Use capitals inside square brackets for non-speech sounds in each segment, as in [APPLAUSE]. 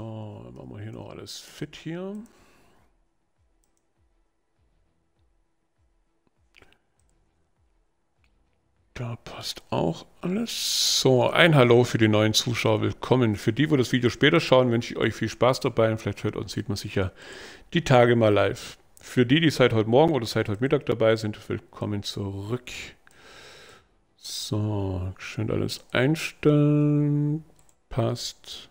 So, dann machen wir hier noch alles fit hier. Da passt auch alles. So, ein Hallo für die neuen Zuschauer. Willkommen. Für die, wo das Video später schauen, wünsche ich euch viel Spaß dabei. Und vielleicht hört und sieht man sich ja die Tage mal live. Für die, die seit heute Morgen oder seit heute Mittag dabei sind, willkommen zurück. So, schön alles einstellen. Passt.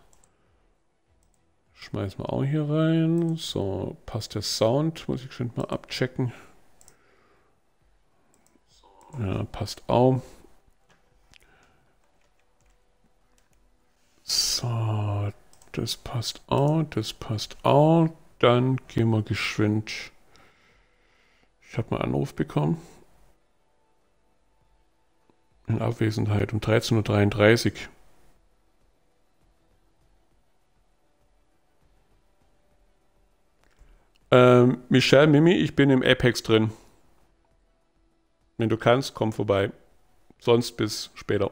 Schmeißen wir auch hier rein. So, passt der Sound. Muss ich schon mal abchecken. Ja, passt auch. So, das passt auch, das passt auch. Dann gehen wir geschwind. Ich habe mal Anruf bekommen. In Abwesenheit um 13.33 Uhr. Ähm, Michelle, Mimi, ich bin im Apex drin. Wenn du kannst, komm vorbei. Sonst bis später.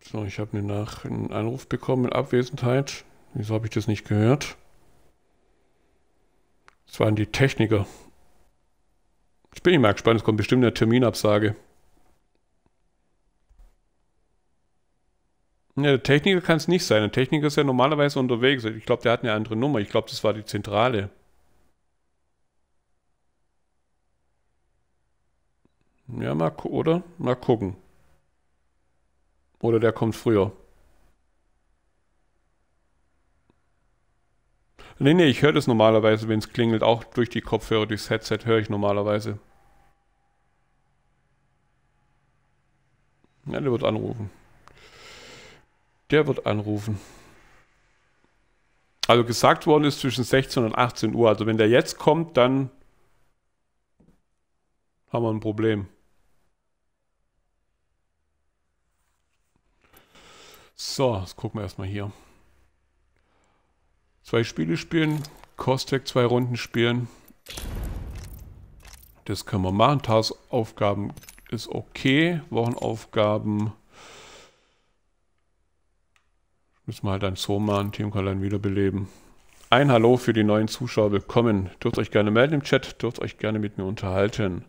So, ich habe eine Nach einen Anruf bekommen in Abwesenheit. Wieso habe ich das nicht gehört? Das waren die Techniker. Ich bin mal gespannt, es kommt bestimmt eine Terminabsage. Ja, der Techniker kann es nicht sein. Der Techniker ist ja normalerweise unterwegs. Ich glaube, der hat eine andere Nummer. Ich glaube, das war die Zentrale. Ja, mal oder? Mal gucken. Oder der kommt früher. Nee, nee, ich höre das normalerweise, wenn es klingelt. Auch durch die Kopfhörer, durchs Headset höre ich normalerweise. Ja, der wird anrufen. Der wird anrufen. Also gesagt worden ist zwischen 16 und 18 Uhr. Also wenn der jetzt kommt, dann haben wir ein Problem. So, das gucken wir erstmal hier. Zwei Spiele spielen, Kostek zwei Runden spielen. Das können wir machen. Tagesaufgaben ist okay. Wochenaufgaben Müssen wir halt dann so machen, Teamcall wiederbeleben. Ein Hallo für die neuen Zuschauer, willkommen. Dürft euch gerne melden im Chat, dürft euch gerne mit mir unterhalten.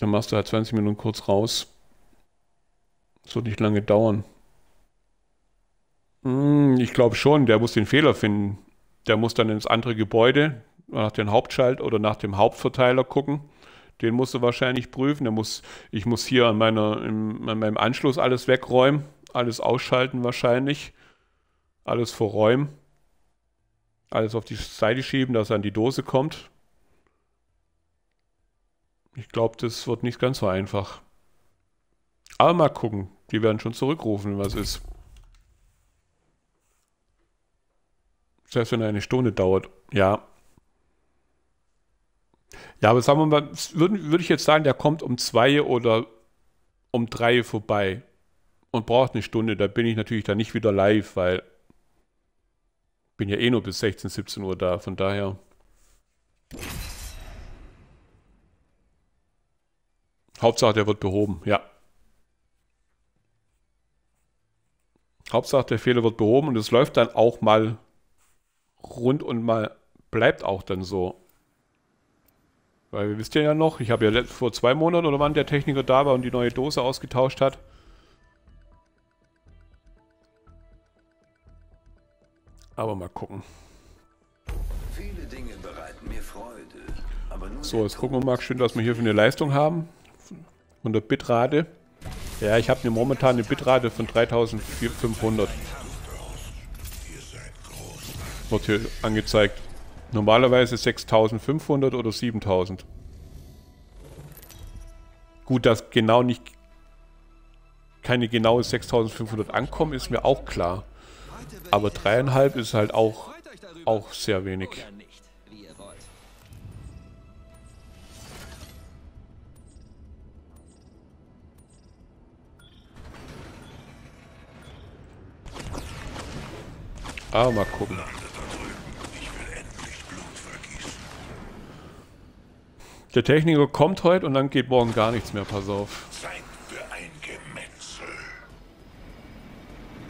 Dann machst du halt 20 Minuten kurz raus. Das wird nicht lange dauern. Hm, ich glaube schon, der muss den Fehler finden. Der muss dann ins andere Gebäude, nach dem Hauptschalt oder nach dem Hauptverteiler gucken. Den musst du wahrscheinlich prüfen. Der muss, ich muss hier an, meiner, in, an meinem Anschluss alles wegräumen alles ausschalten wahrscheinlich, alles verräumen, alles auf die Seite schieben, dass er an die Dose kommt. Ich glaube, das wird nicht ganz so einfach. Aber mal gucken, die werden schon zurückrufen, was ist. Selbst wenn eine Stunde dauert, ja. Ja, aber sagen wir mal, würde würd ich jetzt sagen, der kommt um zwei oder um drei vorbei und braucht eine Stunde, da bin ich natürlich dann nicht wieder live, weil bin ja eh nur bis 16, 17 Uhr da, von daher. Hauptsache, der wird behoben, ja. Hauptsache, der Fehler wird behoben und es läuft dann auch mal rund und mal bleibt auch dann so. Weil wir wisst ja noch, ich habe ja vor zwei Monaten oder wann der Techniker da war und die neue Dose ausgetauscht hat. Aber mal gucken. Viele Dinge bereiten mir Freude. so, jetzt gucken wir mal schön, was wir hier für eine Leistung haben. Von der Bitrate. Ja, ich habe momentan eine Bitrate von 3500. Wird hier angezeigt. Normalerweise 6500 oder 7000. Gut, dass genau nicht keine genaue 6500 ankommen, ist mir auch klar. Aber dreieinhalb ist halt auch, auch sehr wenig. Ah, mal gucken. Der Techniker kommt heute und dann geht morgen gar nichts mehr, pass auf.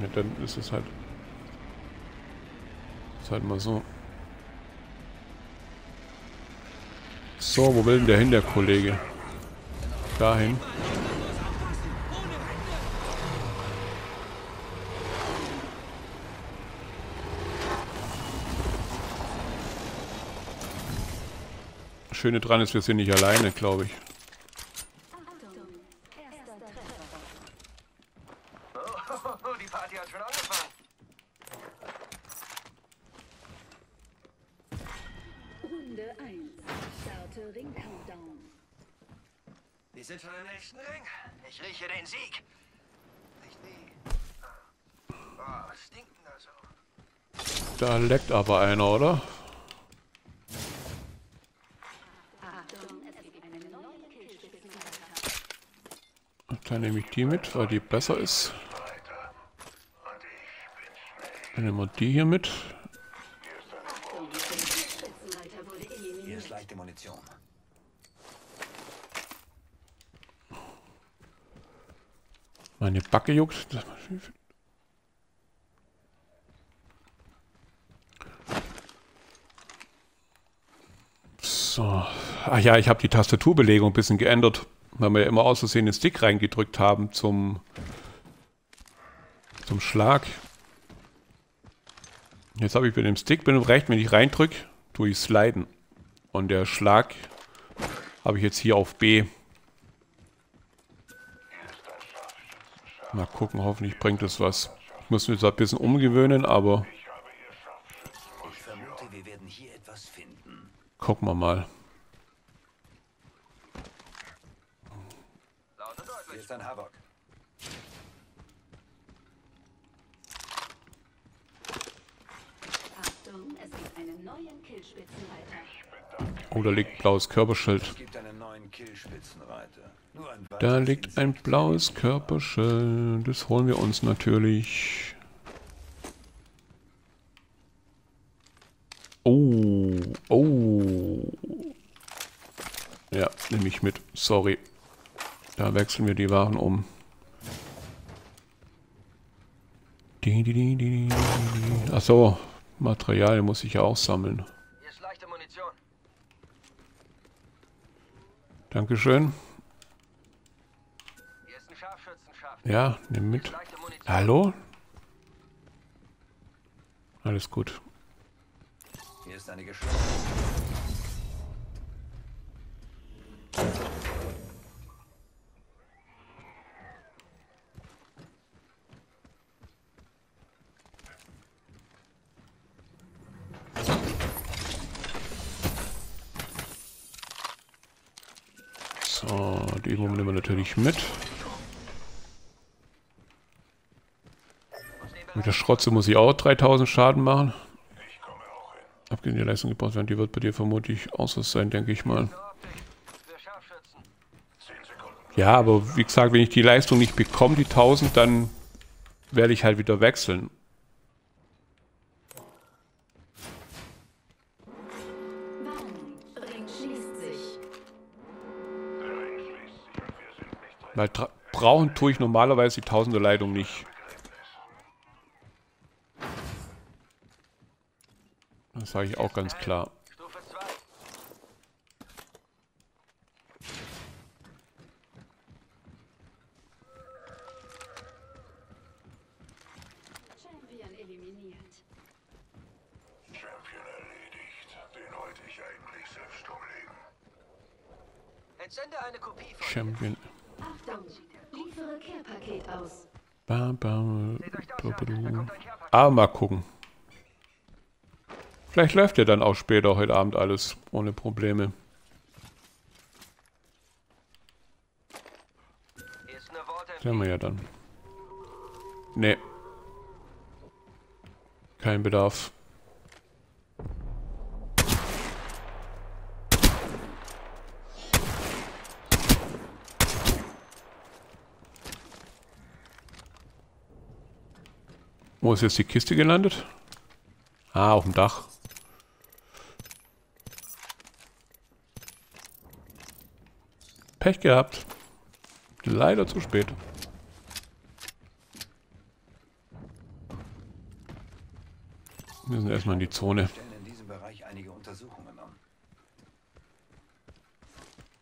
Ja, dann ist es halt. Ist halt mal so. So, wo will denn der hin, der Kollege? Dahin. Schöne dran ist, wir sind nicht alleine, glaube ich. Oh, die Party hat schon angefangen. Runde 1. Starte Ring Countdown. Wir sind schon im nächsten Ring. Ich rieche den Sieg. Nicht die. Oh, was stinkt denn da so? Da leckt aber einer, oder? Dann nehme ich die mit, weil die besser ist. Dann nehmen wir die hier mit. Hier ist leichte Munition. Meine Backe juckt. So. Ach ja, ich habe die Tastaturbelegung ein bisschen geändert, weil wir ja immer aus Versehen den Stick reingedrückt haben zum, zum Schlag. Jetzt habe ich mit dem Stick bin recht, wenn ich reindrücke, tue ich sliden. Und der Schlag habe ich jetzt hier auf B. Mal gucken, hoffentlich bringt es was. Ich muss mich da ein bisschen umgewöhnen, aber Ich vermute, wir werden hier etwas finden. Gucken wir mal. Hier ist ein. Achtung, es gibt einen neuen Killspitzenleiter. Oh, da liegt blaues Körperschild. Killspitzenreiter. Da liegt ein blaues Körperschild. Das holen wir uns natürlich. Oh, oh. Ja, nehme ich mit. Sorry. Da wechseln wir die Waren um. Die, die, die, die, die, die. Ach so, Material muss ich ja auch sammeln. Hier ist leichte Munition. Dankeschön. Hier ist ein Scharfschützenschaft. Ja, nimm mit. Hallo? Alles gut. Ist eine Geschütz. So, die Übung nehmen wir natürlich mit. Mit der Schrotze muss ich auch 3000 Schaden machen. Ich komme auch hin. Abgehend die Leistung gebraucht werden, die wird bei dir vermutlich außer sein, denke ich mal. Ja, aber wie gesagt, wenn ich die Leistung nicht bekomme, die 1000, dann werde ich halt wieder wechseln. Weil brauchen tue ich normalerweise die Tausender Leitung nicht. Das sage ich auch ganz klar. Stufe 2. Champion eliminiert. Champion erledigt. Den wollte ich eigentlich selbst umlegen. Entsende eine Kopie von Champion. Achtung, liefere Care-Paket aus. Ba, ba, ba, ba, Kerker. Ah, mal gucken. Vielleicht läuft ja dann auch später heute Abend alles ohne Probleme. Sehen wir ja dann. Nee. Kein Bedarf. Wo ist jetzt die Kiste gelandet? Ah, auf dem Dach. Pech gehabt. Leider zu spät. Wir müssen erstmal in die Zone. Wir stellen in diesem Bereich einige Untersuchungen an.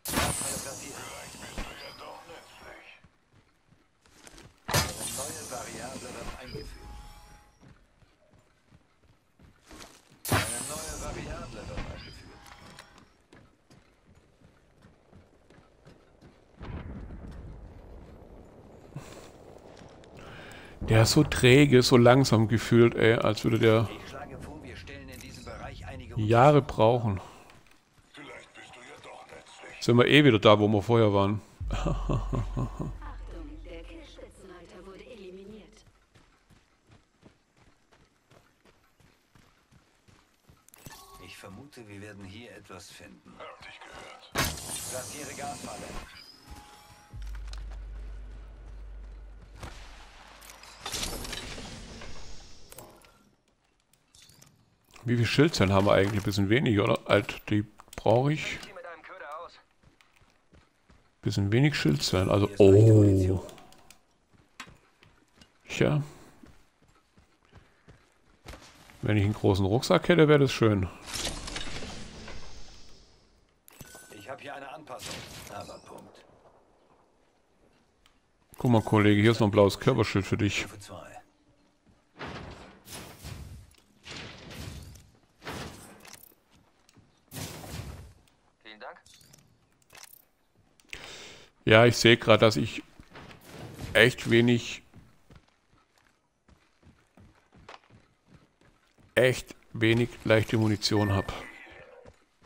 Falle platziert. Eine neue Variable wird eingefügt. Eine neue Variable wird eingefügt. Der ist so träge, so langsam gefühlt, ey, als würde der Jahre brauchen. Nützlich. Sind wir eh wieder da, wo wir vorher waren. [LAUGHS] Achtung, der Killspitzenreiter wurde eliminiert. Ich vermute, wir werden hier etwas finden. Hab dich gehört. Platziere Gasfalle. Schildzellen haben wir eigentlich? Ein bisschen wenig, oder? Alt, die brauche ich. Bisschen wenig Schildzellen. Also, oh. Tja. Wenn ich einen großen Rucksack hätte, wäre das schön. Ich habe hier eine Anpassung. Aber Punkt. Guck mal, Kollege, hier ist noch ein blaues Körperschild für dich. Stufe 2. Vielen Dank. Ja, ich sehe gerade, dass ich echt wenig... echt wenig leichte Munition habe.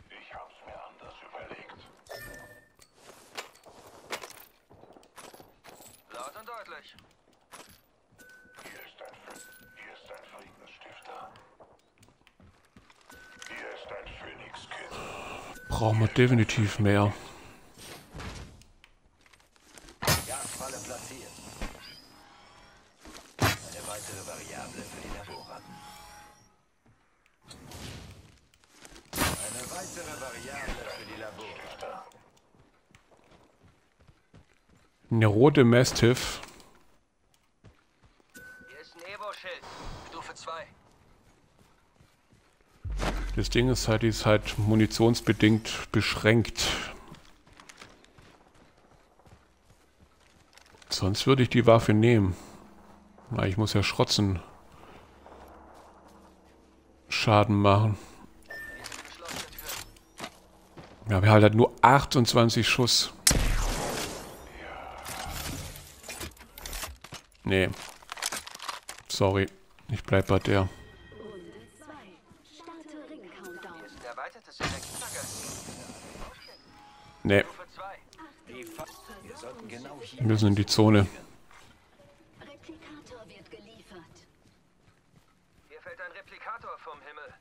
Ich hab's mir anders überlegt. Laut und deutlich. Hier ist ein, Ph- hier ist ein Friedensstifter. Hier ist ein Phoenix-Kit. Brauchen wir definitiv mehr. Gasfalle platziert. Eine weitere Variable für die Laborratten. Eine weitere Variable für die Laborratten. Eine rote Mastiff. Hier ist ein Evo-Schild. Stufe 2. Das Ding ist halt, die ist halt munitionsbedingt beschränkt. Sonst würde ich die Waffe nehmen. Na, ich muss ja schrotzen. Schaden machen. Ja, wir haben halt nur 28 Schuss. Nee. Sorry. Ich bleib bei der. Runde 2. Starte Ring-Countdown. Hier ist ein erweitertes Effektknacke. Nee. Stufe 2. Die Fa Wir sollten hier. Wir müssen in die Zone. Replikator wird geliefert. Hier fällt ein Replikator vom Himmel.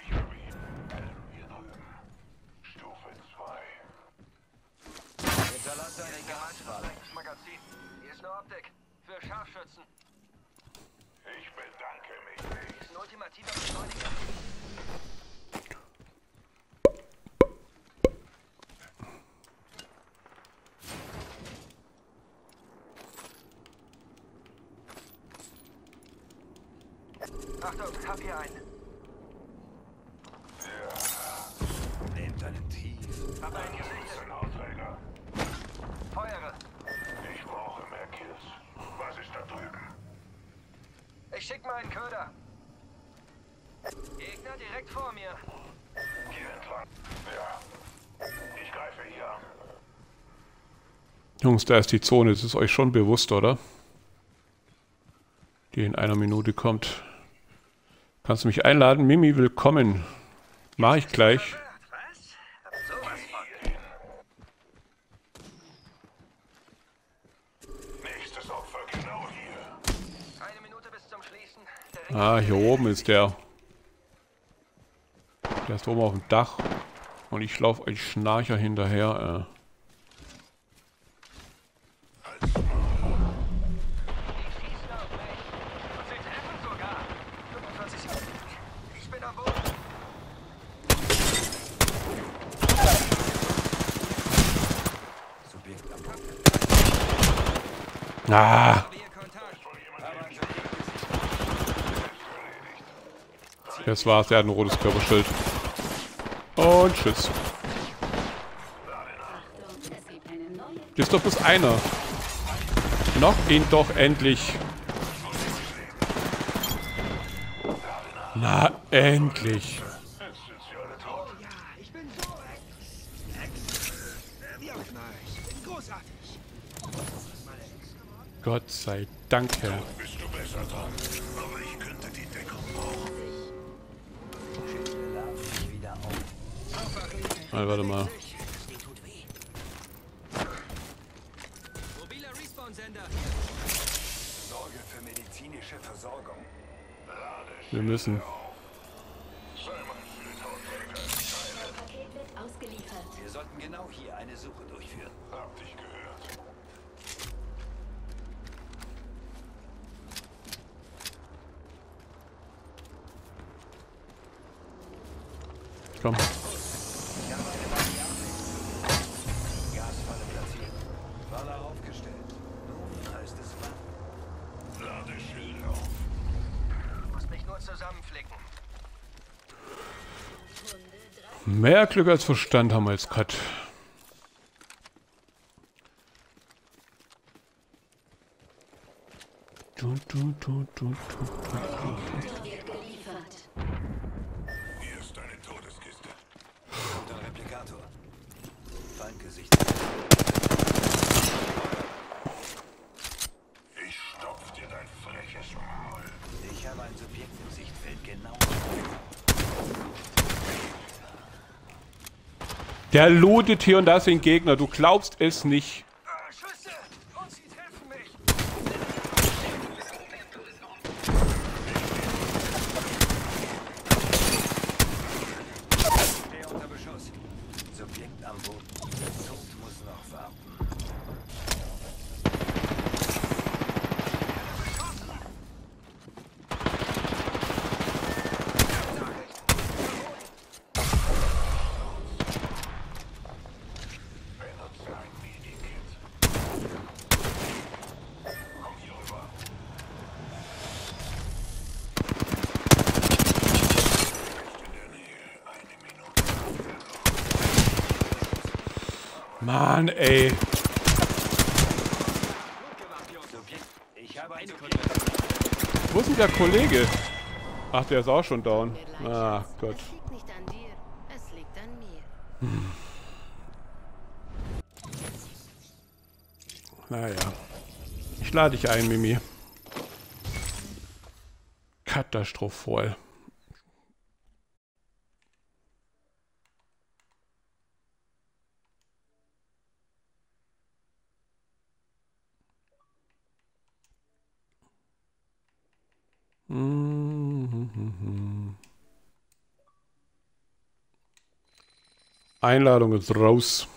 Ich habe ihn. Hier drüben. Stufe 2. Hinterlasse eine Gasfalle. Magazin. Hier ist eine Optik. Für Scharfschützen. Ich bedanke mich Hier nicht. ist ein ultimativer Beschleuniger. Achtung, hab hier einen. Nehmt einen tief. Hab einen gesichtet. Feuere. Ich brauche mehr Kills. Was ist da drüben? Ich schick mal einen Köder. Gegner direkt vor mir. Hier entlang. Ja. Ich greife hier an. Jungs, da ist die Zone. Das ist euch schon bewusst, oder? Die in einer Minute kommt. Kannst du mich einladen? Mimi, willkommen. Mach ich gleich. Ah, hier oben ist der. Der ist oben auf dem Dach. Und ich laufe als Schnarcher hinterher. Äh. Ah! Das war's, er hat ein rotes Körperschild. Und tschüss. Das ist doch bloß einer. Noch ihn doch endlich. Na, endlich. Gott sei Dank, Herr. Mal, warte mal. Das Ding Glück als Verstand haben wir jetzt gerade. Du, du, du, du, du. Wird geliefert. Hier ist deine Todeskiste. Guter Replikator. Feindgesicht. Ich stopf dir dein freches Maul. Ich habe ein Subjekt im Sichtfeld genau. Der lootet hier und da sind Gegner. Du glaubst es nicht. Mann, ey. Wo ist denn der Kollege? Ach, der ist auch schon down. Ach Gott. Naja. Ich lade dich ein, Mimi. Katastrophal. Einladung ist raus.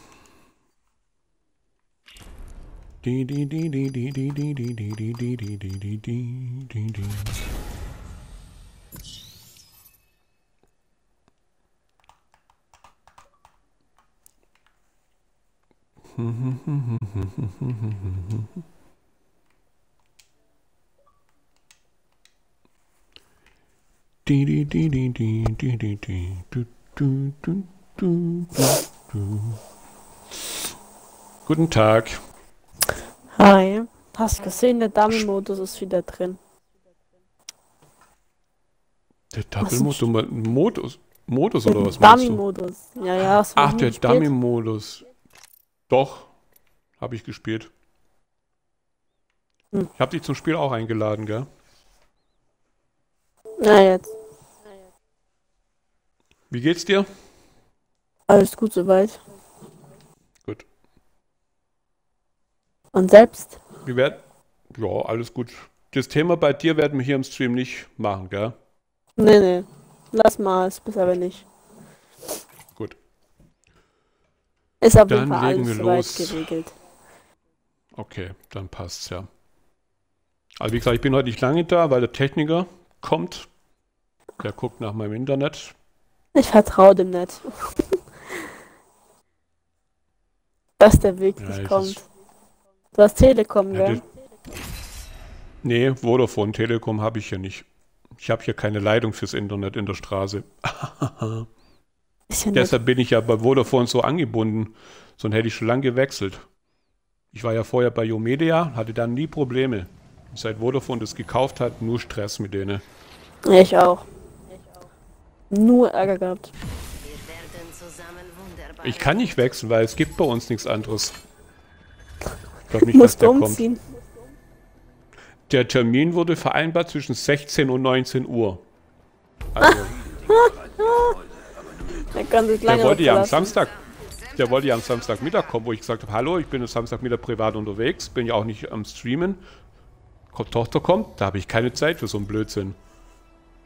[LAUGHS] [LAUGHS] Du, du, du. Guten Tag. Hi. Hast gesehen, der Double-Modus ist wieder drin. Der Double-Modus? Modus? Modus oder was meinst du? Dummy-Modus. Ja, ja, was Ach, der Dummy-Modus. Doch. Habe ich gespielt. Hm. Ich habe dich zum Spiel auch eingeladen, gell? Na jetzt. Wie geht's dir? Alles gut soweit. Gut. Und selbst? Wie werd... Ja, alles gut. Das Thema bei dir werden wir hier im Stream nicht machen, gell? Nee, nee. Lass mal, ist bis aber nicht. Gut. Ist auf Dann jeden Fall legen alles wir los. geregelt. Okay, dann passt's ja. Also wie gesagt, ich bin heute nicht lange da, weil der Techniker kommt. Der guckt nach meinem Internet. Ich vertraue dem nicht. Dass der wirklich Ja, kommt. ist- Du hast Telekom, Ja, gell? das, Nee, Vodafone, Telekom habe ich hier nicht. Ich habe hier keine Leitung fürs Internet in der Straße. [LAUGHS] Ja. Deshalb bin ich ja bei Vodafone so angebunden. Sonst hätte ich schon lange gewechselt. Ich war ja vorher bei Yomedia, hatte dann nie Probleme. Seit Vodafone das gekauft hat, nur Stress mit denen. Ja, ich auch. Nur Ärger gehabt. Ich kann nicht wechseln, weil es gibt bei uns nichts anderes. Ich glaube nicht, dass Musst der kommt. umziehen. Der Termin wurde vereinbart zwischen 16 und 19 Uhr. Also, [LAUGHS] Der kann sich lange der wollte ja am. Samstag, der wollte ja am Samstagmittag kommen, wo ich gesagt habe, hallo, ich bin am Samstagmittag privat unterwegs, bin ja auch nicht am Streamen. Tochter kommt, da habe ich keine Zeit für so einen Blödsinn.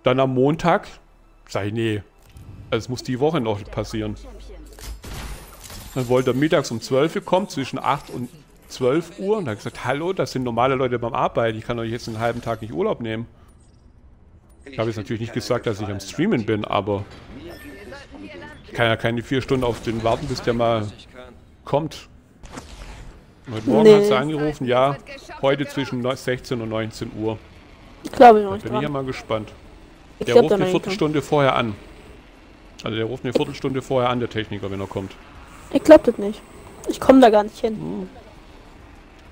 Dann am Montag, sag ich, nee, es muss die Woche noch passieren. Dann wollte er mittags um 12 Uhr kommen, zwischen 8 und 12 Uhr. Und dann ich gesagt, hallo, das sind normale Leute beim Arbeiten, ich kann euch jetzt einen halben Tag nicht Urlaub nehmen. Ich habe jetzt natürlich nicht gesagt, dass ich am Streamen bin, aber ich kann ja keine vier Stunden auf den warten, bis der mal kommt. Und Heute Morgen Nee. hat sie angerufen, ja, heute zwischen neu- 16 und 19 Uhr. Glaube ich noch nicht Bin ich ja dran. mal gespannt. Ich Der ruft eine dran. Viertelstunde vorher an. Also der ruft eine Viertelstunde vorher an, der Techniker, wenn er kommt. Ich glaub das nicht. Ich komme da gar nicht hin.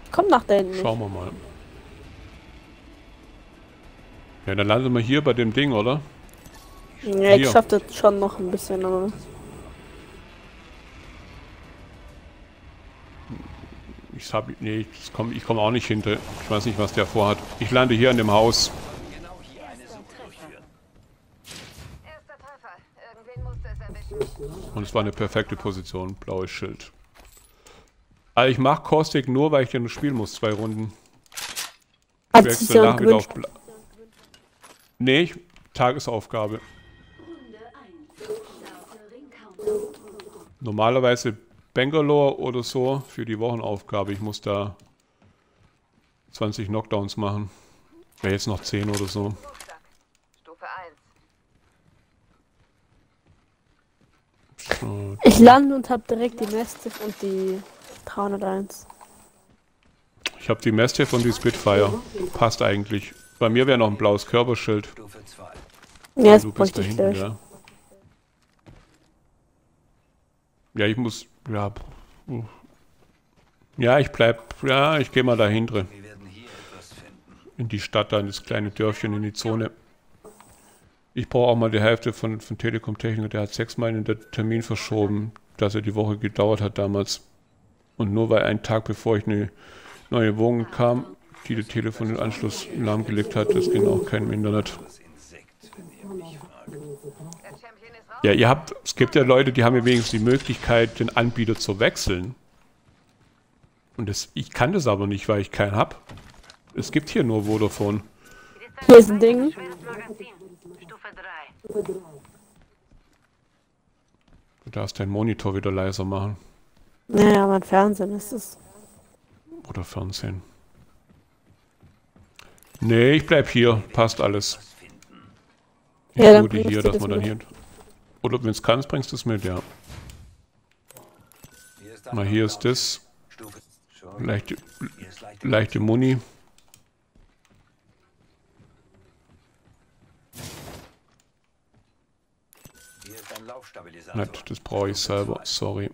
Ich komm nach da hinten. Schauen wir mal. Ja, dann landen wir hier bei dem Ding, oder? Ja, ich Hier. schaff das schon noch ein bisschen, aber. Ich hab, nee, ich komme ich komm auch nicht hinter. Ich weiß nicht, was der vorhat. Ich lande hier an dem Haus. Und es war eine perfekte Position. Blaues Schild. Also ich mache Caustic nur, weil ich den spielen muss, zwei Runden. Ich wechsle Nachmittag auf gewünscht. Bla Nee, ich, Tagesaufgabe. Normalerweise Bangalore oder so für die Wochenaufgabe. Ich muss da 20 Knockdowns machen. Wäre jetzt noch 10 oder so. Hochsack. Stufe 1. So, Ich lande und hab direkt die Mastiff und die 301. Ich habe die Mastiff und die Spitfire. Passt eigentlich. Bei mir wäre noch ein blaues Körperschild. Stufe 2. Ja, das du bist bräuchte da ich hinten, gleich. ja. Ja, ich muss. Ja. Ja, ich bleib. Ja, ich gehe mal da hinten. Finden. In die Stadt, da in das kleine Dörfchen, in die Zone. Ich brauche auch mal die Hälfte von, von Telekom Technik. Der hat sechsmal in den Termin verschoben, dass er die Woche gedauert hat damals. Und nur weil ein Tag bevor ich eine neue Wohnung kam, die der Telefon den Anschluss lahmgelegt hat, das ging auch keinem Internet. Das. Ja, ihr habt, es gibt ja Leute, die haben ja wenigstens die Möglichkeit, den Anbieter zu wechseln. Und das, ich kann das aber nicht, weil ich keinen hab. Es gibt hier nur Vodafone. Hier ist ein Ding. Schweres Magazin. Stufe 3. Du darfst deinen Monitor wieder leiser machen. Naja, mein Fernsehen ist es. Oder Fernsehen. Nee, ich bleib hier. Passt alles. Ich Ja, dann hier, du dass das man dann mit. hier. Oder wenn es kannst, bringst du es mit, ja. Hier ist Mal hier ist das. Leichte leichte Muni. Hier ist ein Laufstabilisator. Nicht, das brauche ich selber. Sorry.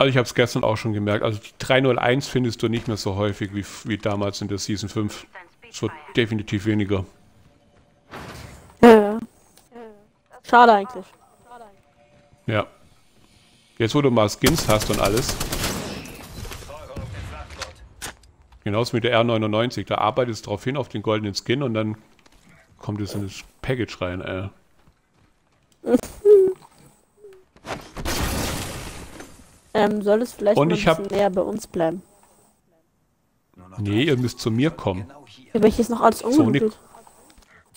Also ich habe es gestern auch schon gemerkt. Also die 301 findest du nicht mehr so häufig wie, wie damals in der Season 5. Es wird definitiv weniger. Ja. Schade eigentlich. Ja. Jetzt wo du mal Skins hast und alles. Genauso mit der R99. Da arbeitest du drauf hin auf den goldenen Skin und dann kommt es in das Package rein, ey. Ähm, soll es vielleicht Und ein hab- bisschen näher bei uns bleiben? Nee, ihr müsst zu mir kommen. aber hier ist noch alles ungemütelt.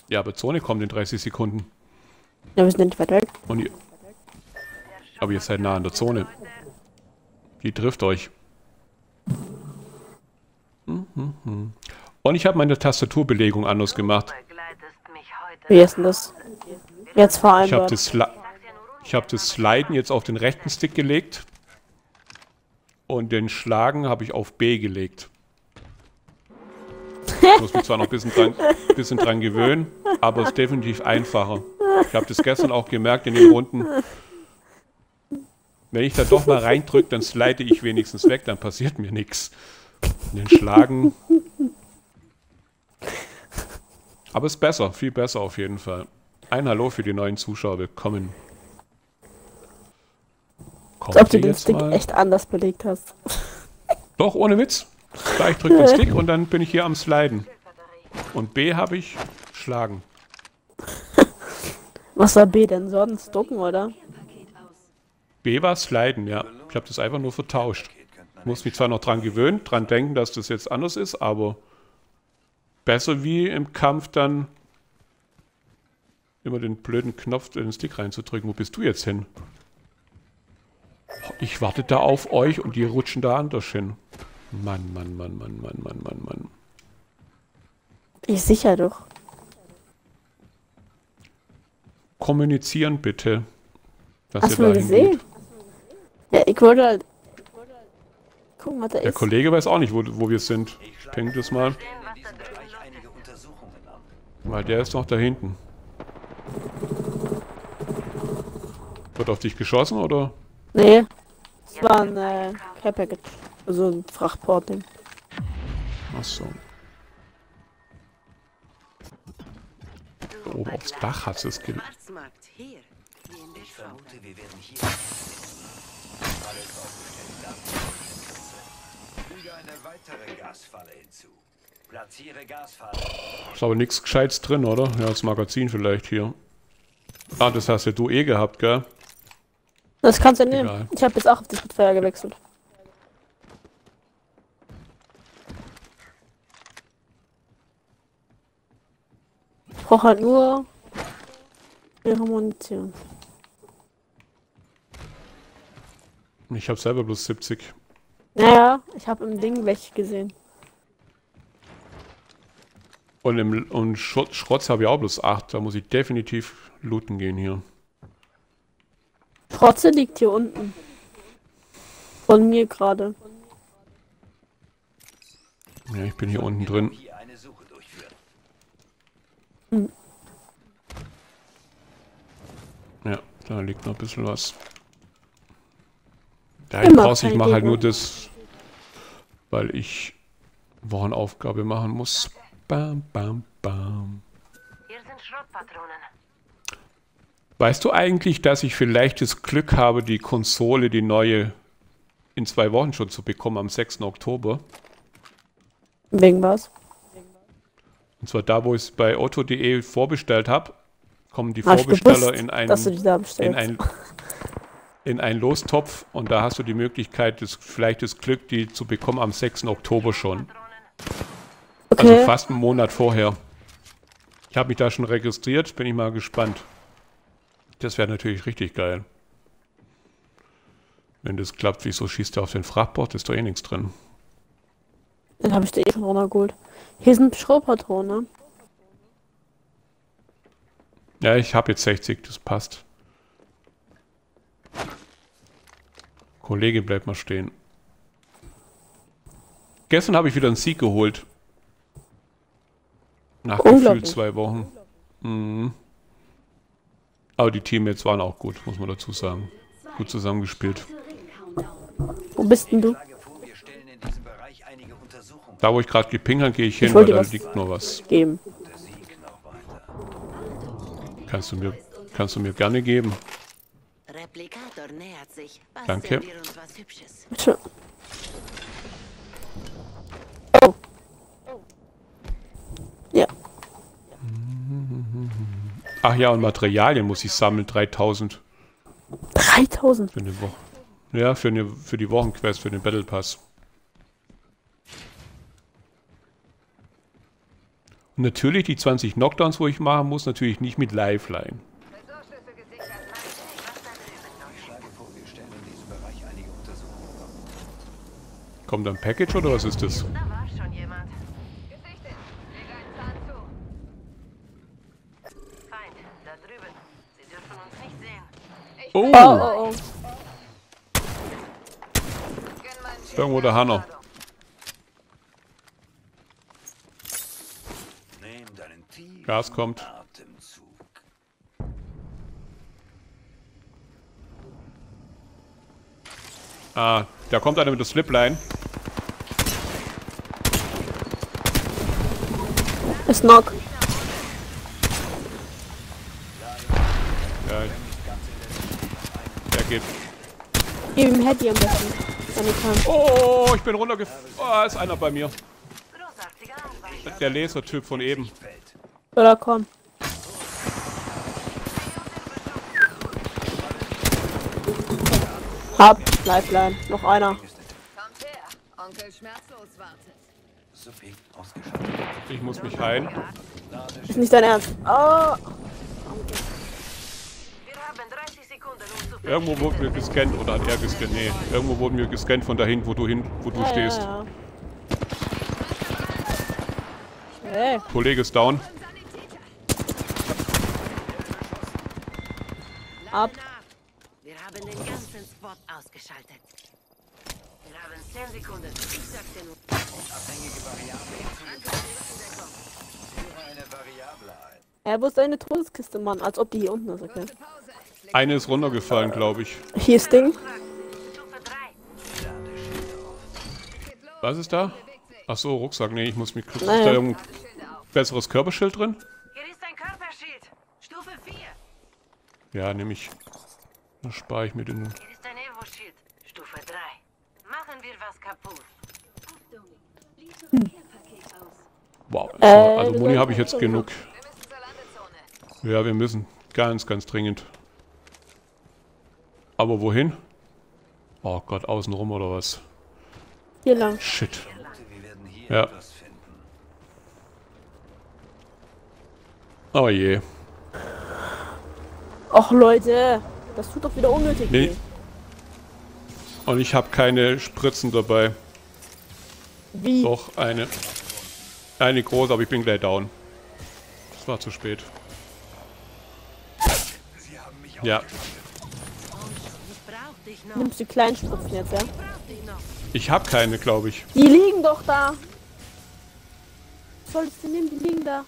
Ja, aber Zone kommt in 30 Sekunden. Ja, wir sind nicht weit weg. Und ihr, aber ihr seid nah an der Zone. Die trifft euch. Und ich habe meine Tastaturbelegung anders gemacht. Wie ist denn das? Jetzt Ich habe das, Sli ich hab das Sliden jetzt auf den rechten Stick gelegt. Und den Schlagen habe ich auf B gelegt. Ich muss mich zwar noch ein bisschen dran, bisschen dran gewöhnen, aber es ist definitiv einfacher. Ich habe das gestern auch gemerkt in den Runden. Wenn ich da doch mal reindrücke, dann slide ich wenigstens weg, dann passiert mir nichts. Den Schlagen. Aber es ist besser, viel besser auf jeden Fall. Ein Hallo für die neuen Zuschauer, willkommen. Kommt Als ob du den Stick mal? echt anders belegt hast. Doch, ohne Witz. Klar, ich drücke den Stick und dann bin ich hier am Sliden. Und B habe ich schlagen. Was soll B denn sonst? Ducken, oder? B war Sliden, ja. Ich habe das einfach nur vertauscht. Muss mich zwar noch dran gewöhnen, dran denken, dass das jetzt anders ist, aber besser wie im Kampf dann immer den blöden Knopf in den Stick reinzudrücken. Wo bist du jetzt hin? Ich warte da auf euch und die rutschen da anders hin. Mann, Mann, Mann, Mann, Mann, Mann, Mann, Mann. Ich sicher doch. Kommunizieren bitte. Dass Hast ihr du dahin gesehen? geht. Ja, ich wollte halt. Gucken, was da Der ist. Kollege weiß auch nicht, wo, wo wir sind. Ping das mal. Weil der ist noch da hinten. Wird auf dich geschossen oder? Nee. Es war ein äh, Care Package. Also ein Frachtporting. Achso. Oben aufs Dach hat es ge... Schwarzmarkt hier. GmbH. Ich vermute, wir werden hier. Alles aufgestellt. Daten. Füge eine weitere Gasfalle hinzu. Platziere Gasfalle. Ist aber nichts Gescheites drin, oder? Ja, das Magazin vielleicht hier. Ah, das hast ja du eh gehabt, gell? Das kannst du nehmen. Egal. Ich habe jetzt auch auf die Spitfire gewechselt. Ich brauche halt nur ihre Munition. Ich habe selber bloß 70. Naja, ich habe im Ding welche gesehen. Und im und Schrott, Schrotz habe ich auch bloß 8. Da muss ich definitiv looten gehen hier. Trotze liegt hier unten. Von mir gerade. Ja, ich bin hier unten drin. Durchführen. Ja, da liegt noch ein bisschen was. Ja, ich Immer brauch's, ich mache halt nur das, weil ich Wochenaufgabe machen muss. Bam, bam, bam. Hier sind Schrottpatronen. Weißt du eigentlich, dass ich vielleicht das Glück habe, die Konsole, die neue, in zwei Wochen schon zu bekommen, am 6. Oktober? Wegen was? Und zwar da, wo ich es bei otto.de vorbestellt habe, kommen die Hab ich Vorbesteller gewusst, in einen, in bestellst. In einen Lostopf und da hast du die Möglichkeit, das, vielleicht das Glück, die zu bekommen am 6. Oktober schon. Also okay. fast einen Monat vorher. Ich habe mich da schon registriert, bin ich mal gespannt. Das wäre natürlich richtig geil. Wenn das klappt, wieso schießt er auf den Frachtbord? Ist doch eh nichts drin. Den habe ich dir eh schon runtergeholt. Hier sind Schrotpatronen. Ja, ich habe jetzt 60, das passt. Kollege, bleib mal stehen. Gestern habe ich wieder einen Sieg geholt. Nach gefühlt zwei Wochen. Mhm. Aber die Teammates waren auch gut, muss man dazu sagen. Gut zusammengespielt. Wo bist denn du? Da, wo ich gerade gepinkt habe, gehe ich hin, weil da liegt nur was. Geben. Kannst du mir, kannst du mir gerne geben. Replikator nähert sich. Basteln Danke. wir uns was Hübsches. Bitte. Oh. Ja. Ach ja, und Materialien muss ich sammeln, 3000 3000. für eine Woche. Ja, für, eine, für die Wochenquest, für den Battle Pass. Und natürlich die 20 Knockdowns, wo ich machen muss, natürlich nicht mit Lifeline. Ressourcenschlüssel gesichert. Ich schlage vor, wir stellen in diesem Bereich einige Untersuchungen an. Kommt ein Package oder was ist das? Da war schon jemand. Gesichtet. Lege einen Zahn zu. Feind, da drüben. Sie dürfen uns nicht sehen. Oh, Oh! oh, oh. Gönn meinen Irgendwo der tiefen Gas kommt. Ah, da kommt einer mit der Slipline. Ist Knock. Ja. Der geht. Gib ihm Heady am besten. Oh, ich bin runtergefallen. Oh, ist einer bei mir. Der Lasertyp von eben. Oder komm. Hab. Lifeline. Noch einer. Kommt her. Onkel schmerzlos wartet. Ich muss mich heilen. Ist nicht dein Ernst. Oh. Wir haben 30 Sekunden, zu Irgendwo wurden wir gescannt oder hat er gescannt? Nee, irgendwo wurden wir gescannt von dahin, wo du hin, wo du Ja, stehst. ja, ja. Hey. Kollege ist down. Ab. Wir haben den ganzen Spot ausgeschaltet. 10 Sekunden. Ich sagte nur. Abhängige Variable hinzugefügt. Eine Variable ein. Ja, wo ist deine Todeskiste, Mann? Als ob die hier unten ist, okay. Eine ist runtergefallen, glaube ich. Hier ist Ding. Stufe 3. Ladeschild auf. geht los. Was ist da? Ach so, Rucksack. Nee, ich muss mich. Naja. Ist da irgendein besseres Körperschild drin? Hier ist ein Körperschild. Stufe 4. Ja, nehme ich. Dann spare ich mir den. Hier ist ein Evo-Schild. Stufe 3. Machen wir was kaputt. Wow. Äh, also Muni habe ich jetzt genug. Ja, wir müssen. Ganz, ganz dringend. Aber wohin? Oh Gott, außenrum oder was? Hier lang. Shit. Ja. Oh je. Och, Leute. Das tut doch wieder unnötig Nee. weh. Und ich habe keine Spritzen dabei. Wie? Doch, eine. Eine große, aber ich bin gleich down. Es war zu spät. Ja. Nimmst die kleinen Spritzen jetzt, ja? Ich habe keine, glaube ich. Die liegen doch da. Was solltest du nehmen? Die liegen da.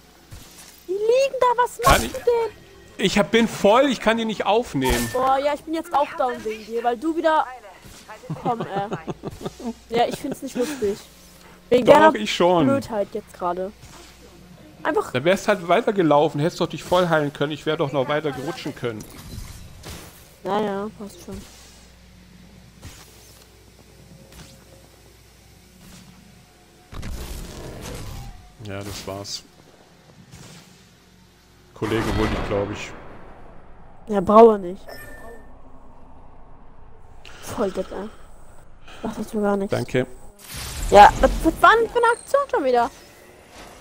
Die liegen da. Was machst ich- du denn? Ich hab, bin voll, ich kann die nicht aufnehmen. Boah, ja, ich bin jetzt auch down wegen dir, weil du wieder... Komm, äh. Ja, ich find's nicht lustig. Wegen Doch, ich schon. Blödheit jetzt gerade. Einfach... Dann wärst halt weitergelaufen, hättest doch dich voll heilen können. Ich wäre doch noch weiter gerutschen können. Naja, passt schon. Ja, das war's. Kollege hol dich, glaube ich. Ja, brauche nicht. Voll ey. Mach das gar nicht. Danke. Ja, was, was war denn für eine Aktion schon wieder?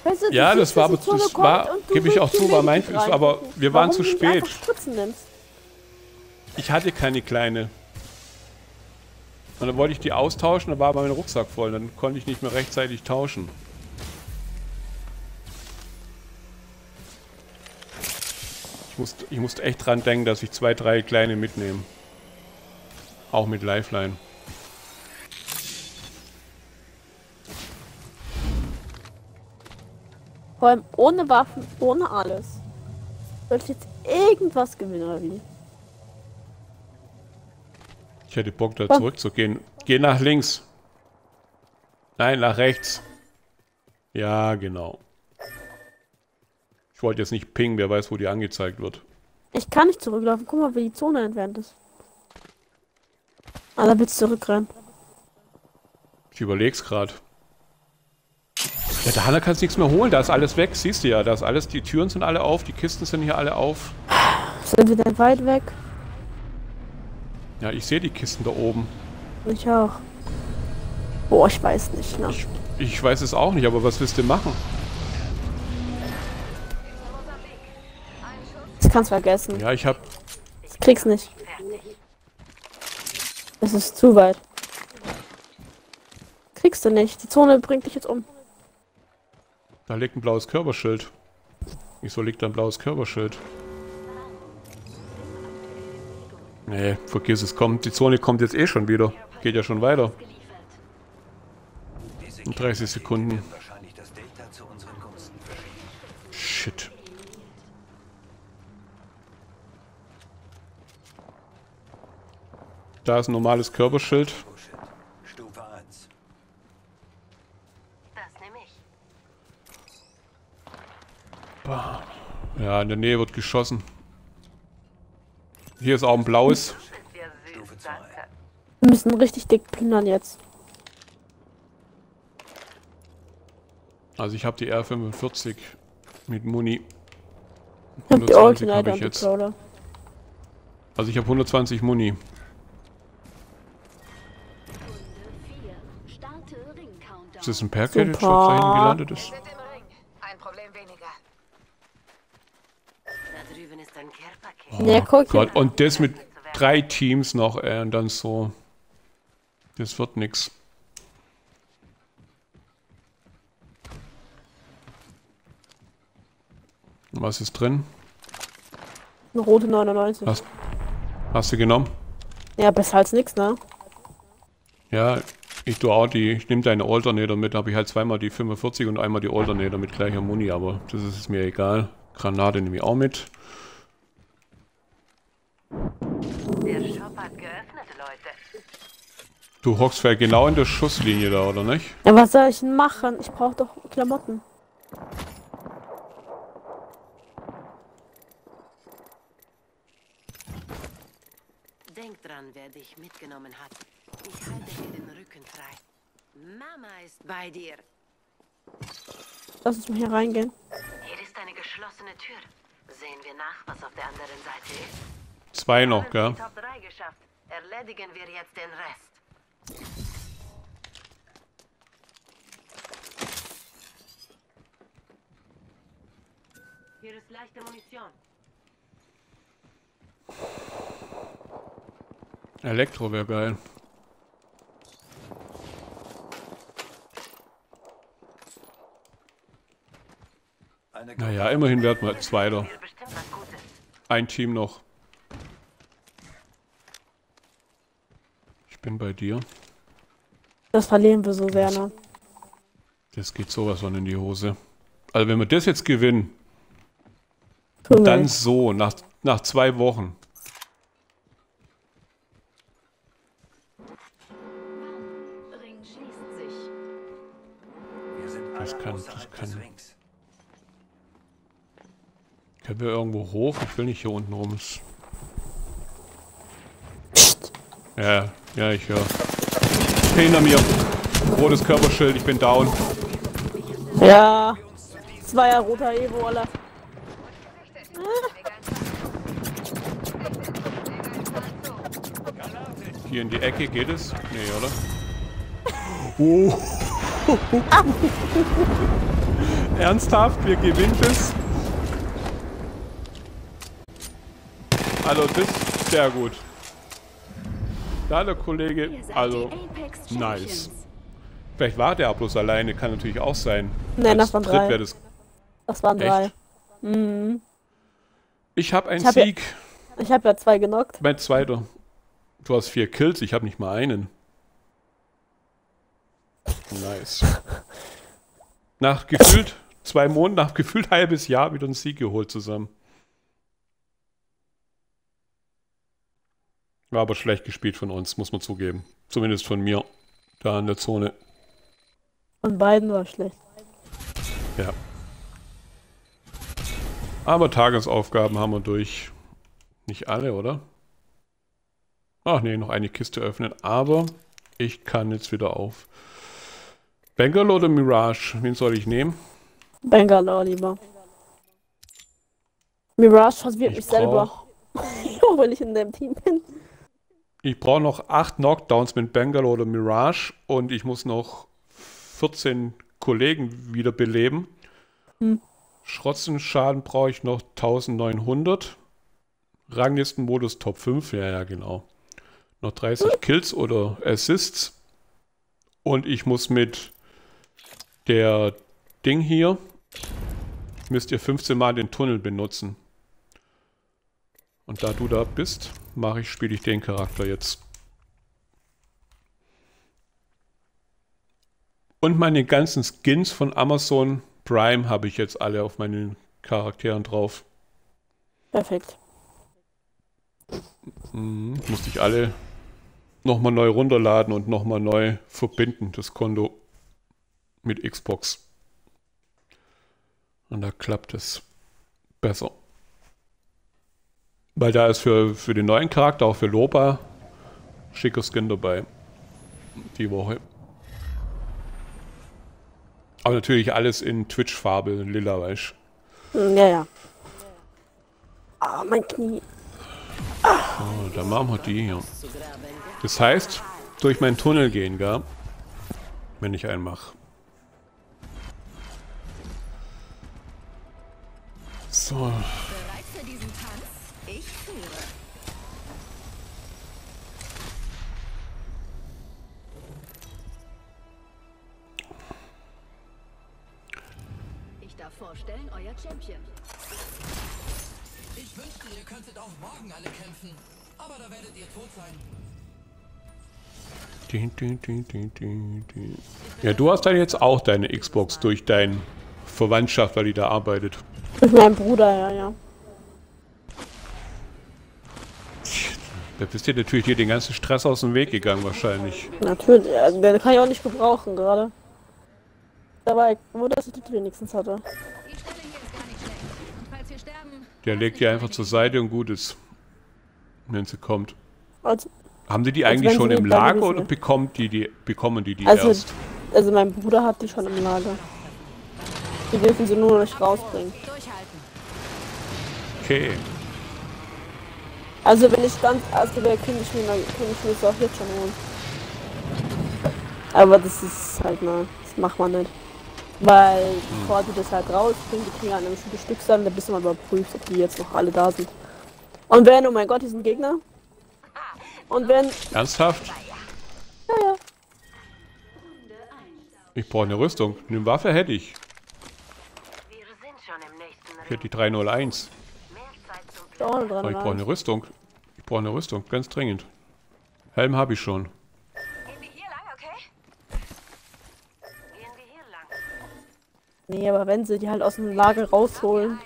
Weißt du, Ja, das war das war, du gebe ich auch zu, war mein Fuß, aber wir waren Warum zu du nicht spät. Ich hatte keine kleine. Und dann wollte ich die austauschen, dann war aber mein Rucksack voll. Dann konnte ich nicht mehr rechtzeitig tauschen. Ich musste, ich musste echt dran denken, dass ich zwei, drei kleine mitnehme. Auch mit Lifeline. Vor allem ohne Waffen, ohne alles. Soll ich jetzt irgendwas gewinnen oder wie? Ich hätte Bock, da zurückzugehen. Geh nach links. Nein, nach rechts. Ja, genau. Ich wollte jetzt nicht pingen, wer weiß, wo die angezeigt wird. Ich kann nicht zurücklaufen. Guck mal, wie die Zone entfernt ist. Ah, da willst du zurückrennen. Ich überleg's grad. Ja, da Hanna kannst nichts mehr holen, da ist alles weg, siehst du ja, da ist alles, die Türen sind alle auf, die Kisten sind hier alle auf. Sind wir denn weit weg? Ja, ich sehe die Kisten da oben. Ich auch. Boah, ich weiß nicht, ne? Ich, ich weiß es auch nicht, aber was willst du machen? Das kannst vergessen. Ja, ich hab, Das kriegst nicht. Das ist zu weit. Kriegst du nicht. Die Zone bringt dich jetzt um. da liegt ein blaues Körperschild. Wieso liegt da ein blaues Körperschild? Nee, vergiss es, kommt, die Zone kommt jetzt eh schon wieder. Geht ja schon weiter. In 30 Sekunden. werden wahrscheinlich das Delta zu unseren Gunsten verschieben. Shit. Da ist ein normales Körperschild. Bullshit. Stufe 1. Das nehme ich. Ja, in der Nähe wird geschossen. Hier ist auch ein blaues. Wir süß, Stufe 2. danke. Wir müssen richtig dick plündern jetzt. Also ich habe die R45 mit Muni. Ich hab die 120 Original habe ich jetzt. Also ich habe 120 Muni. Ist das ein Package, das Super. da gelandet ist? Sind im Ring. Ein Problem weniger. Da drüben ist ein Care-Paket. Oh Ja, guck. Gott, und das mit drei Teams noch, ey, und dann so. Das wird nix. Was ist drin? Eine rote 99. Hast, hast du genommen? Ja, besser als nix, ne? Ja, ich tue auch die, ich nehme deine Alternator mit, habe ich halt zweimal die 45 und einmal die Alternator mit gleicher Muni, aber das ist mir egal. Granate nehme ich auch mit. Der Shop hat geöffnet, Leute. Du hockst vielleicht genau in der Schusslinie da, oder nicht? Ja, was soll ich denn machen? Ich brauche doch Klamotten. Denk dran, wer dich mitgenommen hat. Ich halte dir den Rücken frei. Mama ist bei dir. Lass uns mal hier reingehen. Hier ist eine geschlossene Tür. Sehen wir nach, was auf der anderen Seite ist. Zwei noch, gell? Top 3 geschafft. Erledigen wir jetzt den Rest. Hier ist leichte Munition. Elektro wäre geil. Naja, immerhin werden wir Zweiter. Ein Team noch. Ich bin bei dir. Das verlieren wir so sehr, ne? Das geht sowas von in die Hose. Also wenn wir das jetzt gewinnen, dann so, nach, nach zwei Wochen. Können wir irgendwo hoch? Ich will nicht hier unten rum. Es- Ja, ja, ich höre. Hinter mir. Rotes Körperschild, ich bin down. Ja. Zweier roter Evo, Alter. Hier in die Ecke geht es? Nee, oder? Oh. [LAUGHS] Ernsthaft, wir gewinnen das? Also das ist sehr gut. Da der Kollege, also nice. Vielleicht war der bloß alleine, kann natürlich auch sein. Als das waren drei. das. Das waren drei. Echt? Ich habe einen Ich hab ja- Sieg, Ich habe ja zwei genockt. mein zweiter. Du hast vier Kills, ich habe nicht mal einen. Nice. Nach gefühlt zwei Monaten, nach gefühlt halbes Jahr wieder einen Sieg geholt zusammen. War aber schlecht gespielt von uns, muss man zugeben. Zumindest von mir. Da in der Zone. Von beiden war schlecht. Ja. Aber Tagesaufgaben haben wir durch. Nicht alle, oder? Ach nee, noch eine Kiste öffnen. Aber ich kann jetzt wieder auf. Bangalore oder Mirage? Wen soll ich nehmen? Bangalore lieber. Mirage verwirrt Ich mich selber. Nur [LAUGHS] weil ich in dem Team bin. Ich brauche noch 8 Knockdowns mit Bangalore oder Mirage und ich muss noch 14 Kollegen wiederbeleben. Hm. Schrotzenschaden brauche ich noch 1900. Ranglistenmodus Top 5, ja, ja, genau. Noch 30 Kills oder Assists. Und ich muss mit der Ding hier, müsst ihr 15 Mal den Tunnel benutzen. Und da du da bist, mache ich, spiele ich den Charakter jetzt. Und meine ganzen Skins von Amazon Prime habe ich jetzt alle auf meinen Charakteren drauf. Perfekt. Mhm, musste ich alle nochmal neu runterladen und nochmal neu verbinden, das Konto mit Xbox. Und da klappt es besser. Weil da ist für, für den neuen Charakter, auch für Loba, schicker Skin dabei. Die Woche. Aber natürlich alles in Twitch-Farbe, lila, weißt Hm, Ja, ja. Ah, mein Knie. Oh, da machen wir die hier. Das heißt, durch meinen Tunnel gehen, gell? Wenn ich einen mache. So, Champion. Ich wünschte, ihr könntet auch morgen alle kämpfen. Aber da werdet ihr tot sein. Ja, du hast dann jetzt auch deine Xbox durch deine Verwandtschaft, weil die da arbeitet. Mit meinem Bruder, ja, ja. Da bist dir natürlich dir den ganzen Stress aus dem Weg gegangen wahrscheinlich. Natürlich. Also, den kann ich auch nicht gebrauchen gerade. Dabei, wo das wenigstens hatte. Der legt die einfach zur Seite und gut ist. Wenn sie kommt. Also, Haben die die Als eigentlich schon im Lager oder bekommt die die, bekommen die die Also- erst? also mein Bruder hat die schon im Lager. Die dürfen sie nur noch nicht rausbringen. Okay. Also wenn ich ganz erste wäre, könnte ich mir, könnte ich mir das auch jetzt schon holen. Aber das ist halt, ne, das macht man nicht. Weil bevor die das halt rausbringen, die kriegen halt eine bestimmte Stückzahl, da bist du mal überprüft, ob die jetzt noch alle da sind. Und wenn, oh mein Gott, die sind Gegner. Und wenn, Ernsthaft? ja, ja, Ich brauche eine Rüstung. Eine Waffe hätte ich. Ich hätte die 301. Mehr Zeit zum da auch noch dran. Aber ich brauche eine Rüstung. Ich brauche eine Rüstung, ganz dringend. Helm habe ich schon. Nee, aber wenn sie die halt aus dem Lager rausholen,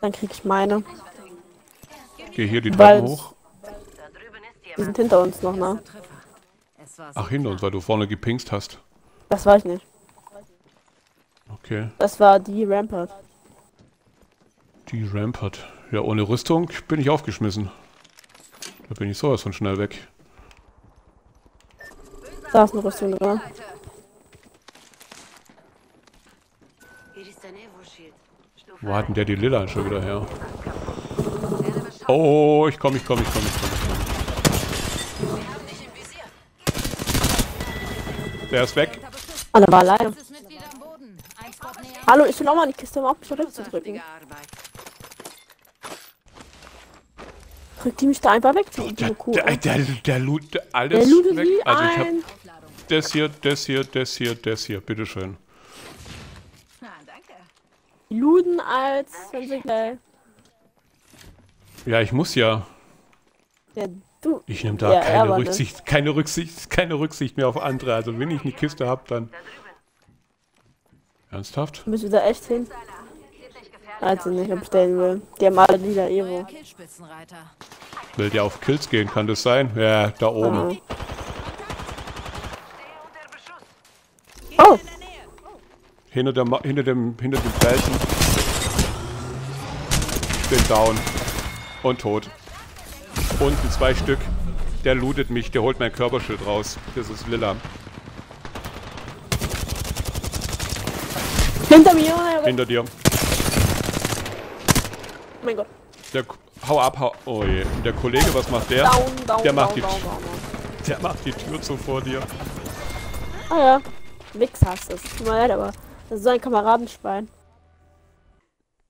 dann krieg ich meine. Gehe hier die Treppen hoch. Die sind hinter uns noch, ne? Ach, hinter uns, weil du vorne gepingst hast. Das war ich nicht. Okay. Das war die Rampart. Die Rampart. Ja, ohne Rüstung bin ich aufgeschmissen. Da bin ich sowas von schnell weg. Da ist eine Rüstung drin. Hier ist ein Evo-Schild. Stufe Wo hat denn der die Lilla schon wieder her? Oh, ich komme, ich komme, ich komme, ich komme. Der ist weg. Ah, der war alleine. Hallo, ich will auch mal die Kiste, um auf mich rückzudrücken. Großartige Arbeit. Drückt die mich da einfach weg, die, Der, der, der, der loot Der alles lootet weg. wie Also ich habe ein... das hier, das hier, das hier, das hier. Bitteschön. Luden als... Gleich... Ja, ich muss ja. Ja, du... Ich nehme da Ja, keine Rücksicht, keine Rücksicht, keine Rücksicht mehr auf andere. Also wenn ich eine Kiste habe, dann. Ernsthaft? Bist du da echt hin? Also nicht, ob ich den will. Die haben alle Neuer Evo. Will der auf Kills gehen, kann das sein? Ja, da oben. Ah. Stehe unter Beschuss. Oh, Hinter, der, Ma- hinter dem, hinter dem Felsen. Ich bin down. Und tot. Unten zwei Stück. Der lootet mich, der holt mein Körperschild raus. Das ist Lilla. hinter mir! Hinter dir. mein Gott. Der, hau ab, hau. Oh je. Und der Kollege, was macht der? Down, down, Der macht down, die- down, down. Der macht die Tür zu vor dir. Ah ja. Nix hast es. Tut mir leid, aber das ist ein Kameradenschwein.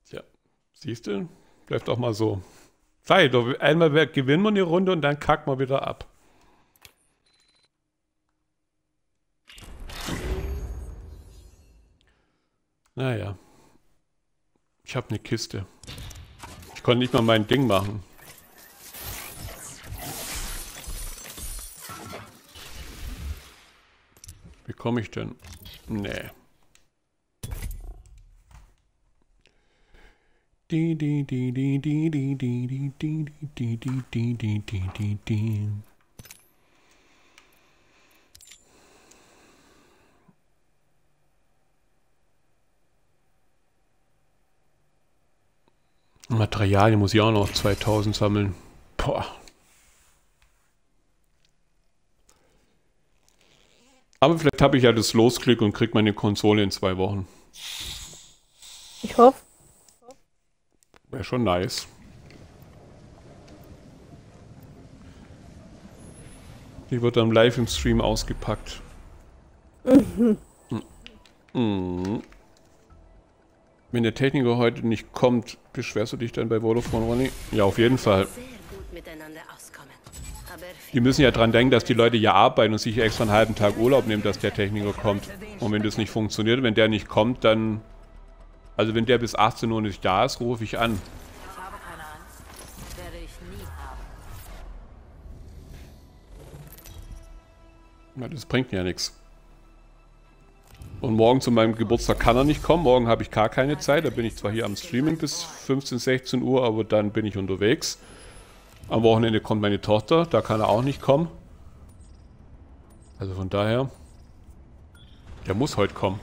Tja, siehst du? Läuft auch mal so. Sei einmal gewinnen wir eine Runde und dann kacken wir wieder ab. Naja. Ich habe eine Kiste. Ich konnte nicht mal mein Ding machen. Wie komme ich denn? Nee. Die. Materialien muss ich auch noch 2000 sammeln. Boah. Aber vielleicht habe ich ja das Losglück und krieg meine Konsole in zwei Wochen. Ich hoffe. Wäre schon nice. Die wird dann live im Stream ausgepackt. Mhm. Mhm. Wenn der Techniker heute nicht kommt, beschwerst du dich dann bei Vodafone, Ronny? Ja, auf jeden Fall. Die müssen ja dran denken, dass die Leute ja arbeiten und sich extra einen halben Tag Urlaub nehmen, dass der Techniker kommt. Und wenn das nicht funktioniert, wenn der nicht kommt, dann... Also wenn der bis 18 Uhr nicht da ist, rufe ich an. Ich habe keine Angst. Werde ich nie haben. Na, das bringt ja nichts. Und morgen zu meinem Geburtstag kann er nicht kommen. Morgen habe ich gar keine Zeit. Da bin ich zwar hier am Streamen bis 15, 16 Uhr, aber dann bin ich unterwegs. Am Wochenende kommt meine Tochter. Da kann er auch nicht kommen. Also von daher. Der muss heute kommen.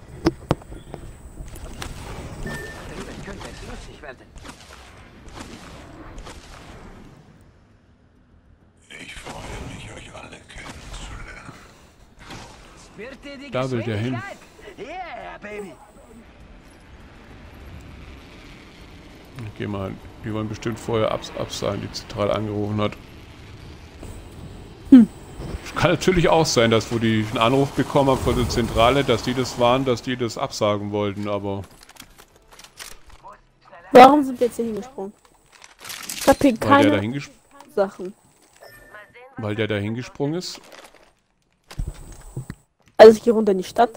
Da will der hin. Ich geh mal. Die wollen bestimmt vorher abs absagen, die zentral angerufen hat. Es kann natürlich auch sein, dass wo die einen Anruf bekommen haben von der Zentrale, dass die das waren, dass die das absagen wollten, aber Warum sind wir jetzt hier hingesprungen? Ich hab hier weil der, keine da Sachen. weil der da hingesprungen ist. Also ich gehe runter in die Stadt.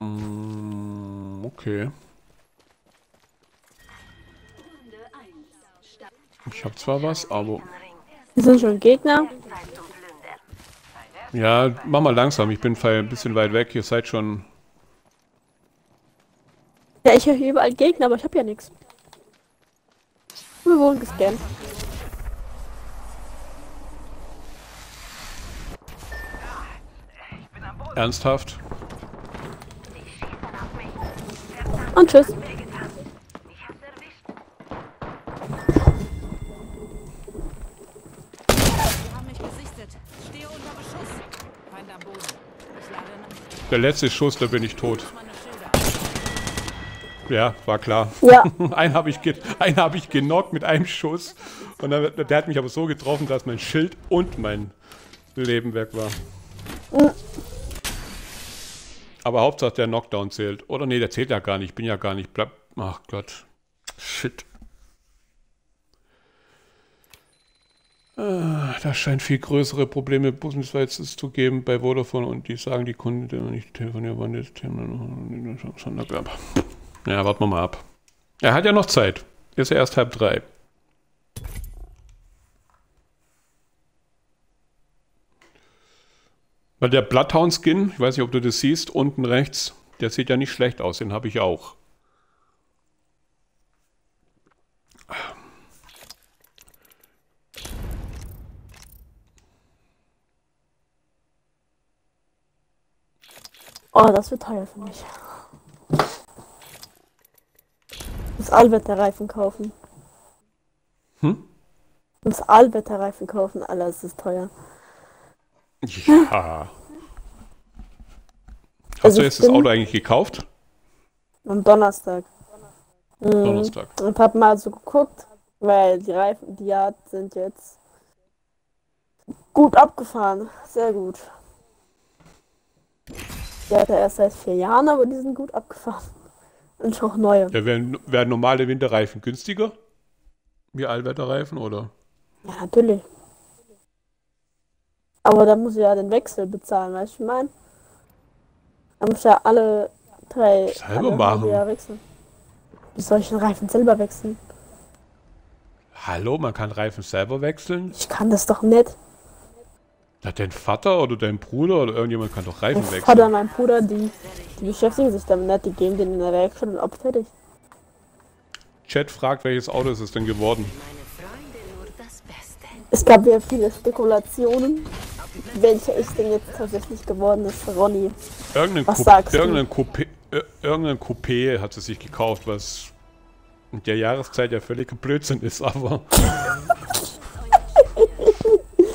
Mm, okay. Ich habe zwar was, aber Hier sind schon Gegner. ja, mach mal langsam. Ich bin ein bisschen weit weg. Ihr seid schon. Ja, ich höre hier überall Gegner, aber ich habe ja nichts. Wir wurden gescannt. Ich lade nach. Der letzte Schuss, da bin ich tot. Ja, war klar. Ja. [LAUGHS] einen habe ich, ge einen hab ich genockt mit einem Schuss. Und dann, der hat mich aber so getroffen, dass mein Schild und mein Leben weg war. Aber Hauptsache der Knockdown zählt. Oder nee, der zählt ja gar nicht. Ich bin ja gar nicht. Bleib Ach Gott. Shit. Ah, Da scheint viel größere Probleme bundesweit es zu geben bei Vodafone und die sagen, die Kunden, die nicht telefonieren wollen, das Thema noch. Ja, warten wir mal ab. Er hat ja noch Zeit. Ist ja erst halb drei. Weil der Bloodhound-Skin, ich weiß nicht, ob du das siehst, unten rechts, der sieht ja nicht schlecht aus, den habe ich auch. Oh, das wird teuer für mich. Ich muss Allwetterreifen kaufen. Hm? Muss Allwetterreifen kaufen, Alter, es ist teuer. Ja. [LAUGHS] Hast Also du jetzt das Auto eigentlich gekauft? Am Donnerstag. Mhm. Donnerstag. Und hab mal so geguckt, weil die Reifen, die ja sind jetzt gut abgefahren. Sehr gut. Die hat er erst seit vier Jahren, aber die sind gut abgefahren. Und auch neue. Ja, werden, werden normale Winterreifen günstiger? Wie Allwetterreifen oder? Ja, natürlich. Aber da muss ich ja den Wechsel bezahlen, weißt du, ich meine? Da muss ich ja alle drei Selber alle machen. wechseln. Wie soll ich den Reifen selber wechseln? Hallo, man kann Reifen selber wechseln? Ich kann das doch nicht. Na, dein Vater oder dein Bruder oder irgendjemand kann doch Reifen Mein wechseln. Vater und mein Bruder, die, die beschäftigen sich damit nicht, die geben den in der Werkstatt und ab fertig. Chat fragt, welches Auto ist es denn geworden? Es gab ja viele Spekulationen, welcher es denn jetzt tatsächlich geworden ist, Ronny. Irgendein, Was Coup- sagst du? irgendein, Coupé, ir- irgendein Coupé hat sie sich gekauft, was in der Jahreszeit ja völliger Blödsinn ist, aber. [LAUGHS]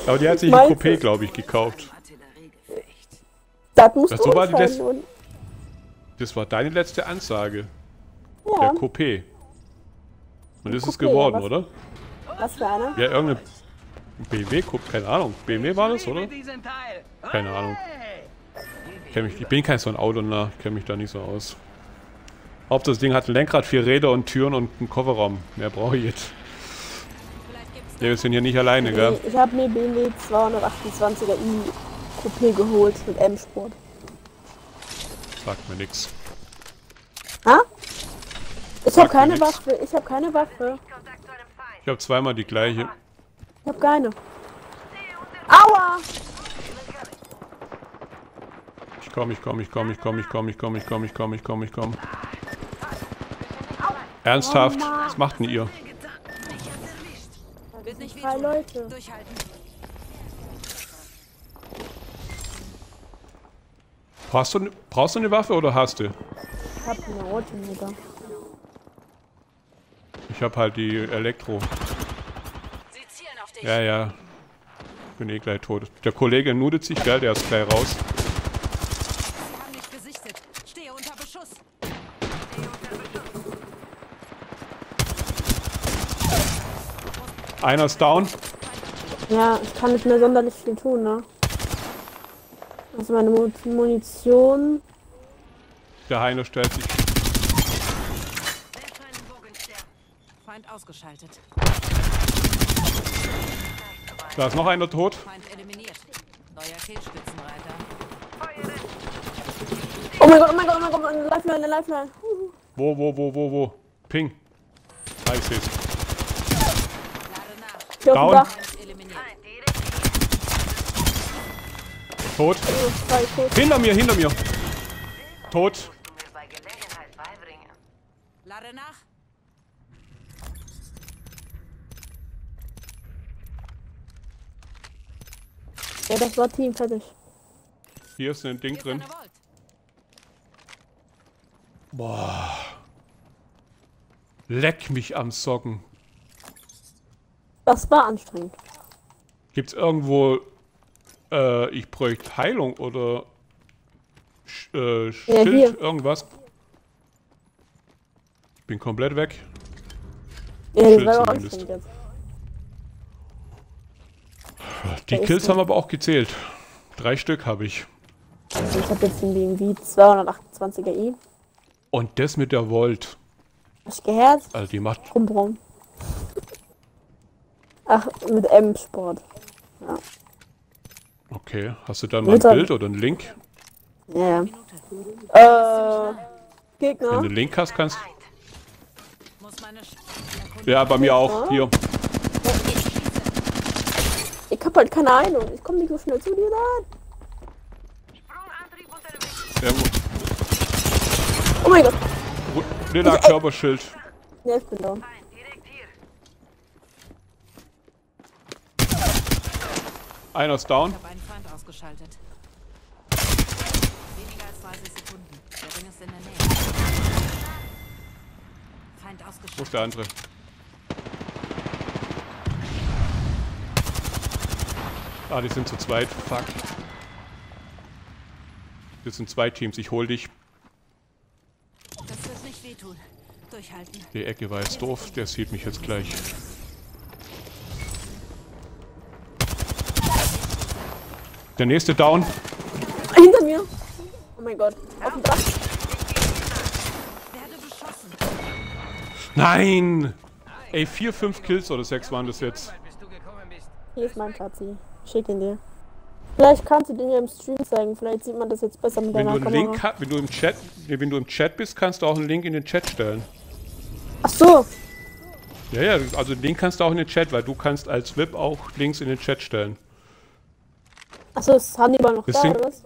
aber die hat sich ein Meinst Coupé, du? glaube ich, gekauft. Das musst Das du so war die letzte- Das war deine letzte Ansage. Ja, Der Coupé. Und das ist es Coupé, ja, geworden, was- oder? was für einer? Ja, irgendein BMW, Coup- keine Ahnung. BMW war das, oder? Keine Ahnung. Ich, kenn mich, ich bin kein so ein Autonah, kenne mich da nicht so aus. Hauptsache das Ding hat ein Lenkrad, vier Räder und Türen und einen Kofferraum. Mehr brauche ich jetzt. Ja, wir sind hier nicht alleine, gell? Ich habe mir BMW 228er i Coupé geholt mit M-Sport. Sagt mir nix. Ha? Ich habe keine nix. Waffe, ich habe keine Waffe. Ich habe zweimal die gleiche. Ich habe keine. Aua! Ich komm, ich komm, ich komm, ich komm, ich komm, ich komm, ich komm, ich komm, ich komm, ich komm. Ernsthaft? Was macht denn ihr? Drei. Leute. Brauchst du, brauchst du eine Waffe oder hast du? Ich habe eine Autometer. Ich habe halt die Elektro. Dich. Ja, ja. Bin eh gleich tot. Der Kollege nudet sich, gell? Der ist gleich raus. Sie haben mich gesichtet. Stehe unter Beschuss. Einer ist down. Ja, ich kann nicht mehr sonderlich viel tun, ne? Also meine Mu- Munition. Der Heiner stellt sich. Feind ausgeschaltet. Da ist noch einer tot. Oh mein Gott, oh mein Gott, oh mein Gott, eine Lifeline, eine Lifeline. Huhu. Wo, wo, wo, wo, wo? Ping. Ah, ich seh's. Down. Tot. Oh, tot. Hinter mir, hinter mir. Tot. Du mir bei Gelegenheit beibringen. Lade nach. Ja, das war Team fertig. Hier ist ein Ding Gebt, drin. wollt. Leck mich am Socken. Das war anstrengend. Gibt's irgendwo. Äh, ich bräuchte Heilung oder. Sch äh, Schild, hier. irgendwas? Ich bin komplett weg. Ja, das Schild war auch anstrengend jetzt. Die Kills haben aber auch gezählt. Drei Stück habe ich. Also ich habe jetzt einen BMW 228er i. Und das mit der Volt. Hab ich geherzt? Also die macht. Rumbraun. Ach, mit M-Sport. Okay. Hast du da mal ein Bild oder einen Link? Ja, ja. Äh, Gegner. Wenn du einen Link hast, kannst. Ja, bei mir auch. Hier. Halt keine Ahnung. Ich komme nicht so schnell zu dir da. Sprungantrieb unterwegs. Ja, Oh mein Gott. wo- lila Körperschild. Ja, ich bin hier. Einer ist down. Ich habe einen Feind ausgeschaltet. Weniger als 30 Sekunden. Der Ring ist in der Nähe. Feind Wo ausgeschaltet. ist der andere? Ah, die sind zu zweit. Fuck. Das sind zwei Teams. Ich hol dich. Das wird nicht wehtun. Durchhalten. Die Ecke war jetzt doof. Der sieht mich jetzt gleich. Der nächste down. Hinter mir. Oh mein Gott. Auf dem Dach. Nein! Ey, vier, fünf Kills oder sechs waren das jetzt. Hier ist mein Platzi. Schick ihn dir. Vielleicht kannst du den ja im Stream zeigen. Vielleicht sieht man das jetzt besser mit Wenn du deiner einen Kamera. Link wenn du im Chat, wenn du im Chat bist, kannst du auch einen Link in den Chat stellen. Ach so. Ja, ja, also den Link kannst du auch in den Chat, weil du kannst als VIP auch Links in den Chat stellen. Achso, ist Hannibal noch Das da, oder was?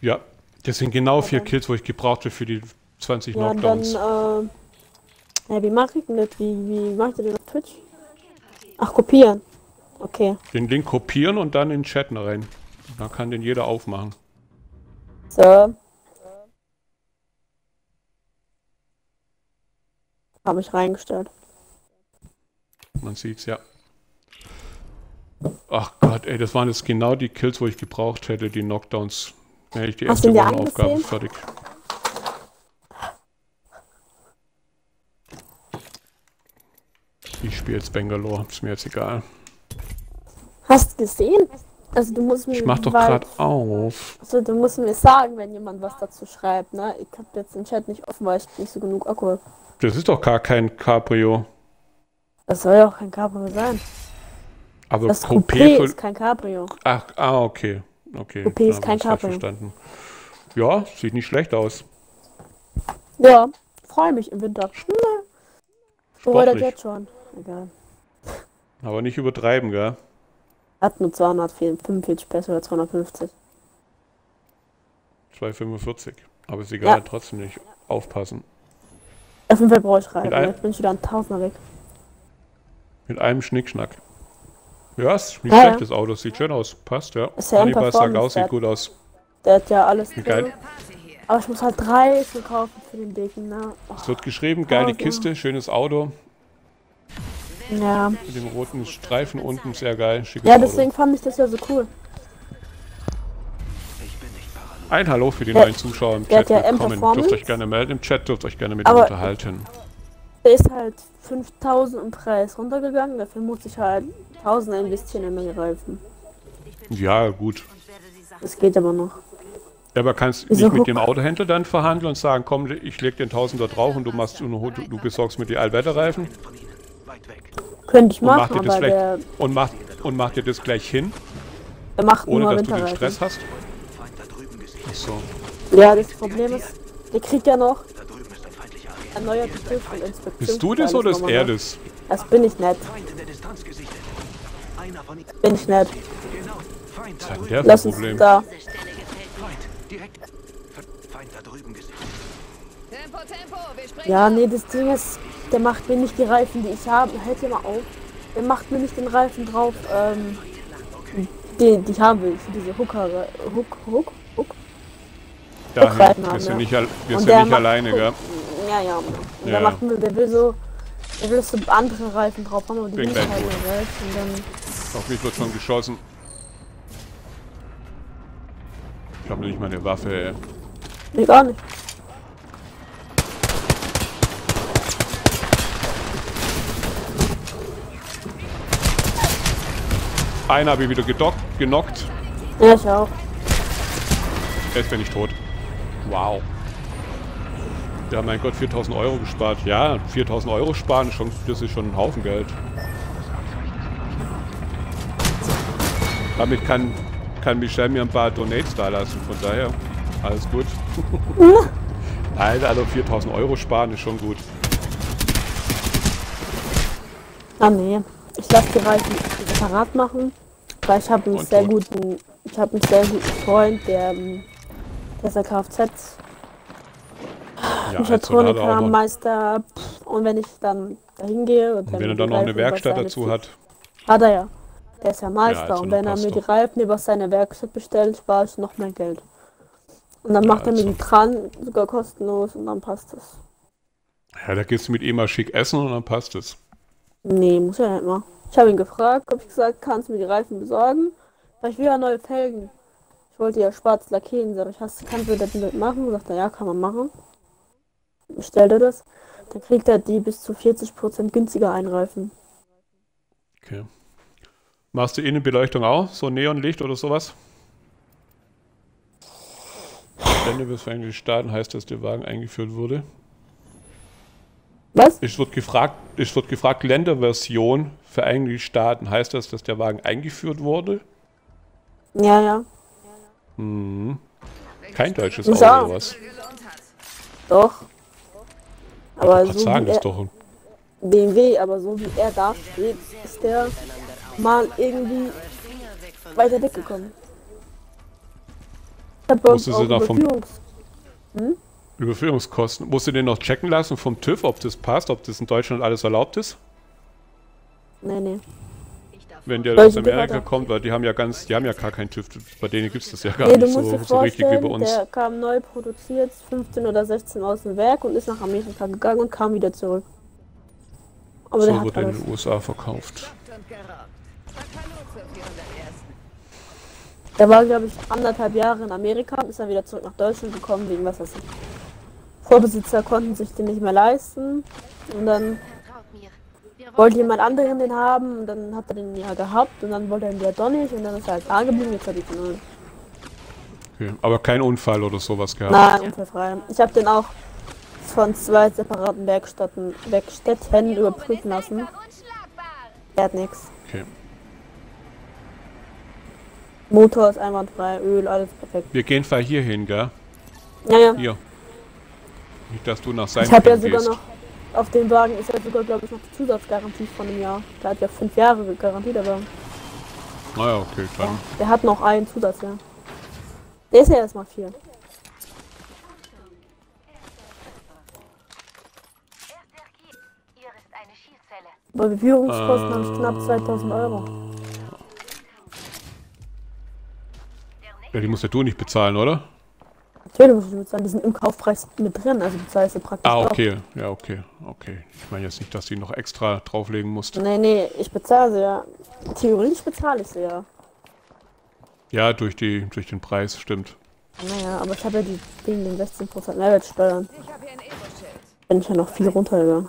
Ja, das sind genau vier Kills, wo ich gebraucht habe für die 20 Ja, und dann, Knockdowns. äh, ja, wie mach ich denn das? Wie, wie macht ihr das auf Twitch? Ach, kopieren. Okay. Den Link kopieren und dann in den Chat rein. Da kann den jeder aufmachen. So. Habe ich reingestellt. Man sieht's ja. Ach Gott, ey, das waren jetzt genau die Kills, wo ich gebraucht hätte, die Knockdowns. Dann hätte ich die erste angesehen? fertig. Ich spiele jetzt Bangalore, ist mir jetzt egal. Hast du gesehen? Also du musst mir Ich mach doch gerade auf. Also du musst mir sagen, wenn jemand was dazu schreibt, ne? Ich hab jetzt den Chat nicht offen, weil ich nicht so genug Akku. Das ist doch gar kein Cabrio. Das soll ja auch kein Cabrio sein. Aber Das Coupé Coupé ist kein Cabrio. Ach, ah, okay. Okay. Coupé ist kein Cabrio. verstanden. Ja, sieht nicht schlecht aus. Ja, freue mich im Winter. Bereut das Sportlich. jetzt schon. Egal. Aber nicht übertreiben, gell? Hat nur 245 PS oder 250. 245. Aber ist egal, Ja. trotzdem nicht. Aufpassen. Auf jeden Fall brauche ich rein. Jetzt bin ich wieder ein Tausender weg. Mit einem Schnickschnack. Ja, ist nicht Ja, schlecht, ja. das Auto. Sieht schön aus. Passt, ja. Ist ja Hannibal sieht gut aus. Der hat ja alles geil. Aber ich muss halt drei kaufen für den Dicken, ne? Oh, Es wird geschrieben, geile Tausend. Kiste, schönes Auto. Ja. Mit dem roten Streifen unten, sehr geil. Schickes Ja, Auto. deswegen fand ich das ja so cool. Ein Hallo für die Der- neuen Zuschauer im der Chat. hat ja M Willkommen. Dürft euch gerne melden im Chat, dürft euch gerne mit Aber- ihm unterhalten. Der ist halt 5000 im Preis runtergegangen. Dafür muss ich halt 1000 investieren in neue Reifen. Ja, gut. Das geht aber noch. Ja, aber kannst Wieso nicht mit dem Autohändler dann verhandeln und sagen, komm, ich leg den Tausender drauf und du machst du, du, du besorgst mir die Allwetterreifen Könnte ich und mach machen, dir das aber und mach und mach dir das gleich hin, der macht ohne nur dass du den. Stress hast. Ach so. Ja, das Problem ist, der kriegt ja noch erneuerte Prüfung und Inspektion. Bist du das oder ist er nochmal. das? Das bin ich nicht. Bin ich nicht. Was hat denn der für Lass uns Problem? da. Tempo, Tempo, wir springen. Ja, nee, das Ding ist, der macht mir nicht die Reifen, die ich habe. Hält hier mal auf. Der macht mir nicht den Reifen drauf, ähm, die, die ich haben will. Für diese Hooker, Hook, Hook, Hook. Ja, Hochreiten wir haben, ja. nicht, al- wir Und sind der nicht alleine, gell? Ja, ja. Und Ja. der macht mir, der will so, der will so andere Reifen drauf haben, aber die ich bang, halt nicht. Und dann, Auf mich wird schon geschossen. Ich habe nicht meine Waffe, ey. nee, gar nicht. Einen habe ich wieder gedockt, genockt. Ja, ich auch. Jetzt bin ich tot. Wow. Ja, mein Gott, 4000 Euro gespart. Ja, 4000 Euro sparen, ist schon, das ist schon ein Haufen Geld. Damit kann, kann Michelle mir ein paar Donates da lassen, von daher alles gut. [LAUGHS] Nein, also 4000 Euro sparen ist schon gut. Ah, nee. Ich lasse die Reifen separat machen, weil ich habe einen Und sehr tot. guten, ich habe einen sehr guten Freund, der, ähm, der ist der Kfz Ja, als Soldater auch noch. Mechatroniker-Meister. Und wenn ich dann dahin gehe und, Und wenn er dann noch eine Reifen Werkstatt dazu hat, Hat er ja. Der ist ja Meister. also und wenn er mir die. Reifen über seine Werkstatt bestellt, spare ich noch mehr Geld. Und dann macht er mir also. die dran, sogar kostenlos und dann passt es. ja, da gehst du mit ihm mal schick essen und dann passt es. Nee, muss ja nicht mal. Ich habe ihn gefragt, habe ich gesagt, kannst du mir die Reifen besorgen? Weil ich will ja neue Felgen. Ich wollte ja schwarz lackieren. Sag ich, hast, kannst du das mit machen? Sagt er, ja, kann man machen. Bestellt er das. Dann kriegt er die bis zu 40% günstiger einreifen. Okay. Machst du Innenbeleuchtung auch? So Neonlicht oder sowas? Stände bis eigentlich starten heißt, dass der Wagen eingeführt wurde. Was? Es wird gefragt, es wird gefragt, Länderversion für eigentlich starten. Heißt das, dass der Wagen eingeführt wurde? Ja, ja. Mhm. Kein deutsches Auto auch. oder was? Doch. Aber Ich so sagen, wie er, ist doch ein BMW, aber so wie er da steht, ist der mal irgendwie weiter weggekommen. Ich hab bei uns Musste sie auch da vom- Überführungs- Überführungskosten. Musst du den noch checken lassen vom TÜV, ob das passt, ob das in Deutschland alles erlaubt ist? Nee, nee. Wenn der aus Amerika kommt, weil die haben ja ganz, die haben ja gar keinen TÜV. Bei denen gibt es das ja gar Nee, nicht so, so richtig wie bei uns. der kam neu produziert, 15 oder 16 aus dem Werk und ist nach Amerika gegangen und kam wieder zurück. Aber So wird in den USA verkauft. Und gerockt. Bacalot für 401. Der war, glaube ich, anderthalb Jahre in Amerika und ist dann wieder zurück nach Deutschland gekommen, wegen was weiß ich. Vorbesitzer konnten sich den nicht mehr leisten und dann wollte jemand anderen den haben und dann hat er den ja gehabt und dann wollte er ihn wieder doch nicht und dann ist er halt da geblieben, jetzt habe ich den neuen. Okay. Aber kein Unfall oder sowas gehabt. Nein, unfallfrei. Ich habe den auch von zwei separaten Werkstätten, Werkstätten überprüfen lassen. Der hat nichts. Okay. Motor ist einwandfrei, Öl, alles perfekt. Wir gehen mal hier hin, gell? Ja, ja. Hier. Nicht, dass du nach seinem Ich habe ja sogar gehst. noch, auf dem Wagen ist ja sogar, glaube ich, noch die Zusatzgarantie von einem Jahr. Der hat ja fünf Jahre Garantie dabei. Naja, Ah okay, dann. Der hat noch einen Zusatzjahr. Der ist ja erstmal vier. Bei Bewährungskosten habe ich knapp 2000 Euro. Ja, die musst ja du nicht bezahlen, oder? Natürlich muss ich mit sagen, die sind im Kaufpreis mit drin, also bezahlst du praktisch Ah, auch. okay. Ja, okay. Okay. Ich meine jetzt nicht, dass du die noch extra drauflegen musst. Nee, nee, ich bezahle sie ja. Theoretisch bezahle ich sie ja. Ja, durch, die, durch den Preis, stimmt. Naja, aber ich habe ja die, wegen den 16% Mehrwertsteuern. Ich habe hier ein Evo-Schild. Bin ich ja noch viel runtergegangen.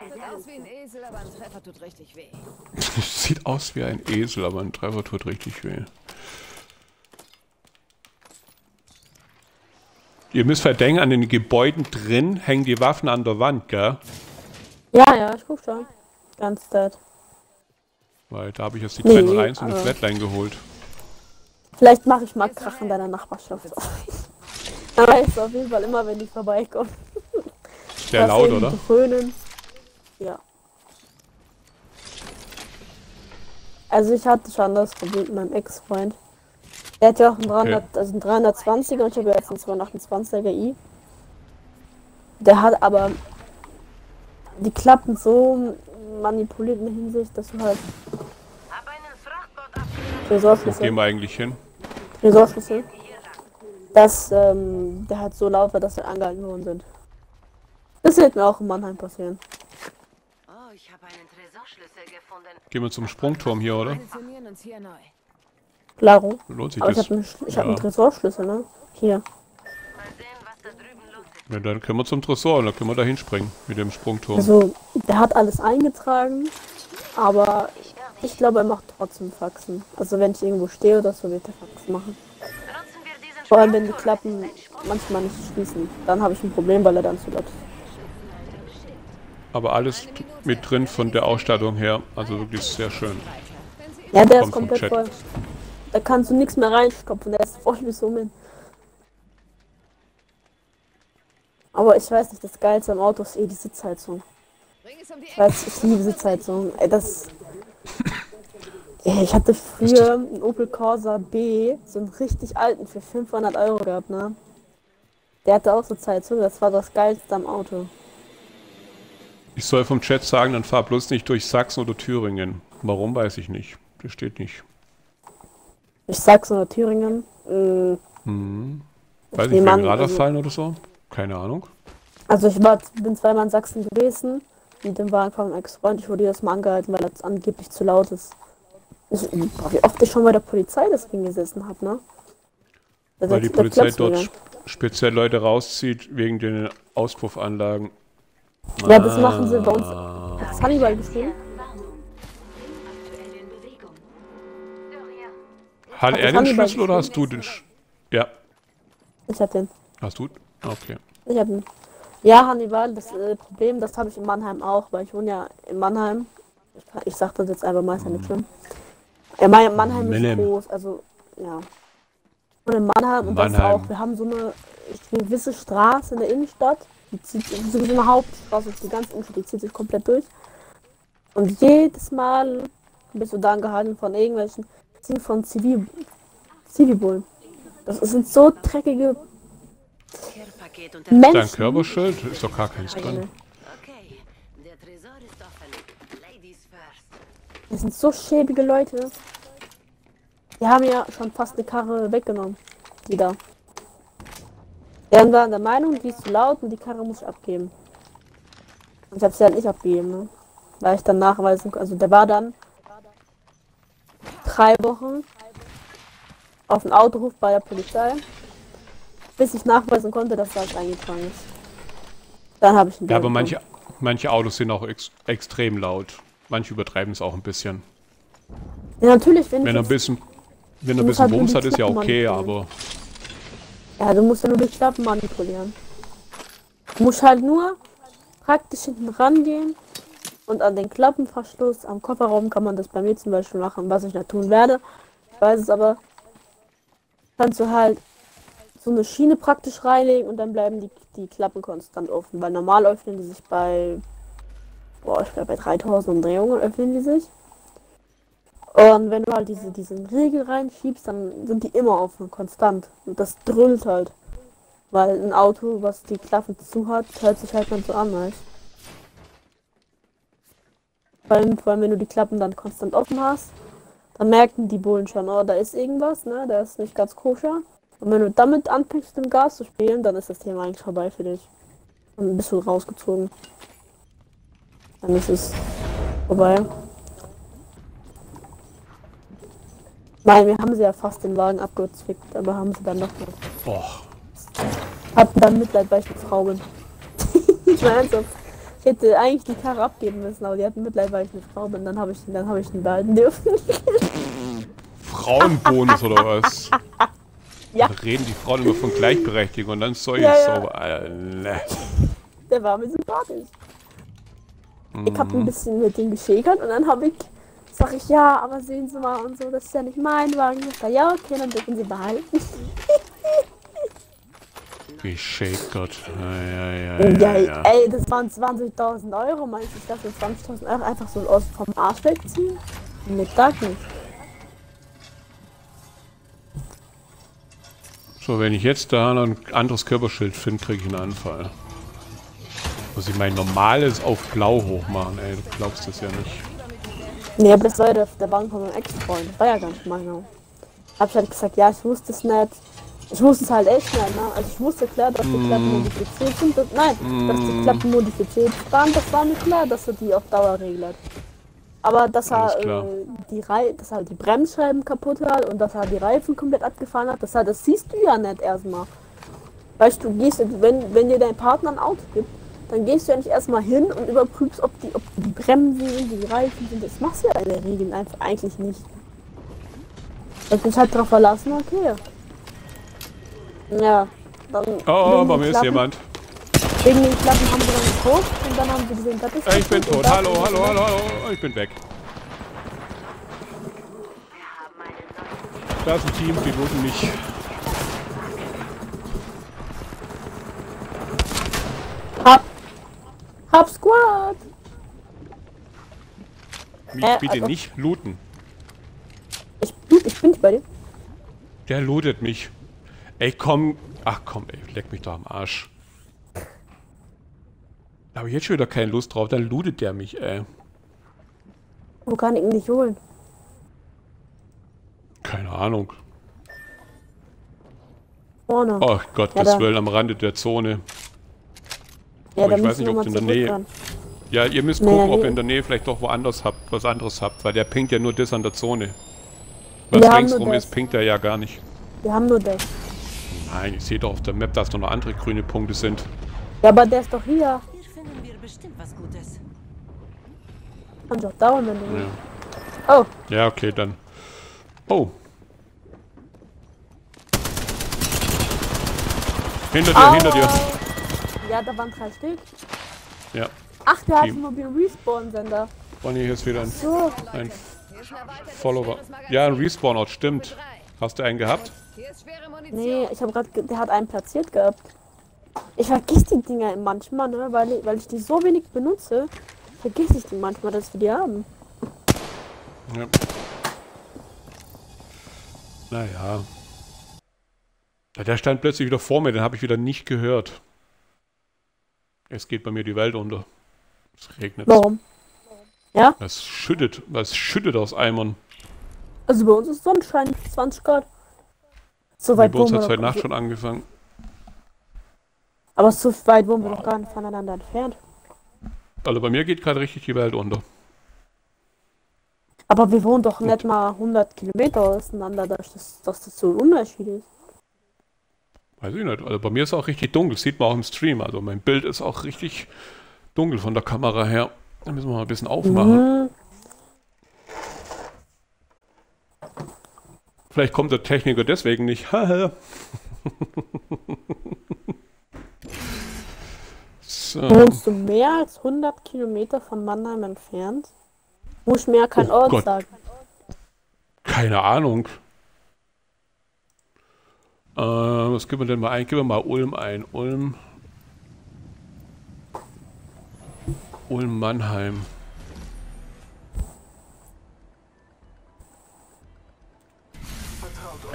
Sieht aus wie ein Esel, aber ein Treffer tut richtig weh. Sieht aus wie ein Esel, aber ein Treffer tut richtig weh. Ihr müsst verdenken, an den Gebäuden drin hängen die Waffen an der Wand, gell? Ja, ja, ich guck schon. Ganz Zeit. Weil da habe ich jetzt die Nee, kleinen Eins und eine Flatline geholt. Vielleicht mache ich mal Krach in deiner Nachbarschaft. Dann weißt du auf jeden Fall immer, wenn die vorbeikommen. Dass laut, oder? Dröhnen. Ja. Also ich hatte schon das Problem mit meinem Ex-Freund. Er hat ja auch einen, 300, also einen 320er und ich habe ja jetzt einen 228er i. Der hat aber die Klappen so manipuliert in der Hinsicht, dass du halt Tresorschlüssel, gehen wir eigentlich hin? Tresorschlüssel, dass ähm, der halt so laut war, dass wir angehalten worden sind. Das wird mir auch in Mannheim passieren. Oh, ich habe einen Tresorschlüssel gefunden. Gehen wir zum Sprungturm hier, oder? Positionieren uns hier neu. Klaro. Lohnt sich Aber ich das? habe einen, ich hab Ja. einen Tresorschlüssel, ne? Hier. Mal sehen, was da drüben los ist. Ja, dann können wir zum Tresor und dann können wir da hinspringen mit dem Sprungturm. Also, der hat alles eingetragen, aber ich glaube, er macht trotzdem Faxen. Also, wenn ich irgendwo stehe oder so, wird er Faxen machen. Vor allem, wenn die. Klappen manchmal nicht schließen. Dann habe ich ein Problem, weil er dann zu laut ist. Aber alles mit drin von der Ausstattung her. Also wirklich sehr schön. Ja, der Kommt ist vom komplett Chat. voll. Da kannst du nichts mehr reinstopfen, der ist voll wie so mit. Aber ich weiß nicht, das Geilste am Auto ist eh die Sitzheizung. Ich weiß, ich liebe Sitzheizung. Ey, das. [LAUGHS] Ey, ich hatte früher einen Opel Corsa B, so einen richtig alten für 500 Euro gehabt, ne? Der hatte auch Sitzheizung, das war das Geilste am Auto. Ich soll vom Chat sagen, dann fahr bloß nicht durch Sachsen oder Thüringen. Warum, weiß ich nicht. Das steht nicht. Ich sag's nur Thüringen. Äh, Weiß ich, nehme wegen Radarfallen oder so? Keine Ahnung. Also ich war, bin zweimal in Sachsen gewesen, mit dem Wagen von meinem Ex-Freund. Ich wurde jedes Mal angehalten, weil das angeblich zu laut ist. Ich, boah, wie oft ich schon bei der Polizei deswegen gesessen habe, ne? Da- Weil die Polizei dort sp- speziell Leute rauszieht wegen den Auspuffanlagen. nicht. Ja, das machen sie bei uns. Hat's Hannibal geschrieben? Aktuell in Bewegung. Hat er das den Schlüssel oder hast du den? Sch ja, Ich hab den. hast du? Okay. Ich hab den. Ja, Hannibal, das äh, Problem, das habe ich in Mannheim auch, weil ich wohne ja in Mannheim. Ich, ich sag das jetzt einfach mal, ist ja nicht schlimm. Ja, mein, Mannheim ist Mannheim. groß, also ja. Und in Mannheim und das Mannheim. auch, wir haben so eine gewisse Straße in der Innenstadt, die zieht sich, so eine Hauptstraße, die ganze Innenstadt, die zieht sich komplett durch. Und jedes Mal bist du da angehalten von irgendwelchen, sind von Zivil, Zivilbullen. Das sind so dreckige und Dein Menschen. Körperschild ist doch gar keins drin. Okay, der Tresor ist offen. Ladies first. Das sind so schäbige Leute. Die haben ja schon fast eine Karre weggenommen. Die da. Die waren der Meinung, die ist zu laut und die Karre muss ich abgeben. Und ich habe sie halt nicht abgegeben, ne? Weil ich dann nachweisen konnte. Also der war dann drei Wochen auf dem Autohof bei der Polizei, bis ich nachweisen konnte, dass das eingetragen ist. Dann habe ich ihn Ja, aber manche, manche Autos sind auch ex extrem laut. Manche übertreiben es auch ein bisschen. Ja, natürlich, wenn, Wenn er ein bisschen, wenn er ein bisschen Wumms hat, ist ja okay, aber Ja, du musst ja nur die Klappen manipulieren. Du musst halt nur praktisch hinten rangehen und an den Klappenverschluss am Kofferraum kann man das bei mir zum Beispiel machen, was ich da tun werde. Ich weiß es aber. Kannst du halt so eine Schiene praktisch reinlegen und dann bleiben die, die Klappen konstant offen. Weil normal öffnen die sich bei, boah, ich glaube bei 3000 Umdrehungen öffnen die sich. Und wenn du halt diese, diesen Riegel reinschiebst, dann sind die immer offen, konstant. Und das dröhnt halt. Weil ein Auto, was die Klappen zu hat, hört sich halt dann so an, weißt vor allem, vor allem, wenn du die Klappen dann konstant offen hast, dann merken die Bullen schon, oh, da ist irgendwas, ne, der ist nicht ganz koscher. Und wenn du damit anfängst, mit dem Gas zu spielen, dann ist das Thema eigentlich vorbei für dich. Und dann bist du rausgezogen. Dann ist es vorbei. Nein, wir haben sie ja fast den Wagen abgezwickt, aber haben sie dann doch nicht. boah, Hatten dann Mitleid, weil ich eine Frau bin. [LAUGHS] ich meine ernsthaft. Ich hätte eigentlich die Karre abgeben müssen, aber die hatten Mitleid, weil ich eine Frau bin. Dann habe ich, dann habe ich ihn behalten dürfen. [LAUGHS] Frauenbonus oder was? Ja. Da reden die Frauen immer von Gleichberechtigung und dann soll ich Ja, ja. so. Äh, ne. Der war mir sympathisch. Ich Mhm. habe ein bisschen mit ihm geschäkert und dann habe ich, sag ich, ja, aber sehen Sie mal und so, das ist ja nicht mein Wagen. Ich sag, ja, okay, dann dürfen Sie behalten. [LAUGHS] Geschäkert. Ja, ja, ja, Ja, ey, das waren 20.000 Euro. Meinst du, ich darf jetzt 20.000 Euro einfach so aus vom Arsch wegziehen? Mit Tag nicht. So, wenn ich jetzt da noch ein anderes Körperschild finde, kriege ich einen Anfall. Muss ich mein normales auf blau hochmachen, ey, du glaubst das ja nicht. Nee, aber das war ja der, Wagen von meinem Ex-Freund. Das war ja gar nicht meiner. Hab ich halt gesagt, ja, ich wusste es nicht. Ich wusste es halt echt nicht, ne? Also ich wusste klar, dass die Klappen modifiziert sind. Das, nein, dass die Klappen modifiziert waren, das war mir klar, dass er die auf Dauer regelt. Aber dass er äh, die Rei dass er halt die Bremsscheiben kaputt hat und dass er die Reifen komplett abgefahren hat, das, hat, das siehst du ja nicht erstmal. Weißt du, du gehst, wenn, wenn dir dein Partner ein Auto gibt, dann gehst du ja nicht erstmal hin und überprüfst, ob die, ob die Bremsen sind, die Reifen sind. Das machst du ja in der Regel einfach eigentlich nicht. Ich mich halt drauf verlassen, okay. Ja, dann. Oh, wegen bei mir ist jemand. Wegen den Klappen haben sie dann geguckt und dann haben sie gesehen, das ist ich bin tot. Hallo, hallo, hallo, hallo. Ich bin weg. Da ist ein Team, die looten mich. Hab. Hab Squad! Mich Äh, bitte also- nicht looten. Ich, bin- ich bin nicht bei dir. Der lootet mich. Ey, komm. Ach komm, ey, leck mich doch am Arsch. Aber jetzt schon wieder keine Lust drauf, dann lootet der mich, ey. Wo kann ich ihn nicht holen? Keine Ahnung. Vorne. Oh Gott, Ja, das da- will am Rande der Zone. ja, aber da ich weiß nicht, ob in der Nähe- dran. Ja, ihr müsst Nee, gucken, ob ihr in der Nähe vielleicht doch woanders habt, was anderes habt, weil der pinkt ja nur das an der Zone. Was Wir ringsrum ist, pinkt er ja gar nicht. Wir haben nur das. Nein, ich sehe doch auf der Map, dass da noch andere grüne Punkte sind. Ja, aber der ist doch hier. Hier finden wir bestimmt was Gutes. Kann doch dauern, wenn du Ja. Oh, Ja, okay, dann. Oh. Hinter dir, hinter dir. Au. Ja, da waren drei Stück. Ja. Ach, der hat Team. einen mobilen Respawn-Sender. Bonnie, hier ist wieder ein, So, ein Follower. Ja, ein Respawn-Ort, stimmt. Hast du einen gehabt? Hier ist schwere Munition. nee, ich habe gerade, der hat einen platziert gehabt. Ich vergiss die Dinger manchmal, ne, weil ich, weil ich die so wenig benutze, vergiss ich die manchmal, dass wir die haben. Ja. Naja. Ja, Der stand plötzlich wieder vor mir, den habe ich wieder nicht gehört. Es geht bei mir die Welt unter. Es regnet. Warum? Ja? Es schüttet, es schüttet aus Eimern. Also bei uns ist Sonnenschein, 20 Grad. So Bei weit uns wohnen hat es heute Nacht schon angefangen. Aber so weit wohnen wir doch gar nicht voneinander entfernt. Also bei mir geht gerade richtig die Welt unter. Aber wir wohnen doch nicht mal 100 Kilometer auseinander, dass das, dass das so ein Unterschied ist. Weiß ich nicht. Also bei mir ist auch richtig dunkel. Sieht man auch im Stream. Also mein Bild ist auch richtig dunkel von der Kamera her. Da müssen wir mal ein bisschen aufmachen. Mhm. Vielleicht kommt der Techniker deswegen nicht. So. Wohnst du mehr als 100 Kilometer von Mannheim entfernt? Muss mir ja kein Oh Ort Gott. sagen. Keine Ahnung. Äh, was geben wir denn mal ein? Geben wir mal Ulm ein. Ulm. Ulm Mannheim.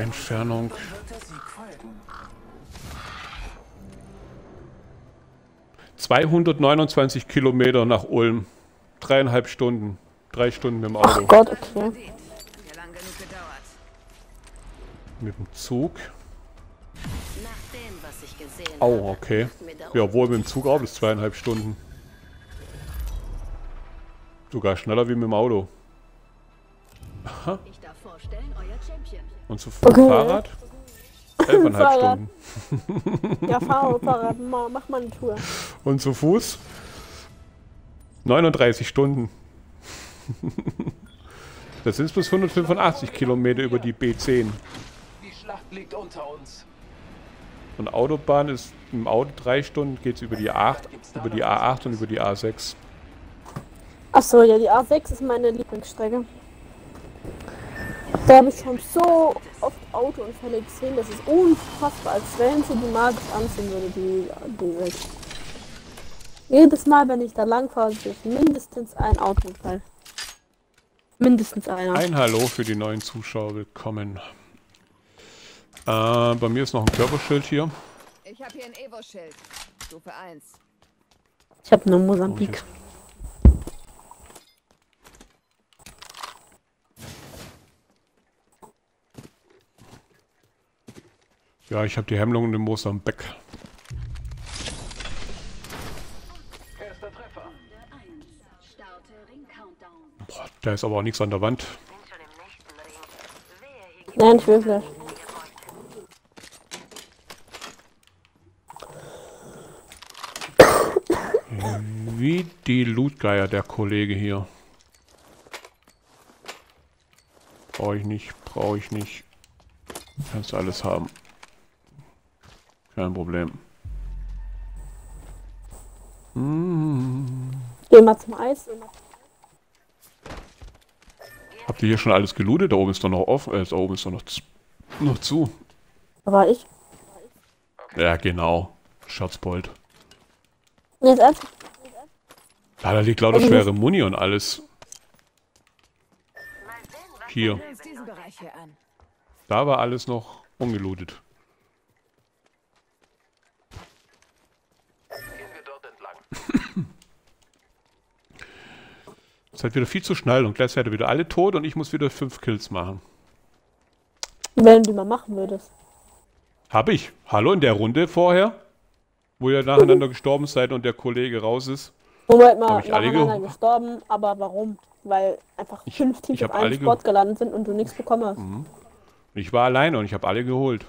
Entfernung. ...229 Kilometer nach Ulm. Dreieinhalb Stunden. Drei Stunden mit dem Ach Auto. Gott, okay. Mit dem Zug. Nach dem, was ich gesehen Oh, habe, okay. Ja, wohl mit dem Zug auch bis zweieinhalb Stunden. Sogar schneller wie mit dem Auto. Ich Und zu Okay. Fahrrad? Elfeinhalb. Stunden. Ja, fahr Fahrrad, ma- mach mal eine Tour. Und zu Fuß? 39 Stunden. Das sind bis 185 Kilometer über die B10. Die Schlacht liegt unter uns. Und Autobahn ist im Auto drei Stunden, geht es über die A8, über die A8 und über die A6. Achso, ja, die A6 ist meine Lieblingsstrecke. Da habe ich schon so oft Autounfälle gesehen, das ist unfassbar, als wenn sie die magisch anziehen würde, die, die 6. Jedes Mal, wenn ich da lang fahre, sehe ich mindestens ein Autounfall. Mindestens einer. Ein Hallo für die neuen Zuschauer, willkommen. Äh, bei mir ist noch ein Körperschild hier. Ich habe hier ein Evo-Schild. Stufe 1. Ich habe nur Mosambik. Ja, ich habe die. Erster Treffer. Starte Ring Countdown. Boah, da ist aber auch nichts an der Wand. bin schon im nächsten Ring. Wehe, hier gibt Nein, nicht. Wie die Lootgeier, der Kollege hier. Brauche ich nicht, brauche ich nicht. Kannst du alles haben. Kein Problem. Geh mal zum Eis. Habt ihr hier schon alles gelootet? Da oben ist doch noch offen. Äh, da oben ist doch noch, noch zu. Da war ich. Ja, genau. Scherzbold. Jetzt ernsthaft? Ja, da liegt lauter schwere Muni und alles. Hier. Da war alles noch ungelootet. Gehen wir dort entlang. Ist halt wieder viel zu schnell und gleich ihr wieder alle tot und ich muss wieder fünf Kills machen. Wenn du mal machen würdest. Hab ich. Hallo in der Runde vorher, wo ihr nacheinander gestorben seid und der Kollege raus ist. Moment mal, Hab ich alle gestorben, aber warum? Weil einfach fünf Teams ich auf einem Spot gelandet sind und du nichts bekommen hast. Und ich war alleine und ich habe alle geholt.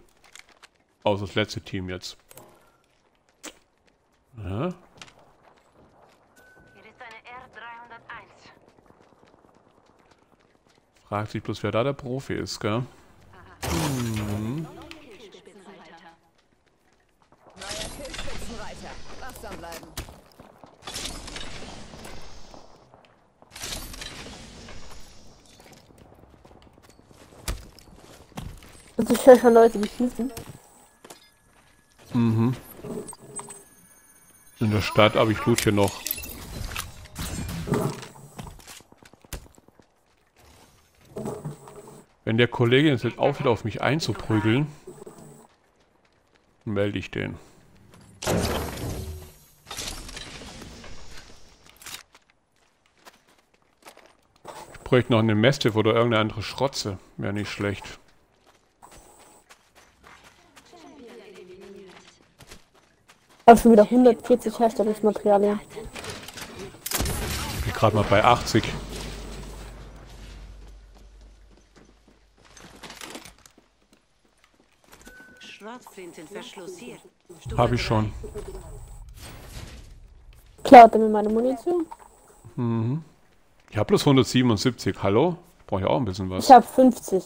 Außer das letzte Team jetzt. Ja, Hier ist eine R301. Fragt sich bloß, wer da der Profi ist, gell? Bleiben. Also ich höre schon Leute, die schießen. In der Stadt, aber ich loot hier noch. Wenn der Kollege jetzt aufhört, auf mich einzuprügeln. melde ich den. Ich bräuchte noch eine Mastiff oder irgendeine andere Schrotze. Wäre nicht schlecht. Ich habe schon wieder 140 Herstellungsmaterialien. Ich bin gerade mal bei 80. Schrotflintenverschluss hier. Habe ich schon. Klaut er mir meine Munition? Mhm. Ich habe bloß 177. Hallo? Brauche ich auch ein bisschen was. Ich habe 50.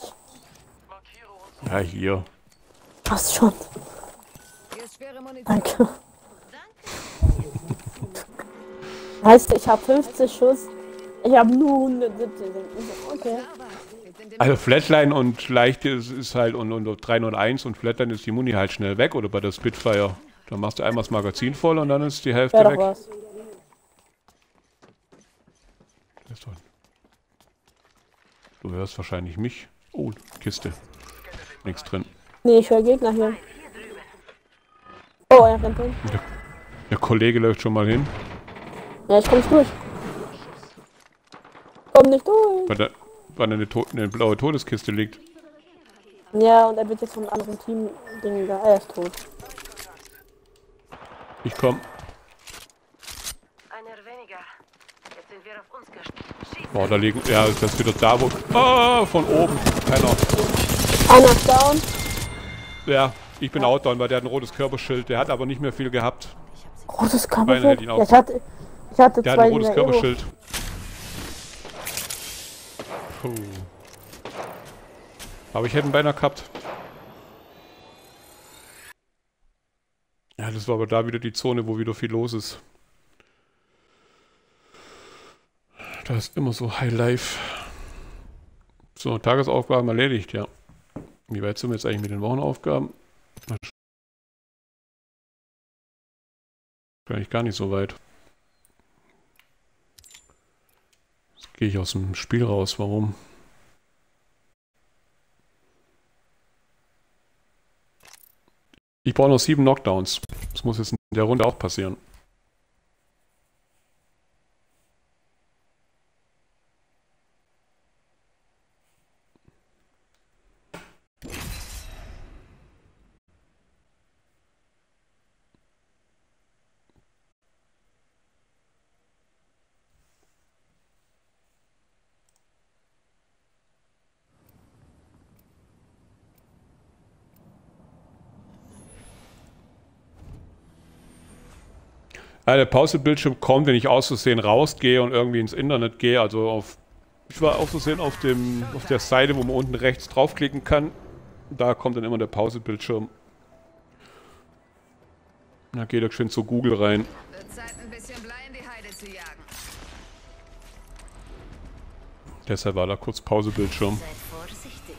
Ja, hier. Passt schon. Danke. Heißt, ich habe 50 Schuss. Ich habe nur 170. Okay. Also Flatline und leichte ist, ist halt und, und 301 und Flatline ist die Muni halt schnell weg oder bei der Spitfire. Da machst du einmal das Magazin voll und dann ist die Hälfte Wäre weg. was. Du hörst wahrscheinlich mich. Oh, Kiste. Nichts drin. Nee, ich höre Gegner hier. Oh, er rennt hin. Der, der Kollege läuft schon mal hin. Ja, ich komm nicht durch. Komm nicht durch. Weil da, weil da eine, to eine blaue Todeskiste liegt. Ja, und er wird jetzt von einem anderen Team Ding da. Er ist tot. Ich komm. Einer weniger. Jetzt sind wir auf uns gestellt. Boah, da liegen. Ja, das ist wieder da, wo. Ah, von oben. Einer. Einer ist down. Ja, ich bin out down, weil der hat ein rotes Körperschild. Der hat aber nicht mehr viel gehabt. Rotes Körperschild. Ja, ich hatte, ich hatte Der hat zwei ein rotes dieser Ero. Puh. Aber ich hätte ihn beinahe gehabt. Ja, das war aber da wieder die Zone, wo wieder viel los ist. Da ist immer so High Life. So, Tagesaufgaben erledigt, ja. Wie weit sind wir jetzt eigentlich mit den Wochenaufgaben? Wahrscheinlich gar nicht so weit. Gehe ich aus dem Spiel raus. Warum? Ich brauche noch sieben Knockdowns. Das muss jetzt in der Runde auch passieren. Ja, der Pausebildschirm kommt, wenn ich aus Versehen rausgehe und irgendwie ins Internet gehe. Also auf. Ich war aus Versehen auf, dem, auf der Seite, wo man unten rechts draufklicken kann. Da kommt dann immer der Pausebildschirm. Da geht er schön zu Google rein. Wird Zeit, ein bisschen Blei in die Heide zu jagen. Deshalb war da kurz Pausebildschirm. Seid vorsichtig.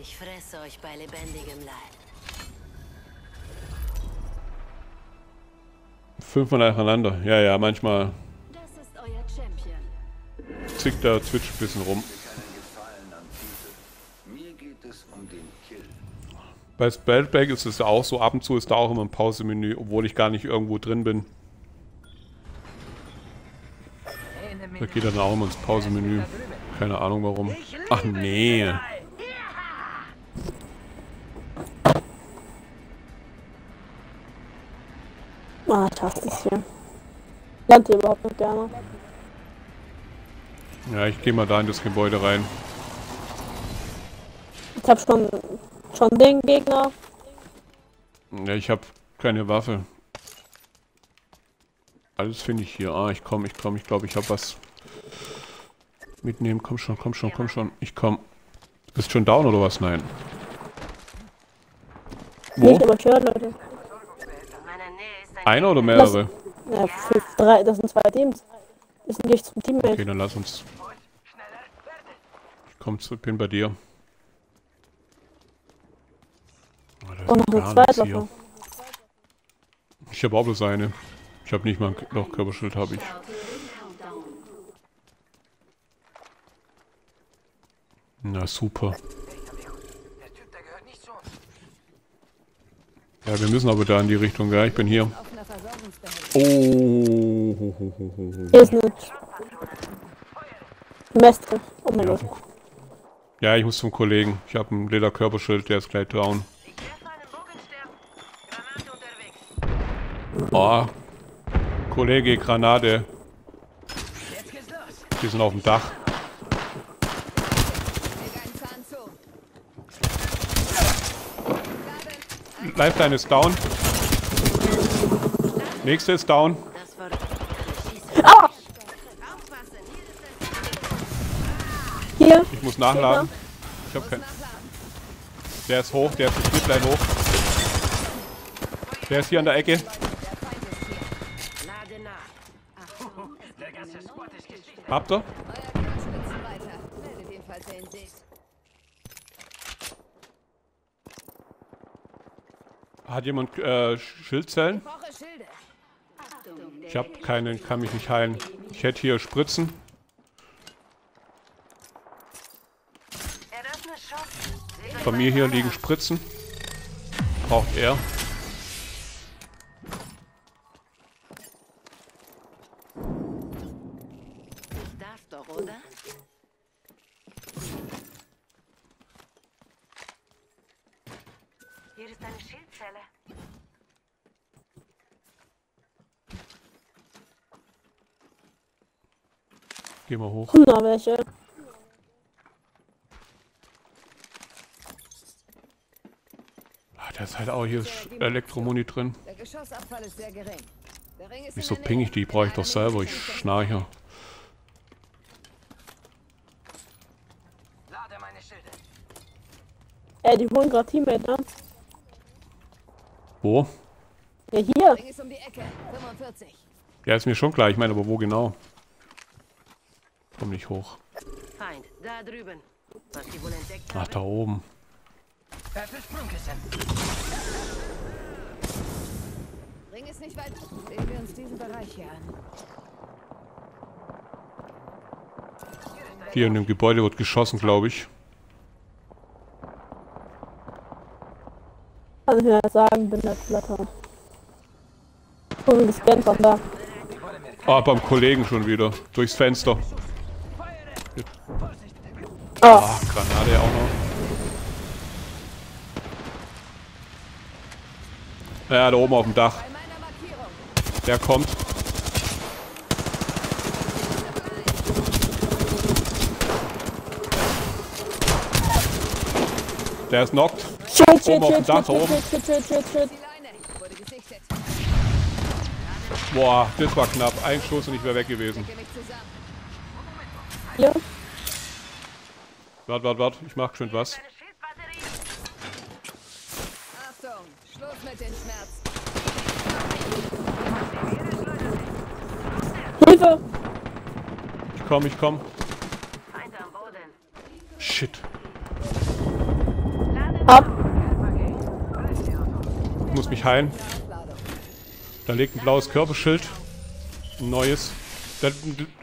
Ich fresse euch bei lebendigem Leib. Fünfmal nacheinander. Ja, ja, manchmal Das ist euer Champion. zickt der Twitch ein bisschen rum. keinen Gefallen am Titel. Mir geht es um den Kill. Bei Spellback ist es ja auch so, ab und zu ist da auch immer ein Pausemenü, obwohl ich gar nicht irgendwo drin bin. Da geht er dann auch immer ins Pausemenü. Keine Ahnung warum. Ach nee. Ah, ich hasse es hier. Lernt ihr überhaupt nicht gerne? Ja, ich gehe mal da in das Gebäude rein. Ich hab schon, schon den Gegner. Ja, ich habe keine Waffe. Alles finde ich hier. Ah, ich komme, ich komme, ich glaube, ich habe was mitnehmen. Komm schon, komm schon, komm schon. Ich komm. Bist schon down oder was? Nein. Nicht Wo? überschört, Leute. In meiner Nähe ist ein Einer oder mehrere? Ja, fünf, drei, das sind zwei Teams. Das sind nicht zum Teammate. Okay, dann lass uns. Ich komm zu, bin bei dir. Oh, Und noch eine. Zweitwaffe. Ich habe auch bloß eine. Ich habe nicht mal noch Körperschild, habe ich. Na super. Ja, wir müssen aber da in die Richtung, ja. Ich bin hier. Oh. Hier ist eine Mestre. Oh mein Gott. Ja, ich muss zum Kollegen. Ich habe ein lila Körperschild, der ist gleich down. Ich treffe einen Bogenstern. Granate unterwegs. Oh. Kollege, Granate. Die sind auf dem Dach. Lifeline ist down. Nächste ist down. Ah! Hier. Ich muss nachladen. Ich hab kein. Der ist hoch, der ist die Splitline hoch. Der ist hier an der Ecke. Habt ihr? Hat jemand äh, Schildzellen? Brauche Schilde. Ich habe keinen, kann mich nicht heilen. Ich hätte hier Spritzen. Bei mir hier liegen Spritzen. Braucht er. Ich darf doch, oder? Hier ist eine Schildzelle. Geh mal hoch. Na, welche? Ah, da ist halt auch hier Elektromuni drin. Der Geschossabfall ist sehr gering. Der Ring ist Wieso ping ich die? Brauche ich doch selber. Ich schnarche. Lade meine Schilde. Ey, die holen gerade Teammate, ne? Wo? Ja, hier. Der Ring ist die Ecke. 45. Ja, ist mir schon klar. Ich meine, aber wo genau? Komm nicht hoch. Feind, da drüben. Was die wohl entdeckt Ach, da oben. Öffne Sprungkissen. Ring ist nicht weit. Sehen wir uns diesen Bereich hier an. Hier in dem Gebäude wird geschossen, glaube ich. Kann ich mir ja sagen, bin der Flatter. Und gescannt von da. Ah, beim Kollegen schon wieder. Durchs Fenster. Oh, Ah, Granate auch noch. Ja, da oben auf dem Dach. Der kommt. Der ist knockt. shit, shit, Oben auf dem Dach, oben. Boah, das war knapp. Ein Schuss und ich wäre weg gewesen. Hier. Wart, wart, wart. Ich mach schon was. Achtung. Schluss mit den Schmerzen. Hilfe! Ich komm, ich komm. Shit. Ab! Ich muss mich heilen. Da liegt ein blaues Körperschild. Ein neues. Da,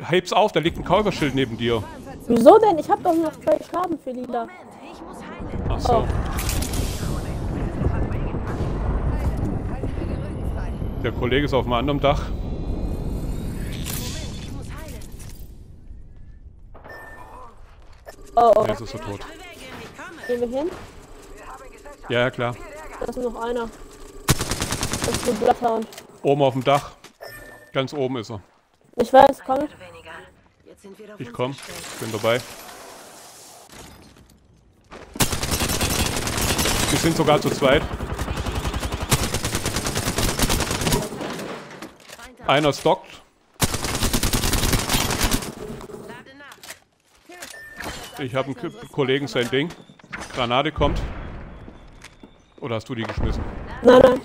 heb's auf, da liegt ein Körperschild neben dir. Wieso denn? Ich hab doch noch zwei Schaden für Lila. Ach so. Der Kollege ist auf dem anderen Dach. Oh, oh. Jetzt ist er tot. Gehen wir hin? Ja, ja, klar. Da ist nur noch einer. Das ist ein Bloodhound. Oben auf dem Dach. Ganz oben ist er. Ich weiß, komm. Ich komm. gestellt. Bin dabei. Wir sind sogar zu zweit. Einer stockt. Ich habe einen K Kollegen sein Ding. Granate kommt. Oder hast du die geschmissen? Nein, nein.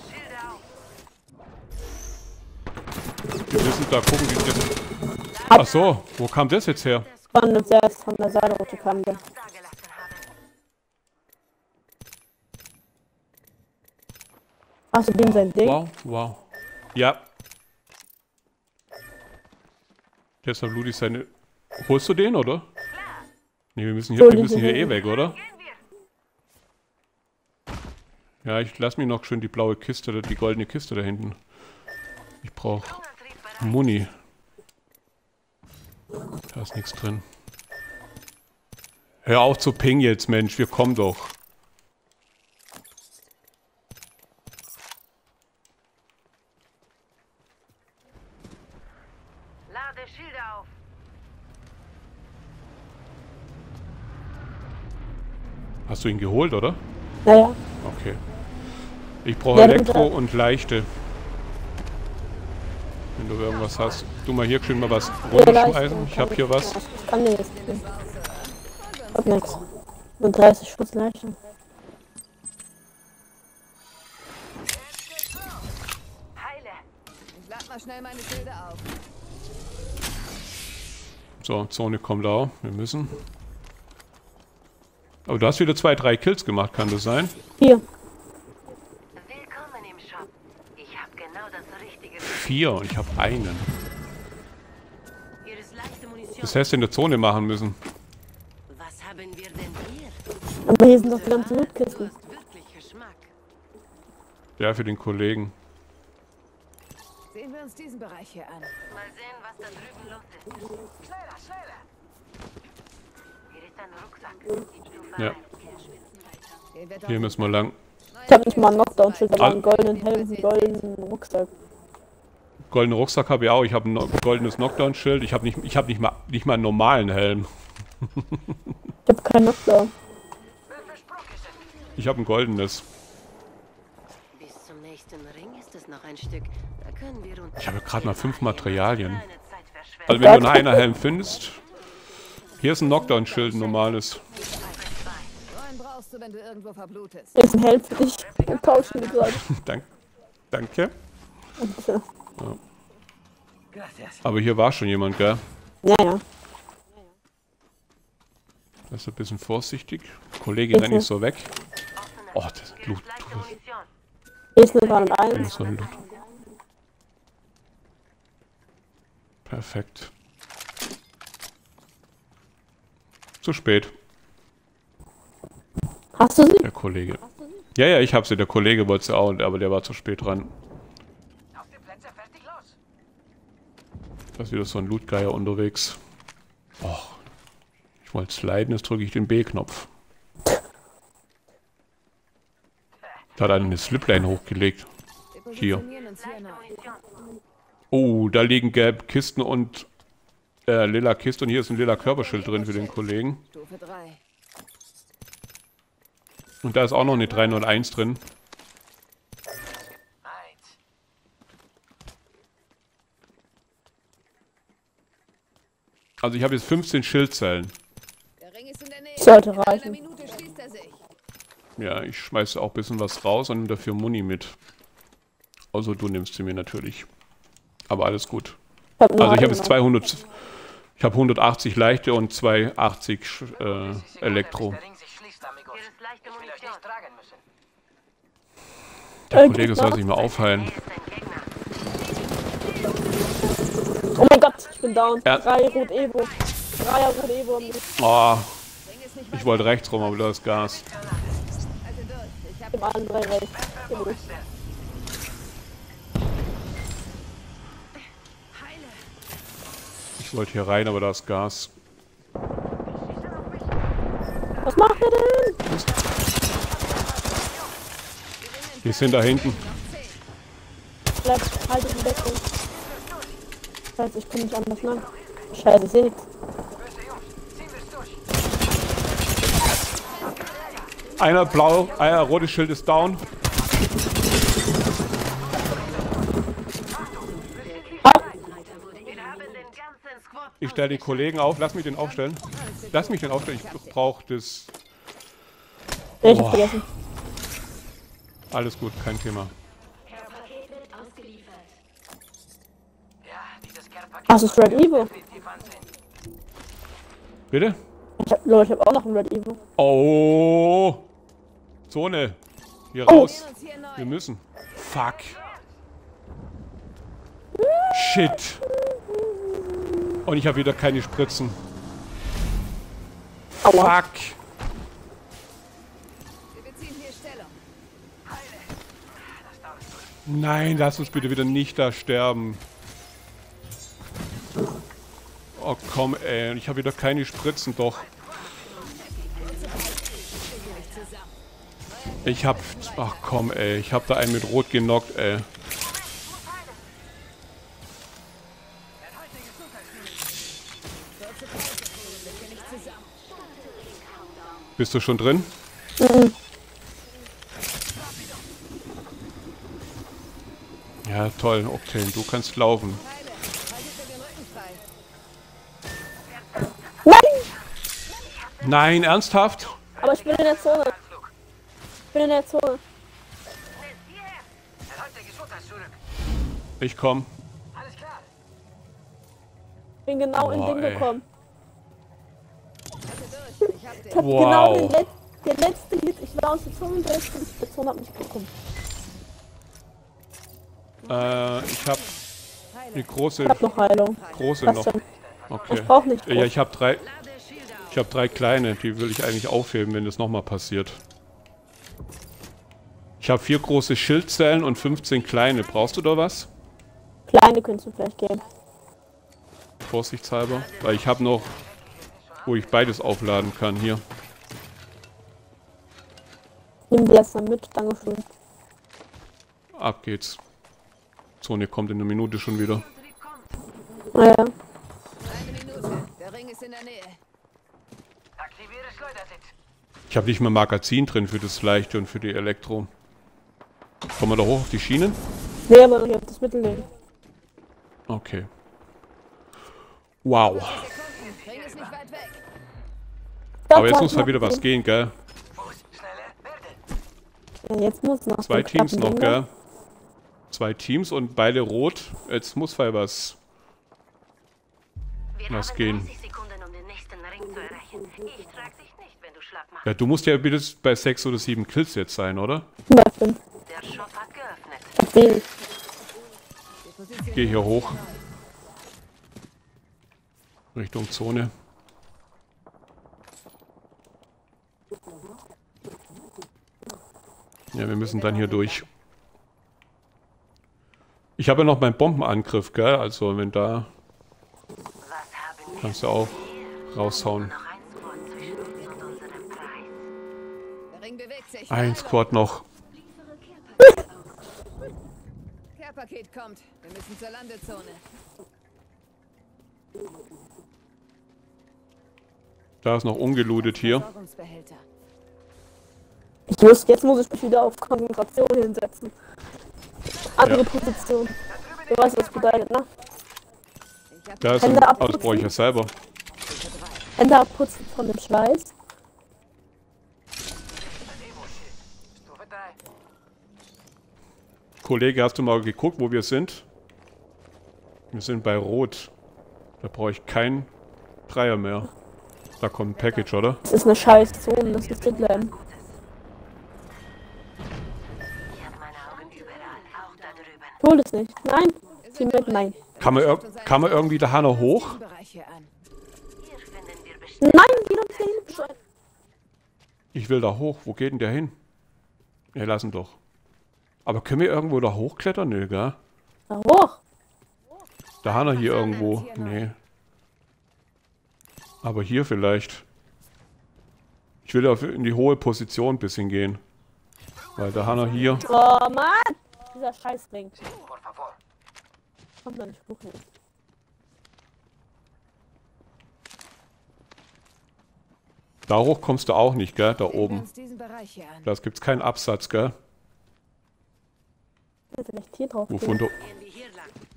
Da gucken, wie das. Ach so, wo kam das jetzt her? Von selbst, von der Seilroute kam der. Hast du dem sein Ding? Wow, wow. Ja. Deshalb Ludi seine. Holst du den, oder? Nee, wir müssen hier, wir müssen hier eh weg, oder? Ja, ich lass mir noch schön die blaue Kiste, die goldene Kiste da hinten. Ich brauche Muni. Da ist nichts drin. Hör auf zu ping jetzt, Mensch, wir kommen doch. Lade Schilder auf. Hast du ihn geholt, oder? Naja. Okay. Ich brauche Ja, Elektro und leichte. Du irgendwas hast. Du mal hier schön mal was Ja, runterschmeißen. Ich habe hier was. Ich kann dir jetzt nicht. Hab nix. Nur 30 Schuss leichter. Heile. Ich lad mal schnell meine Schilder auf. So, Zone kommt auch. Wir müssen. Aber du hast wieder zwei, drei Kills gemacht, kann das sein? Hier. Willkommen im Shop. Ich habe genau das Richtige. Vier und ich habe einen. Das hättest du in der Zone machen müssen. Was haben wir denn hier? Aber hier sind doch die ganzen Lootkisten. Ja, für den Kollegen. Sehen wir uns diesen Bereich hier an. Mal sehen, was da drüben los ist. Schneller, schneller. Hier ist ein Rucksack. Ja. 1. Gehen wir doch. Hier müssen wir lang. Ich hab nicht mal ein Knockdown-Schild, aber einen goldenen Helm, einen goldenen Rucksack. Goldenen Rucksack habe ich auch. Ich habe ein goldenes Knockdown-Schild. Ich habe nicht, ich hab nicht, mal, nicht mal einen normalen Helm. Ich hab keinen Knockdown. Ich habe ein goldenes. Bis zum nächsten Ring ist es noch ein Stück. Da können wir uns. Ich habe gerade mal fünf Materialien. Also wenn du einen Einer-Helm findest. Hier ist ein Knockdown-Schild, ein normales. So einen brauchst. Hier ist ein Helm für dich. Tauschen wir gerade. [LAUGHS] Dank, danke. Und, Gracias. Aber hier war schon jemand, gell? ja, ja. Das ist ein bisschen vorsichtig. Kollege rennt nicht so weg. Oh, das ist. Hier ist eine 301. So ein Loot. Perfekt. Zu spät, Hast du sie? der Kollege. Ja, ja, ich hab sie. Der Kollege wollte sie auch, aber der war zu spät dran. Auf die Plätze, fertig, los! Da ist wieder so ein Lootgeier unterwegs. Och, ich wollte sliden, jetzt drücke ich den B-Knopf. Da hat einer eine Slipline hochgelegt. Hier. Oh, da liegen gelb Kisten und äh, lila Kiste und hier ist ein lila Körperschild drin für den Kollegen. Stufe 3. Und da ist auch noch eine 301 drin. Also ich habe jetzt 15 Schildzellen. Der Ring ist in der Nähe. Sollte reichen. Ja, ich schmeiße auch ein bisschen was raus und nehme dafür Muni mit. Also du nimmst sie mir natürlich. Aber alles gut. Ich Also ich habe jetzt 200... Ich habe 180 leichte und 280 Sch- äh, Elektro. Der Kollege soll sich mal aufheilen. Hier ist ein Gegner. Oh mein Gott, ich bin down. Ja. Drei Rot Evo. Dreier Rot Evo. Oh, ich wollte rechts rum, aber da ist Gas. Halte durch. Ich hab Im drei rechts. Genau. Ich wollte hier rein, aber da ist Gas. Was macht er denn? Die sind da hinten. Bleib, halte die Deckung. Scheiße, ich komme nicht anders lang. Scheiße, ich seh nichts. Einer blau, einer rotes Schild ist down. Ich stelle den Kollegen auf. Lass mich den aufstellen. Lass mich den aufstellen. Ich brauche das. Ich hab vergessen. Alles gut, kein Thema. Paket wird ausgeliefert. Ja, du das Red ansehen. Bitte? Ich hab, Leute, ich hab auch noch ein Red Evo. Oh! Zone! Hier Oh. raus! Wir müssen. Fuck! Shit! Und ich habe wieder keine Spritzen. Aua. Fuck! Nein, lass uns bitte wieder nicht da sterben. Oh komm, ey. Ich habe wieder keine Spritzen, doch. Ich hab... Ach komm, ey. Ich hab da einen mit Rot genockt, ey. Bist du schon drin? Ja, toll, Octane, du kannst laufen. Nein! Ernsthaft? Aber ich bin in der Zone. Ich bin in der Zone. Ich komm. Alles klar. Ich bin genau in Boah, Ding ey. gekommen. Ich hab Wow. genau den, Let den letzten Hit. Ich war aus der Zone und der letzte Hit der Zone hat mich bekommen. Äh, ich hab die große, Ich hab noch Heilung. große noch. Okay. Ich brauch nicht Ja, groß. ich habe drei. Ich habe drei kleine, die will ich eigentlich aufheben, wenn das nochmal passiert. Ich habe vier große Schildzellen und 15 kleine. Brauchst du da was? Kleine könntest du vielleicht geben. Vorsichtshalber. Weil ich habe noch, wo ich beides aufladen kann. Hier. Nimm die erst mal mit. Dankeschön. Ab geht's. Zone kommt in einer Minute schon wieder. Naja. Eine Minute. Der Ring ist in der Nähe. Ich habe nicht mehr Magazin drin für das Leichte und für die Elektro. Kommen wir da hoch auf die Schienen? Nee, aber ich hab das Mittelding. Okay. Wow. Aber jetzt muss halt wieder was gehen, gell? Jetzt muss noch. Zwei Teams noch, gell? Zwei Teams und beide rot. Jetzt muss halt was, was gehen. 30 Sekunden, um den nächsten Ring zu erreichen. Ich trag dich nicht, wenn du Schlag machst. Ja, du musst ja bitte bei sechs oder sieben Kills jetzt sein, oder? Bei fünf. Der Shop hat geöffnet. Ich. Geh hier hoch. Richtung Zone. Ja, wir müssen dann hier durch. Ich habe ja noch meinen Bombenangriff, gell? Also wenn da kannst du auch raushauen. Ein Squad noch. Care-Paket kommt. Wir müssen zur Landezone. Da ist noch ungelootet hier. Ich muss, jetzt muss ich mich wieder auf Konzentration hinsetzen. Andere Ja. Position. Du weißt, was das bedeutet, ne? Ich hab Da ist Hände ein, abputzen. das brauche ich ja selber. Hände abputzen von dem Schweiß. Stufe 3. Kollege, hast du mal geguckt, wo wir sind? Wir sind bei Rot. Da brauche ich keinen Dreier mehr. Da kommt ein Package, oder? Das ist eine scheiß Zone, das ist da drüben. Hol es nicht. Nein. Zieh mit, nein. Kann man, kann man irgendwie da Hanna hoch? Nein, geh doch hier hin. Ich will da hoch. Wo geht denn der hin? Ja, lassen doch. Aber können wir irgendwo da hochklettern? Nö, gell? Na hoch. Da Hanna hier irgendwo. Nee. Aber hier vielleicht. Ich will auf in die hohe Position ein bisschen gehen. Weil da Hanna hier. Oh Mann. Dieser Scheißring. Komm da nicht hoch. hin. Da hoch kommst du auch nicht, gell? Da wir oben. uns diesen Bereich hier an. Da gibt's keinen Absatz, gell? Vielleicht hier drauf. Wo von da, wir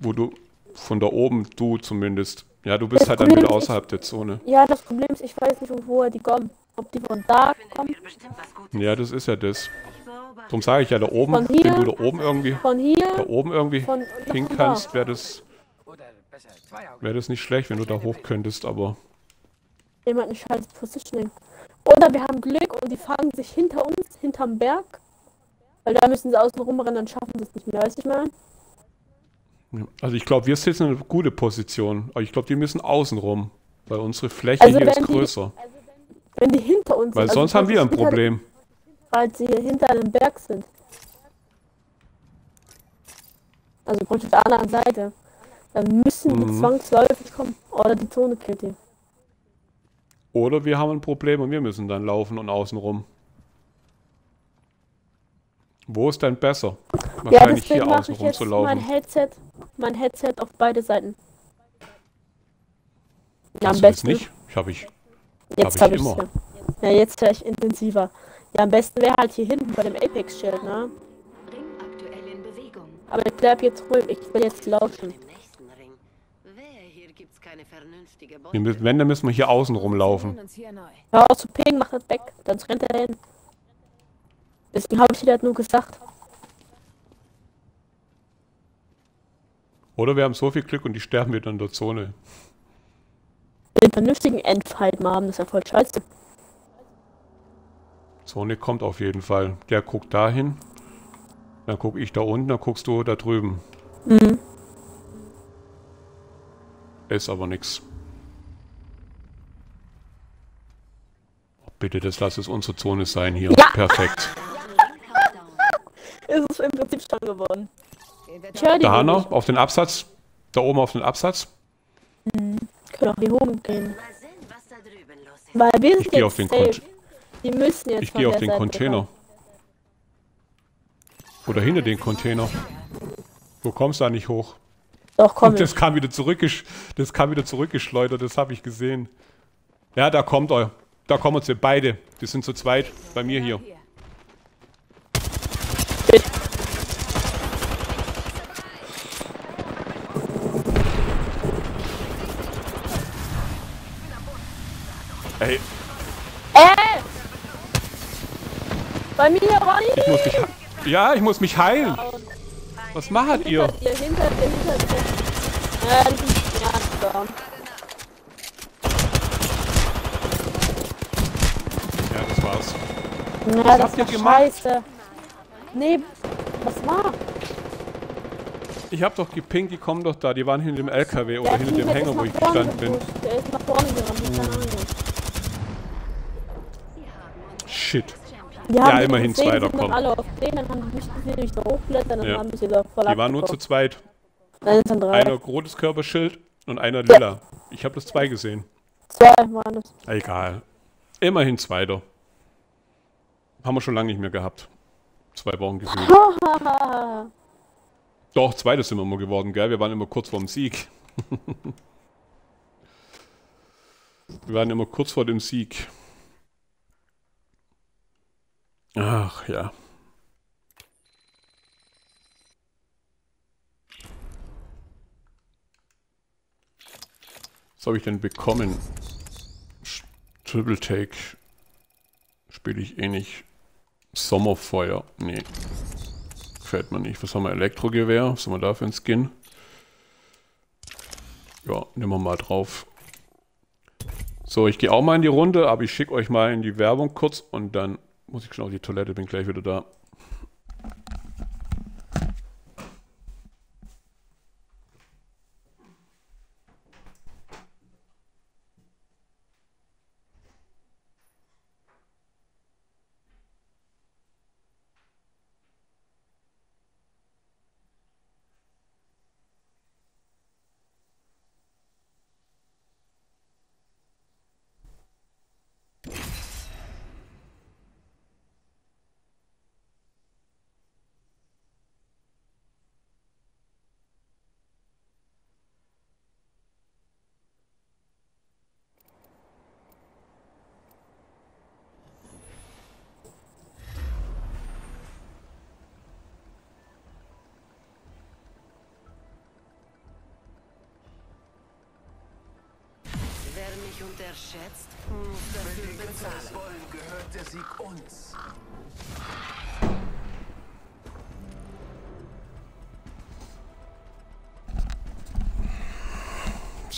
wo du von da oben, du zumindest. Ja, du bist Das halt dann Problem wieder ist- außerhalb der Zone. Ja, das Problem ist, ich weiß nicht, woher die kommen. Ob die von da kommen, wir. Ja, das ist ja das. Darum sage ich ja, da oben, Von hier? wenn du da oben irgendwie, von da hier, oben irgendwie von, hin kannst, da. wäre das, Oder besser zwei Augen. wär das nicht schlecht, wenn du da hoch könntest, aber Jemand ein scheiß Positioning. Oder wir haben Glück und die fangen sich hinter uns, hinterm Berg. Weil da müssen sie außen rumrennen, dann schaffen sie es nicht mehr, weißt du, ich meine? also ich glaube, wir sind in einer gute Position. Aber ich glaube, die müssen außen rum, weil unsere Fläche Also hier ist wenn die- größer. Wenn die hinter uns Weil sind. also sonst haben wir ein Problem. Weil sie hinter einem Berg sind. Also auf der anderen Seite. Dann müssen die Mhm. zwangsläufig kommen. Oder die Zone killt die. Oder wir haben ein Problem und wir müssen dann laufen und außen rum. Wo ist denn besser? Ja, Wahrscheinlich deswegen hier außen ich rum mein. Headset, mein Headset auf beide Seiten. Ja, am besten. nicht? Ich habe ich. Jetzt hab habe ich ich immer. ja. ja, jetzt höre ich intensiver. Ja, am besten wäre halt hier hinten bei dem Apex-Schild, ne? Aber ich bleib jetzt ruhig, ich will jetzt lauschen. Wir müssen- Wenn, dann müssen wir hier außen rumlaufen. Hör auf zu pingen, mach das weg, sonst rennt er hin. Deswegen habe ich dir das nur gesagt. Oder wir haben so viel Glück und die sterben wieder in der Zone. Den vernünftigen Endfight mal haben, das ist ja voll scheiße. Zone kommt auf jeden Fall. Der guckt dahin. Dann gucke ich da unten, dann guckst du da drüben. Mhm. Ist aber nix. Bitte, das lass es unsere Zone sein hier. Ja. Perfekt. Ist es im Prinzip schon geworden. Ich höre die Da nämlich. Hanna, auf den Absatz. Da oben auf den Absatz. Können auch hier oben gehen. Mal sehen, was da drüben los ist. Weil wir sind Ich gehe jetzt auf den safe. Die müssen jetzt Ich gehe auf der den Seite Container. kommen. Oder hinter den Container. Du kommst da nicht hoch. Doch, komm Und das ich. kam wieder zurückgesch das kam wieder zurückgeschleudert, das habe ich gesehen. Ja, da kommt er. Da kommen sie beide. Die sind zu zweit bei mir hier. Hier. Ey, Äh! Bei mir, Ronny! ich muss mich. Ja, ich muss mich heilen. Was macht ihr? Hinter dir, hinter dir, hinter dir. Ja, ja. Ja, das war's. Ja, Was das habt ihr war gemacht? scheiße. Nee, was war? Ich hab doch gepinkt, die kommen doch da. Die waren hinter dem LKW oder Der hinter dem Hänger, wo ich gestanden bin. Der ist nach vorne gerannt, mit seiner Shit. Ja, mich immerhin gesehen, zwei dann davon. alle auf dann haben mich gesehen, wie ich da hochblätter, dann Ja. haben sie da voll Die waren nur zu zweit. Dann drei. Einer rotes Körperschild und einer lila. Ich habe das zwei gesehen. Zwei waren das. Egal. Immerhin zweiter. Haben wir schon lange nicht mehr gehabt. Zwei Wochen. Hahaha. [LAUGHS] Doch, zweiter sind wir immer geworden, gell? Wir waren immer kurz vorm Sieg. [LAUGHS] wir waren immer kurz vor dem Sieg. Ach ja. Was habe ich denn bekommen? Triple Take. Spiele ich eh nicht. Sommerfeuer. Nee. Gefällt mir nicht. Was haben wir? Elektrogewehr. Was haben wir da für ein Skin? Ja, nehmen wir mal drauf. So, ich gehe auch mal in die Runde, aber ich schicke euch mal in die Werbung kurz und dann muss ich schon auf die Toilette, bin gleich wieder da.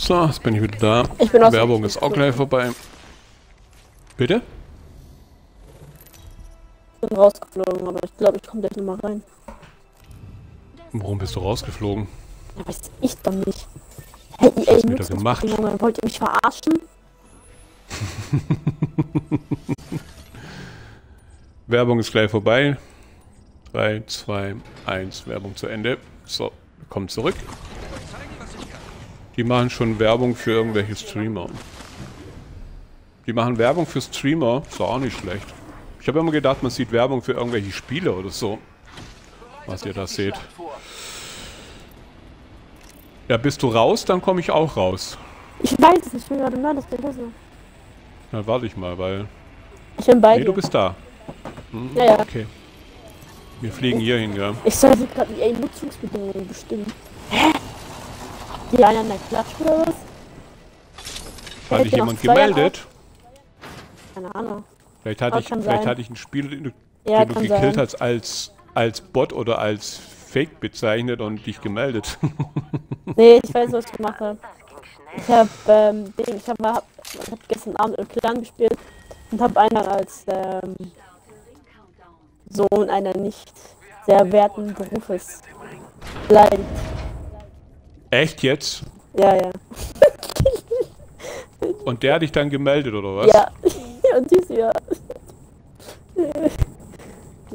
So, jetzt bin ich wieder da. Ich bin Werbung ist auch gleich vorbei. Bitte? Ich bin rausgeflogen, aber ich glaube, ich komme gleich nochmal rein. Warum bist du rausgeflogen? Ja, weiß ich doch nicht. Hey, EA hast du nutzt gemacht? Junge, wollt ihr mich verarschen? [LAUGHS] Werbung ist gleich vorbei. 3, 2, 1, Werbung zu Ende. So, Kommt zurück. Die machen schon Werbung für irgendwelche Streamer. Die machen Werbung für Streamer, ist doch auch nicht schlecht. Ich habe immer gedacht, man sieht Werbung für irgendwelche Spiele oder so. Was ihr da seht. Ja, bist du raus, dann komme ich auch raus. Ich weiß es, ich bin gerade das Ding ist so. Dann warte ich mal, weil... Ich bin bei Nee, dir. du bist da. Hm, Ja, ja. Okay. Wir fliegen hier hin, ja. Ich sollte gerade die Nutzungsbedingungen bestimmen. Die einer in der Klatsche oder was? Hat noch jemand gemeldet? Keine Ahnung. Vielleicht hatte ich, vielleicht sein. hatte ich ein Spiel, den du, Ja, den du gekillt sein. hast, als, als Bot oder als Fake bezeichnet und dich gemeldet. [LAUGHS] Nee, ich weiß, was ich gemacht habe. Ich habe ähm, ich hab, ich hab gestern Abend im Clan gespielt und habe einer als ähm, Sohn einer nicht sehr werten Berufes beleidigt. Echt jetzt? Ja, ja. [LAUGHS] Und der hat dich dann gemeldet, oder was? Ja. [LAUGHS] und die ist ja.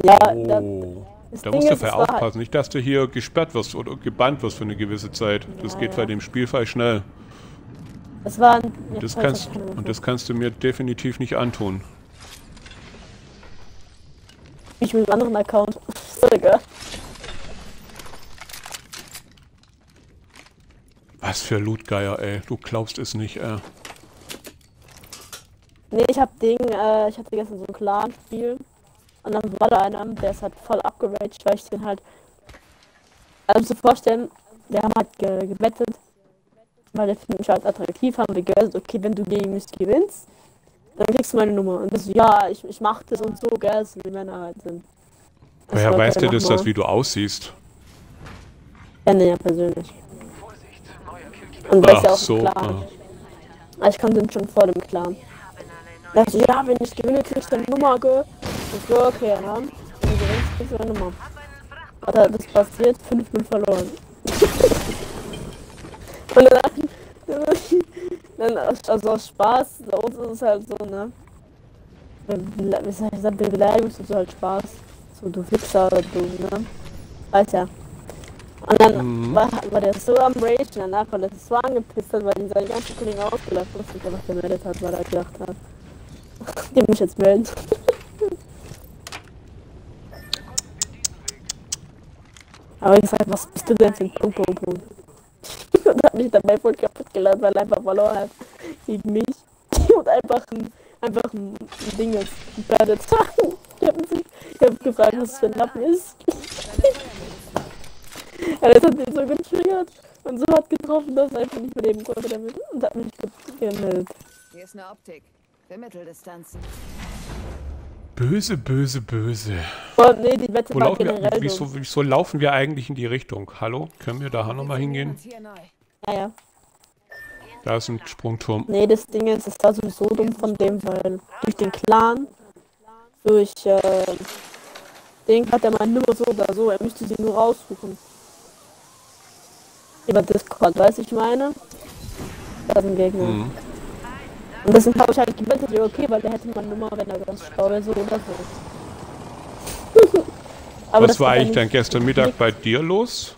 ja, da, Oh. das Da musst du es war halt- aufpassen. Nicht, dass du hier gesperrt wirst oder gebannt wirst für eine gewisse Zeit. Das Ja, geht ja. bei dem Spielfall schnell. Es war ein. Ja, Das kannst, das und das kannst du mir definitiv nicht antun. Ich mit einem anderen Account. [LAUGHS] Ist egal. Was für Lootgeier, ey. Du glaubst es nicht, ey. Nee, ich hab Ding, äh, ich hatte gestern so ein Clan-Spiel. Und dann war da einer, der ist halt voll abgeraged, weil ich den halt. Also zu vorstellen, wir haben halt ge gewettet. Weil der finde mich halt attraktiv, haben wir gesagt, okay, wenn du gegen mich gewinnst, dann kriegst du meine Nummer. Und das so, ja, ich, ich mach das und so, gell, so wie Männer halt sind. Woher weißt du das, dass, wie du aussiehst? Kenne ja persönlich. Und der ist ja auch so. Clan. ah. Ich kannte ihn schon vor dem. Da dachte ja, wenn ich gewinne, krieg ich deine Nummer, gell? Ich so, okay, ja. Wenn du gewinnst, kriegst du deine Nummer. Halt das passiert, 5-0 verloren. Und dann, dann, also aus Spaß, bei uns ist es halt so, ne? Wie soll ich sagen, Beleidigung ist halt Spaß. So, du Wichser oder du, ne? Weißt ja. Und dann war, war der so am Rage danach, weil er so angepisst hat, weil ihn seine ganzen Kollegen ausgelacht hat und sich einfach gemeldet hat, weil er gedacht hat. [LAUGHS] Die muss ich jetzt melden. [LAUGHS] Aber ich gesagt, was bist du denn für ein Punkt, Punkt, Punkt. [LAUGHS] Und hat mich dabei voll kaputt geladen, weil er einfach verloren hat gegen mich. Und einfach ein, einfach ein, Ding ist. Ich hab, mich- ich hab gefragt, was das für ein Lappen ist. Ja, das hat ihn so getriggert und so hat getroffen, dass er einfach nicht mehr leben konnte damit und hat mich ge- gemeldet. Hier ist eine Optik. Für Mitteldistanzen. Böse, böse, böse. Oh, nee, die Wette Wo war laufen wir, wieso, wieso laufen wir eigentlich in die Richtung? Hallo? Können wir da nochmal hingehen? Hier neu. Ja, ja. Da ist ein Sprungturm. Nee, das Ding ist, es war sowieso dumm von dem, weil durch den Clan, durch äh, Ding hat er meine Nummer so oder so, er müsste sie nur raussuchen. Über Discord, weiß ich meine? Da ist ein Gegner. Mhm. Und deswegen habe ich halt gewettet, okay, weil der hätte meine Nummer, wenn er ganz schlau wäre, so oder so. [LAUGHS] Was war eigentlich dann gestern Mittag bei dir los?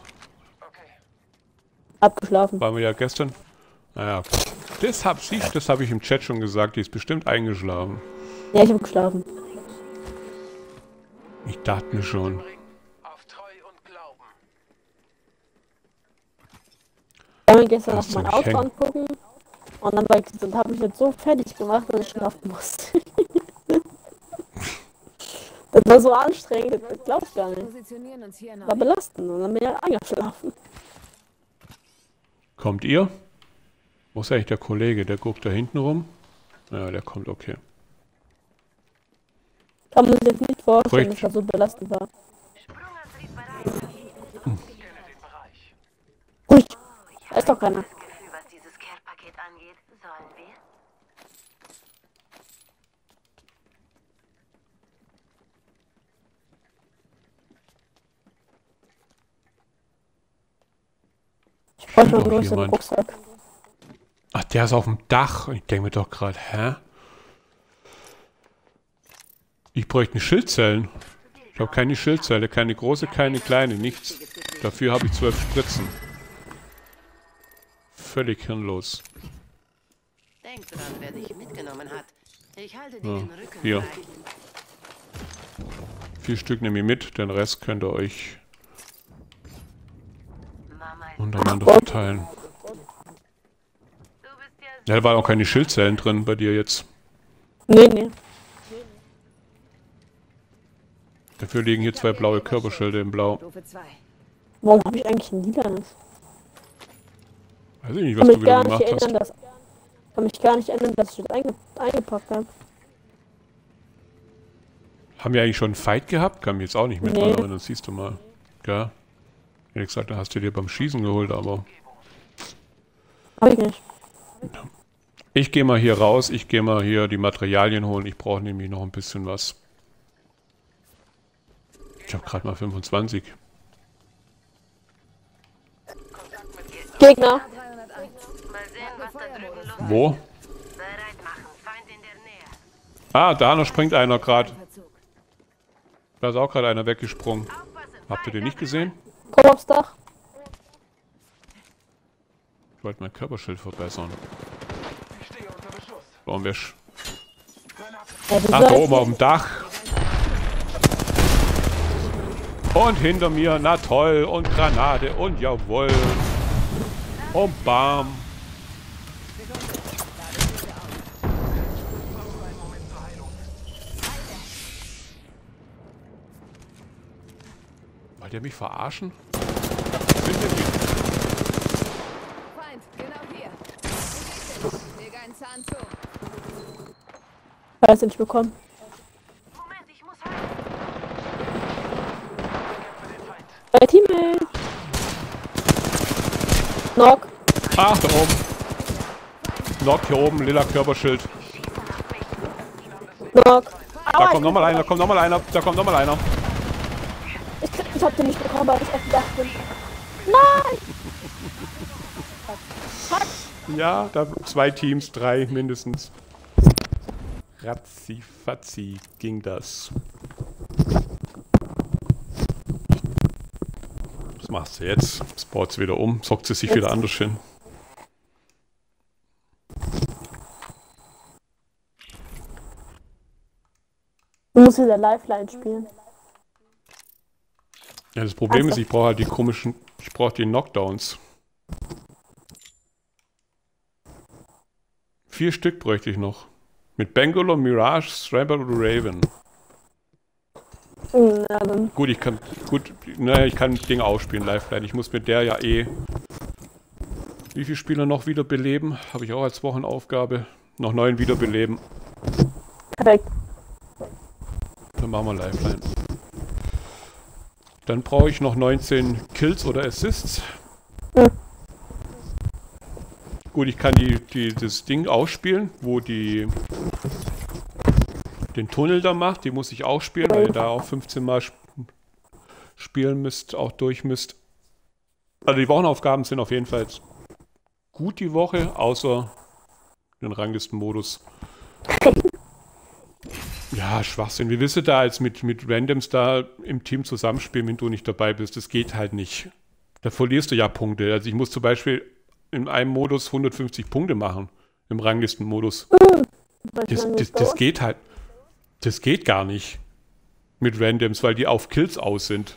Abgeschlafen. Waren wir ja gestern. Naja, das hab ich, das habe ich im Chat schon gesagt, die ist bestimmt eingeschlafen. Ja, ich habe geschlafen. Ich dachte mir schon. Ich habe gestern auf mein mich Auto hängen. angucken und dann, war ich- dann habe ich jetzt so fertig gemacht, dass ich schlafen [LAUGHS] musste. das war so anstrengend, das glaubst du gar nicht. War belastend und dann bin ich halt eingeschlafen. Kommt ihr? Wo ist eigentlich der Kollege? Der guckt da hinten rum. Ja, der kommt, okay. Kann man sich jetzt nicht vorstellen, Korrekt. dass das so belastend war. Hm. Ruhig, da ist doch keiner. Gefühl, was dieses Care-Paket angeht. Sollen wir? Ich brauche Doch einen größeren jemand. Rucksack. Ach, der ist auf dem Dach. Ich denke mir doch gerade, hä? Ich bräuchte eine Schildzellen. Ich habe keine Schildzelle, keine große, keine kleine, nichts. Dafür habe ich zwölf Spritzen. Völlig hirnlos. Denk dran, wer dich mitgenommen hat. Ich halte dir Ja, den Rücken hier. Vier Stück nehme ich mit, den Rest könnt ihr euch untereinander verteilen. Ja, da waren auch keine Schildzellen drin bei dir jetzt. Nee, nee. Dafür liegen hier zwei blaue Körperschilde in Blau. Stufe 2. Warum habe ich eigentlich ein lilanes? Weiß ich nicht, Ich was kann du wieder gar nicht gemacht hast. dass. kann mich gar nicht erinnern, dass ich das einge eingepackt habe. Haben wir eigentlich schon einen Fight gehabt? Kann mich jetzt auch nicht mehr Nee. erinnern, das siehst du mal. Ja. Ehrlich gesagt, da hast du dir beim Schießen geholt, aber. Hab ich nicht. Ich gehe mal hier raus, ich gehe mal hier die Materialien holen. Ich brauche nämlich noch ein bisschen was. Ich habe gerade mal 25. Gegner! Wo? Ah, da noch springt einer gerade. Da ist auch gerade einer weggesprungen. Habt ihr den nicht gesehen? Komm aufs Dach! Ich wollte mein Körperschild verbessern. Warum wir sch- Ja, Ach, da oben auf dem Dach. Und hinter mir, na toll, und Granate, und jawohl. Und bam. Wollt ihr mich verarschen? Was sind denn die? Feind, genau hier. Leg einen Zahn zu. Weiß nicht bekommen. Moment, ich muss heim. Bei Teammate! Knock! Ach, da oben. Knock hier oben, lila Körperschild. Knock! Da kommt nochmal einer, da kommt nochmal einer, da kommt nochmal einer. Ich, ich hab den nicht bekommen, weil ich dem Dach bin. Nein! Ja, da zwei Teams, drei mindestens. Ratzi fatzi ging das. Was machst du jetzt? Das baut sie wieder um, sorgt sie sich wieder anders hin. Du musst wieder Lifeline spielen. Ja, das Problem ist, ich brauche halt die komischen, ich brauche die Knockdowns. Vier Stück bräuchte ich noch. Mit Bangalore, Mirage, Stramper oder Raven. Hm, Ja, dann. Gut, ich kann, gut, naja, ich kann Dinge ausspielen, Lifeline. Ich muss mit der ja eh. Wie viele Spieler noch wiederbeleben? Habe ich auch als Wochenaufgabe. Noch neun wiederbeleben. Perfekt. Dann machen wir Lifeline. Dann brauche ich noch 19 Kills oder Assists. Gut, ich kann die, die, das Ding ausspielen, wo die den Tunnel da macht. Die muss ich auch spielen, weil ihr da auch 15 Mal sp spielen müsst, auch durch müsst. Also die Wochenaufgaben sind auf jeden Fall gut die Woche, außer den Ranglistenmodus. Ja, Schwachsinn. Wie willst du da als mit, mit Randoms da im Team zusammenspielen, wenn du nicht dabei bist? Das geht halt nicht. Da verlierst du ja Punkte. Also ich muss zum Beispiel in einem Modus 150 Punkte machen. Im Ranglistenmodus. Ich Das, das, das geht halt. Das geht gar nicht. Mit Randoms, weil die auf Kills aus sind.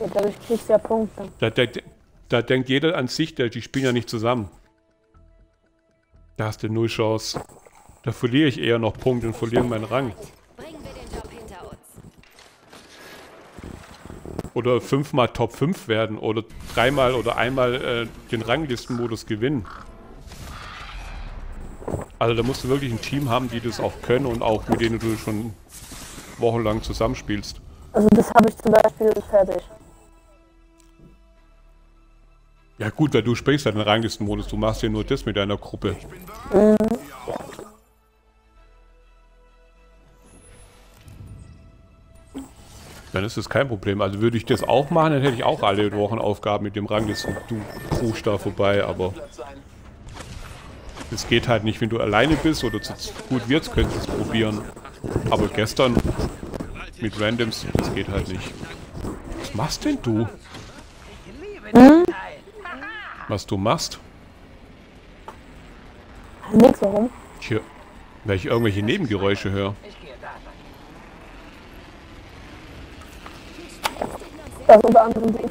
Ja, dadurch kriegst du ja Punkte. Da, da, da denkt jeder an sich, der, die spielen ja nicht zusammen. Da hast du null Chance. Da verliere ich eher noch Punkte und verliere meinen Rang. Bringen wir den Job hinter uns. Oder fünfmal Top 5 werden oder dreimal oder einmal äh, den Ranglistenmodus gewinnen. Also da musst du wirklich ein Team haben, die das auch können und auch mit denen du schon wochenlang zusammenspielst. Also das habe ich zum Beispiel fertig. Ja gut, weil du sprichst ja den Ranglistenmodus, du machst ja nur das mit deiner Gruppe. Dann ist das kein Problem. Also würde ich das auch machen, dann hätte ich auch alle Wochenaufgaben mit dem Ranglisten-Crew da vorbei, aber das geht halt nicht, wenn du alleine bist oder zu gut wird's, könntest du es probieren. Aber gestern mit Randoms, das geht halt nicht. Was machst denn du? Was du machst? Nix, warum? Tja, weil ich irgendwelche Nebengeräusche höre. Das unter anderem geht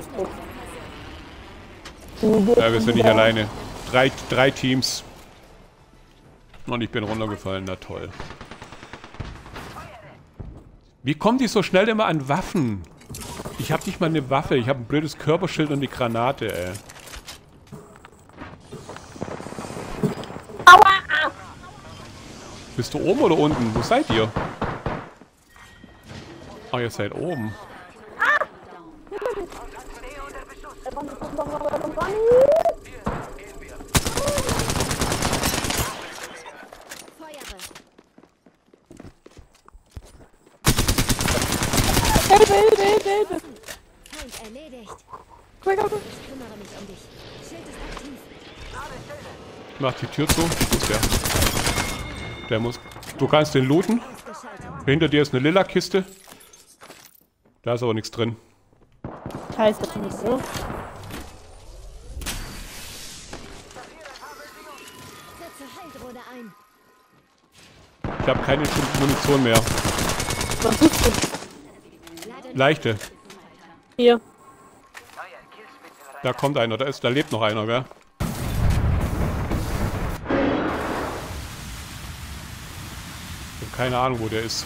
Ja, wir sind nicht alleine. Drei, drei Teams. Und ich bin runtergefallen, na toll. Wie kommen die so schnell immer an Waffen? Ich habe nicht mal eine Waffe, ich habe ein blödes Körperschild und die Granate, ey. Bist du oben oder unten? Wo seid ihr? Oh, ihr seid oben. Mach die Tür zu. Ist der? Der muss. Du kannst den looten. Hinter dir ist eine lila Kiste. Da ist aber nichts drin. Scheiße, das ist nicht so. Setze Heildrohne ein. Ich habe keine Munition mehr. Was suchst du? Leichte. Hier. Da kommt einer. Da ist. Da lebt noch einer, gell? Ich habe keine Ahnung, wo der ist.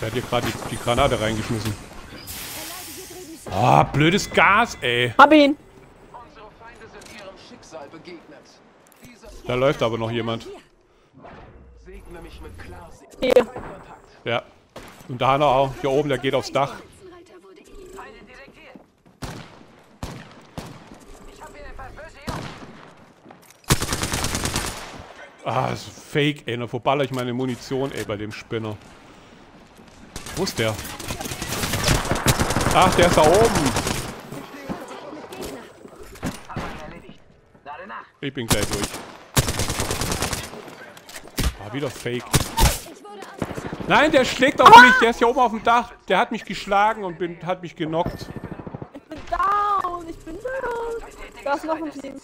Der hat hier gerade die, die Granate reingeschmissen. Ah, blödes Gas, ey. Hab ihn! Da läuft aber noch jemand. segne mich mit Klarsicht. Hier. Ja. Und da einer auch. Hier oben, der geht aufs Dach. Ah, das ist fake, ey. Da verballer ich meine Munition, ey, bei dem Spinner. Wo ist der? Ach, der ist da oben. Ich bin gleich durch. Ah, wieder fake. Nein, der schlägt auf mich. Der ist hier oben auf dem Dach. Der hat mich geschlagen und bin, hat mich genockt. Ich bin down! Ich bin down! Da ist noch ein Team.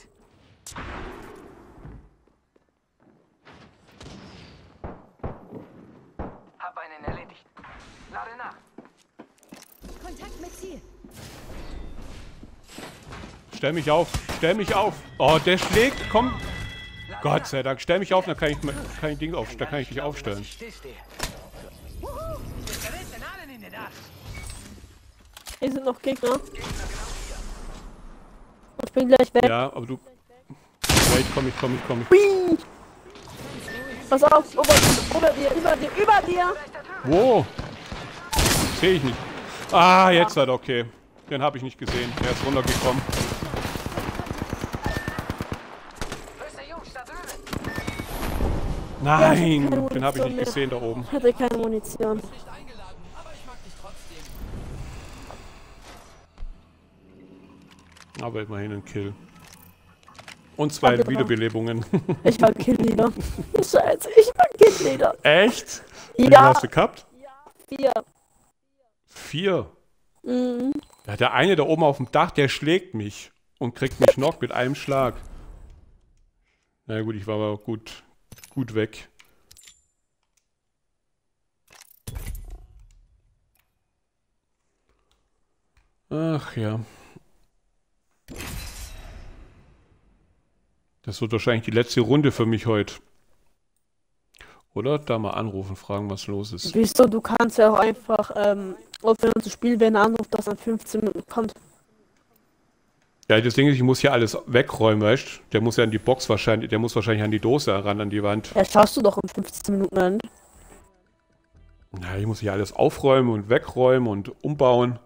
Hab einen erledigt. Lade nach. Kontakt mit Ziel. Stell mich auf. Stell mich auf. Oh, der schlägt. Komm. Gott sei Dank. Stell mich auf, dann kann ich, kann ich, Ding auf, dann kann ich dich aufstellen. Hier sind noch Gegner. Ich bin gleich weg. Ja, aber du... Ja, ich komm, ich komm, ich komm. Ich. Pass auf, über, über dir, über dir, über dir! Wo? Sehe ich nicht. Ah, jetzt hat okay. Den habe ich nicht gesehen. Der ist runtergekommen. Böse Jungs da drüben. Nein, den habe ich nicht mehr. gesehen da oben. Ich hatte keine Munition. Nicht eingeladen, aber ich mag dich trotzdem. Aber immerhin ein Kill. Und zwei Genau. Wiederbelebungen. [LAUGHS] Ich war Killleader. Scheiße, ich war Killleader. Echt? Wie viel Ja, hast du gehabt? vier. Vier. Mhm. Ja, der eine da oben auf dem Dach, der schlägt mich und kriegt mich knock mit einem Schlag. Na gut, ich war aber gut, gut weg. Ach ja. Das wird wahrscheinlich die letzte Runde für mich heute. Oder? Da mal anrufen, fragen, was los ist. Wieso, du kannst ja auch einfach ähm, aufhören zu spielen, wenn ein Anruf, das an 15 Minuten kommt. Ja, das Ding ist, ich muss hier alles wegräumen, weißt? Der muss ja an die Box wahrscheinlich, der muss wahrscheinlich an die Dose ran, an die Wand. Ja, schaffst du doch in 15 Minuten an. Na, ich muss hier alles aufräumen und wegräumen und umbauen.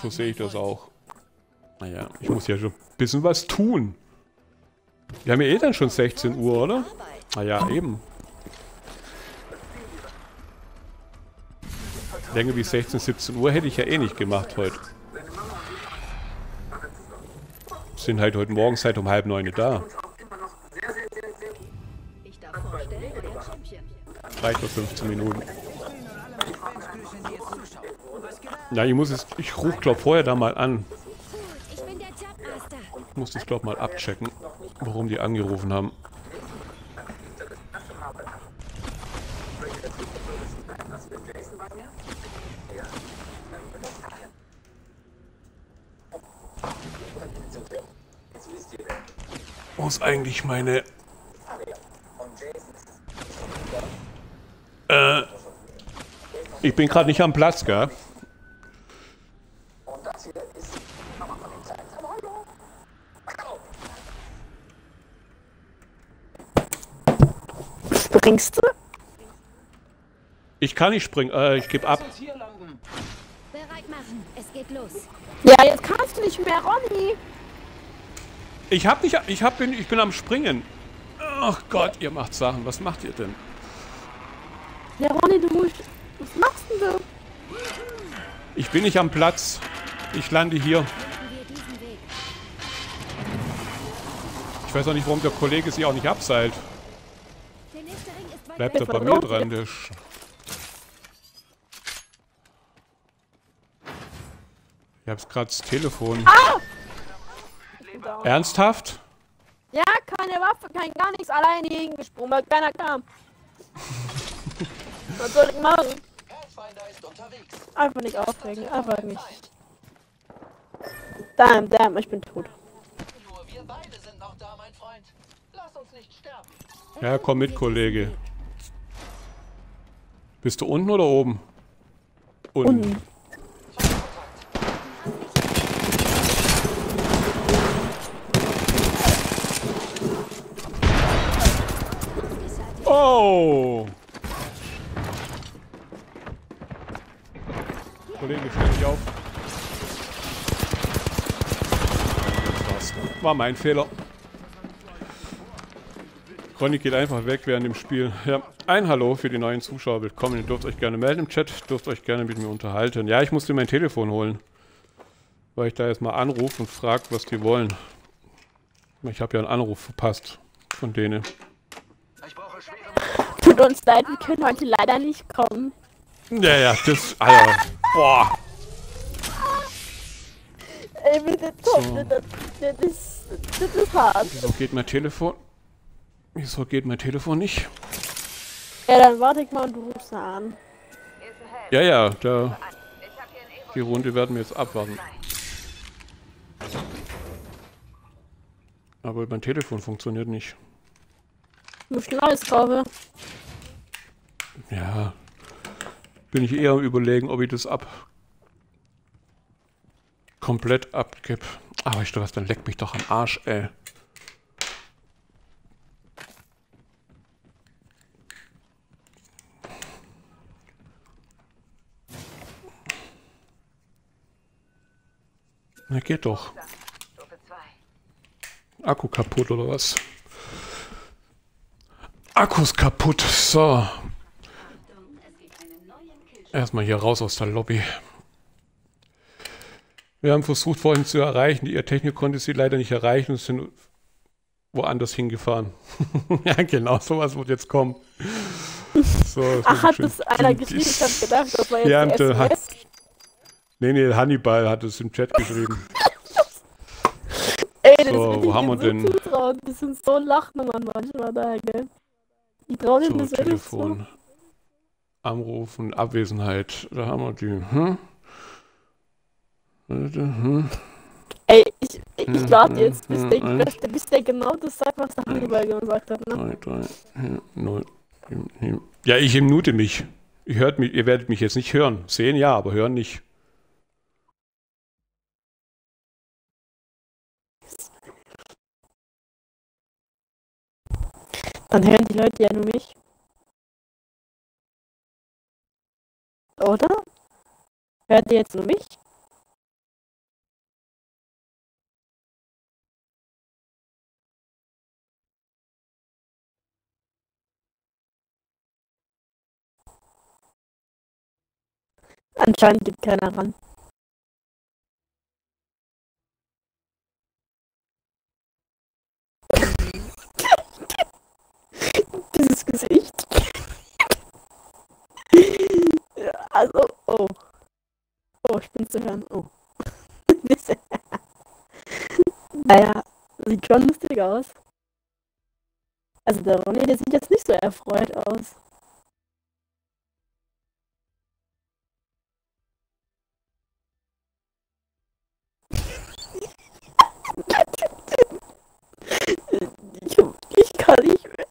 So sehe ich das auch. Naja, ich muss ja schon ein bisschen was tun. Wir haben ja eh dann schon 16 Uhr, oder? Naja, eben. Länger wie 16, 17 Uhr hätte ich ja eh nicht gemacht heute. Sind halt heute Morgen seit um halb neun da. Ich. Reicht nur 15 Minuten. Na, ich muss es. Ich rufe, glaub vorher da mal an. muss das, glaube mal abchecken, warum die angerufen haben. Wo ist eigentlich meine... Äh, ich bin gerade nicht am Platz, gell? Springst du? Ich kann nicht springen, äh, ich gebe ab. Bereit machen. Es geht los. Ja, jetzt kannst du nicht mehr, Ronny. Ich hab nicht, ich hab, bin, ich bin am Springen. Ach Gott, ihr macht Sachen. Was macht ihr denn? Ja, Ronny, du musst... Was machst denn du? Ich bin nicht am Platz. Ich lande hier. Ich weiß auch nicht, warum der Kollege sich auch nicht abseilt. Bleibt er bei mir dran, der Sch Ich hab's gerade das Telefon. Ernsthaft? Ja, keine Waffe, kein gar nichts. Alleine hier hingesprungen, weil keiner kam. [LAUGHS] Was soll ich machen? Pathfinder ist unterwegs. Einfach nicht aufregen, einfach nicht. Damn, damn, ich bin tot. Nur wir beide sind noch da, mein Freund. Lass uns nicht sterben. Ja, komm mit, Kollege. Bist du unten oder oben? Unten. Unten. Oh! Kollege, stell dich auf. Das war mein Fehler. Ronny geht einfach weg während dem Spiel. Ja, ein Hallo für die neuen Zuschauer. Willkommen. Ihr dürft euch gerne melden im Chat. Dürft euch gerne mit mir unterhalten. Ja, ich musste mein Telefon holen. Weil ich da jetzt mal anrufe und frage, was die wollen. Ich habe ja einen Anruf verpasst von denen. Tut uns leid, wir können heute leider nicht kommen. Ja, ja, das. Alter. Boah. Ey, bitte, Tom, So. das, das, ist, das ist hart. Wieso geht mein Telefon? Wieso geht mein Telefon nicht? Ja, dann warte ich mal und du rufst da an. Ja, ja, da. Die Runde werden wir jetzt abwarten. Aber mein Telefon funktioniert nicht. Ein neues kaufen. Ja. Bin ich eher am überlegen, ob ich das ab. komplett abgib. Aber du was, dann leckt mich doch am Arsch, ey. Na geht doch. Akku kaputt oder was? Akkus kaputt. So. Erstmal hier raus aus der Lobby. Wir haben versucht, vorhin zu erreichen. Ihr Technik konnte sie leider nicht erreichen und sind woanders hingefahren. [LAUGHS] ja, genau, sowas wird jetzt kommen. So, Ach, hat schön. das einer geschrieben? Ich hab gedacht, das war jetzt Ja, äh, hat-. Nee, nee, Hannibal hat es im Chat geschrieben. Ey, das So, wo haben wir denn? zutrauen. Die sind so Lachnummern manchmal da, gell? Zu. Telefon. Anruf und Abwesenheit. Da haben wir die. Hm? Hm? Ey, ich, ich, Hm, ich warte hm, jetzt, bis der, bis, der genau das sagt, was der Hannibal gesagt hat, ne? 3, 3, 4, 0. Ja, ich mute mich. Ihr, hört mich. ihr werdet mich jetzt nicht hören. Sehen ja, aber hören nicht. Dann hören die Leute ja nur mich. Oder? Hört ihr jetzt nur mich? Anscheinend geht keiner ran. Dieses Gesicht. [LAUGHS] Also, oh. Oh, ich bin zu hören. Oh. [LAUGHS] naja, sieht schon lustig aus. Also der Ronny, der sieht jetzt nicht so erfreut aus. Ich, ich kann nicht mehr.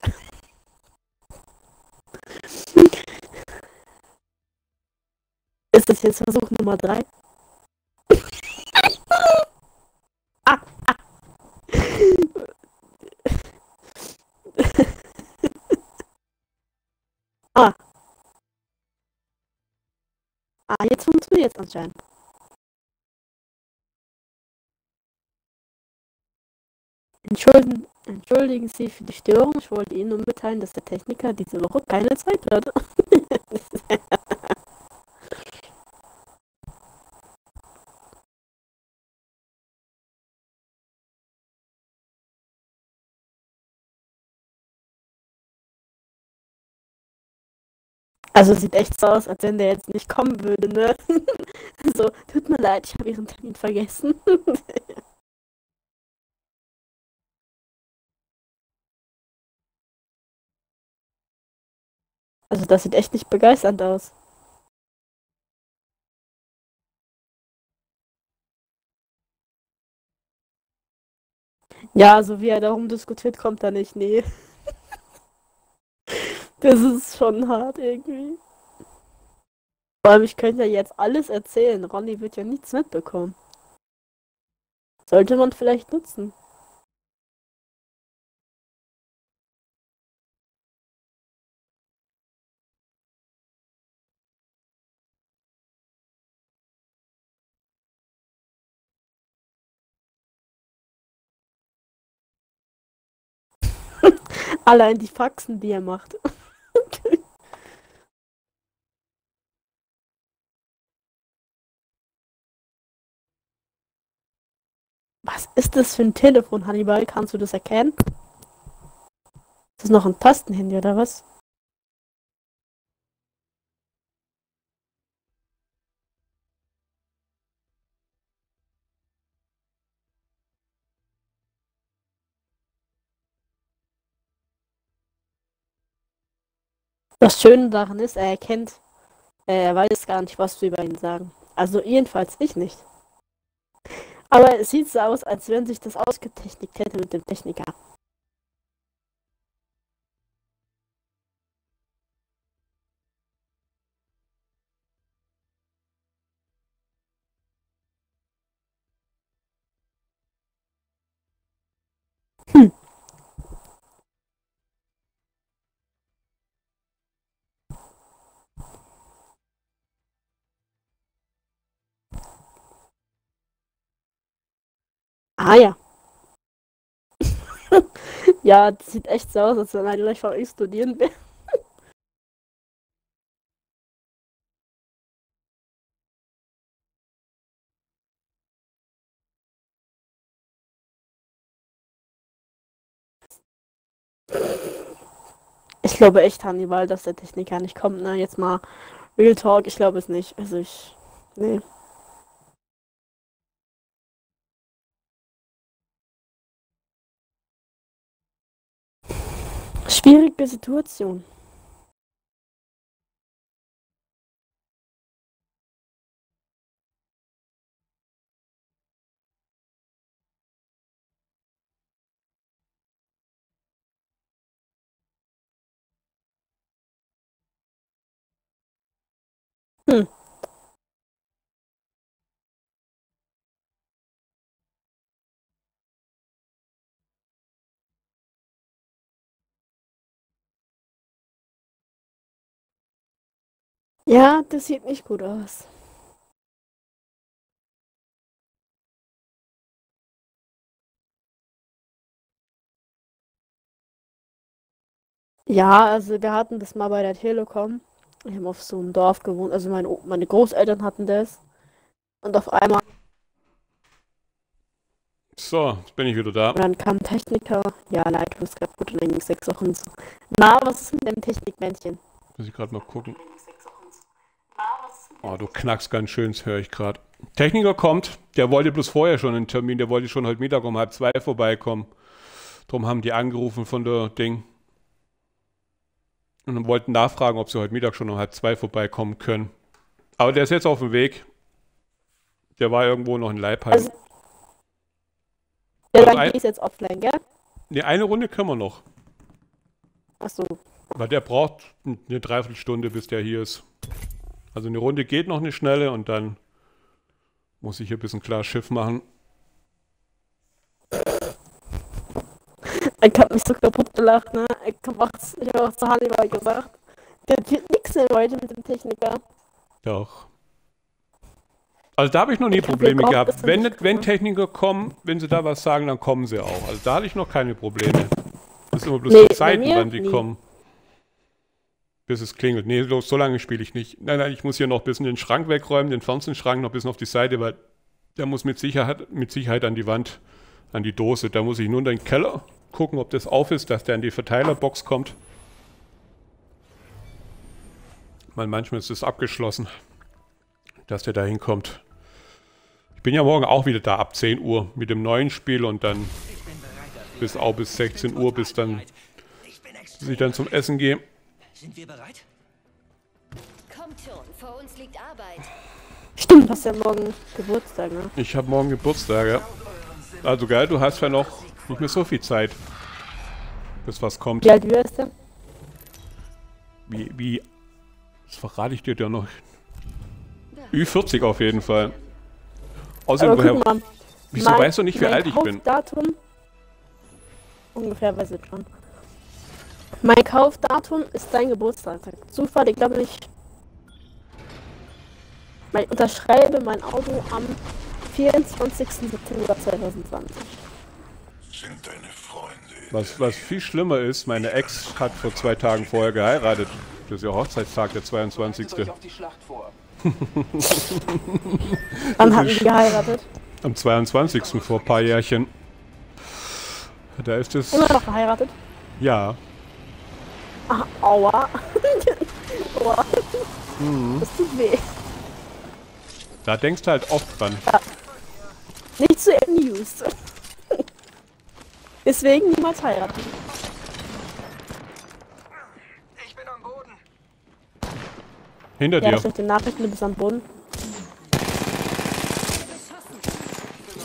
Ist das jetzt Versuch Nummer 3? ah. Ah, jetzt funktioniert es anscheinend. Entschuldigen, entschuldigen Sie für die Störung. Ich wollte Ihnen nur mitteilen, dass der Techniker diese Woche keine Zeit hat. [LAUGHS] Also sieht echt so aus, als wenn der jetzt nicht kommen würde, ne? [LAUGHS] So, tut mir leid, ich habe Ihren Termin vergessen. [LAUGHS] Also das sieht echt nicht begeisternd aus. Ja, so wie er darum diskutiert, kommt er nicht, nee. Das ist schon hart irgendwie. Vor allem, ich könnte ja jetzt alles erzählen. Ronny wird ja nichts mitbekommen. Sollte man vielleicht nutzen. [LAUGHS] Allein die Faxen, die er macht. [LAUGHS] Was ist das für ein Telefon, Hannibal? Kannst du das erkennen? Ist das noch ein Tastenhandy oder was? Das Schöne daran ist, er erkennt, äh, er weiß gar nicht, was wir über ihn sagen. Also jedenfalls ich nicht. Aber es sieht so aus, als wenn sich das ausgetechnikt hätte mit dem Techniker. Ah ja. [LAUGHS] ja, das sieht echt so aus, als wenn von euch studieren will. Ich glaube echt, Hannibal, dass der Techniker nicht kommt, ne? Jetzt mal Real Talk, ich glaube es nicht. Also ich. Nee. Schwierige Situation. Ja, das sieht nicht gut aus. Ja, also wir hatten das mal bei der Telekom. Ich habe auf so einem Dorf gewohnt, also meine, meine Großeltern hatten das. Und auf einmal, So, jetzt bin ich wieder da. und dann kam ein Techniker, ja, Leitung ist kaputt und dann ging sechs Wochen so. Na, was ist mit dem Technikmännchen? Muss ich gerade mal gucken. Oh, du knackst ganz schön, das höre ich gerade. Techniker kommt, der wollte bloß vorher schon einen Termin, der wollte schon heute Mittag um halb zwei vorbeikommen. Drum haben die angerufen von der Ding. Und wollten nachfragen, ob sie heute Mittag schon um halb zwei vorbeikommen können. Aber der ist jetzt auf dem Weg. Der war irgendwo noch in Leipheim. Also- Ja, Also ein- ich jetzt offline, gell? Ne, eine Runde können wir noch. Achso. Weil der braucht eine Dreiviertelstunde, bis der hier ist. Also eine Runde geht noch eine schnelle und dann muss ich hier ein bisschen klar Schiff machen. Ich hab mich so kaputt gelacht, ne? Ich hab auch, ich hab auch zu Hannibal gesagt. Der wird nix mehr heute mit dem Techniker. Doch. Also da habe ich noch nie Ich Probleme gebraucht, gehabt. Wenn, nicht wenn. Techniker kommen, wenn sie da was sagen, dann kommen sie auch. Also da hatte ich noch keine Probleme. Das ist immer bloß Nee, die Zeiten, wann sie nie. kommen. Bis es klingelt. Nee, los, so lange spiele ich nicht. Nein, nein, ich muss hier noch ein bisschen den Schrank wegräumen, den Fernsehschrank noch ein bisschen auf die Seite, weil der muss mit Sicherheit, mit Sicherheit an die Wand, an die Dose. Da muss ich nur in den Keller gucken, ob das auf ist, dass der in die Verteilerbox kommt. Weil manchmal ist es abgeschlossen, dass der da hinkommt. Ich bin ja morgen auch wieder da ab 10 Uhr mit dem neuen Spiel und dann bis auch bis 16 Uhr, bis dann bis ich dann zum Essen gehe. Sind wir bereit? Kommt schon, vor uns liegt Arbeit. Stimmt, hast ja morgen Geburtstag, ne? Ich habe morgen Geburtstag, ja. Also geil, du hast ja noch nicht mehr so viel Zeit, bis was kommt. Wie alt wirst du? Wie, wie, das verrate ich dir ja noch. Ü40 auf jeden Fall. Außerdem, woher, mal. wieso mein- weißt du nicht, wie alt ich bin? Kaufdatum. Ungefähr weiß ich schon. Mein Kaufdatum ist dein Geburtstag. Zufall, ich glaube nicht. Ich unterschreibe mein Auto am 24. September 2020. Sind deine Freunde. Was, was viel schlimmer ist, meine Ex hat vor zwei Tagen vorher geheiratet. Das ist ja Hochzeitstag, der 22. [LAUGHS] Wann hatten die geheiratet? Am 22. vor ein paar Jährchen. Da ist es. Immer noch geheiratet? Ja. Ah, aua. [LAUGHS] aua. Mhm. Das tut weh. Da denkst du halt oft dran. Nicht zu amused. [LAUGHS] Deswegen niemals heiraten. Ich bin am Boden. Hinter Ja, dir. schlechte Nachrichten, du bist am Boden.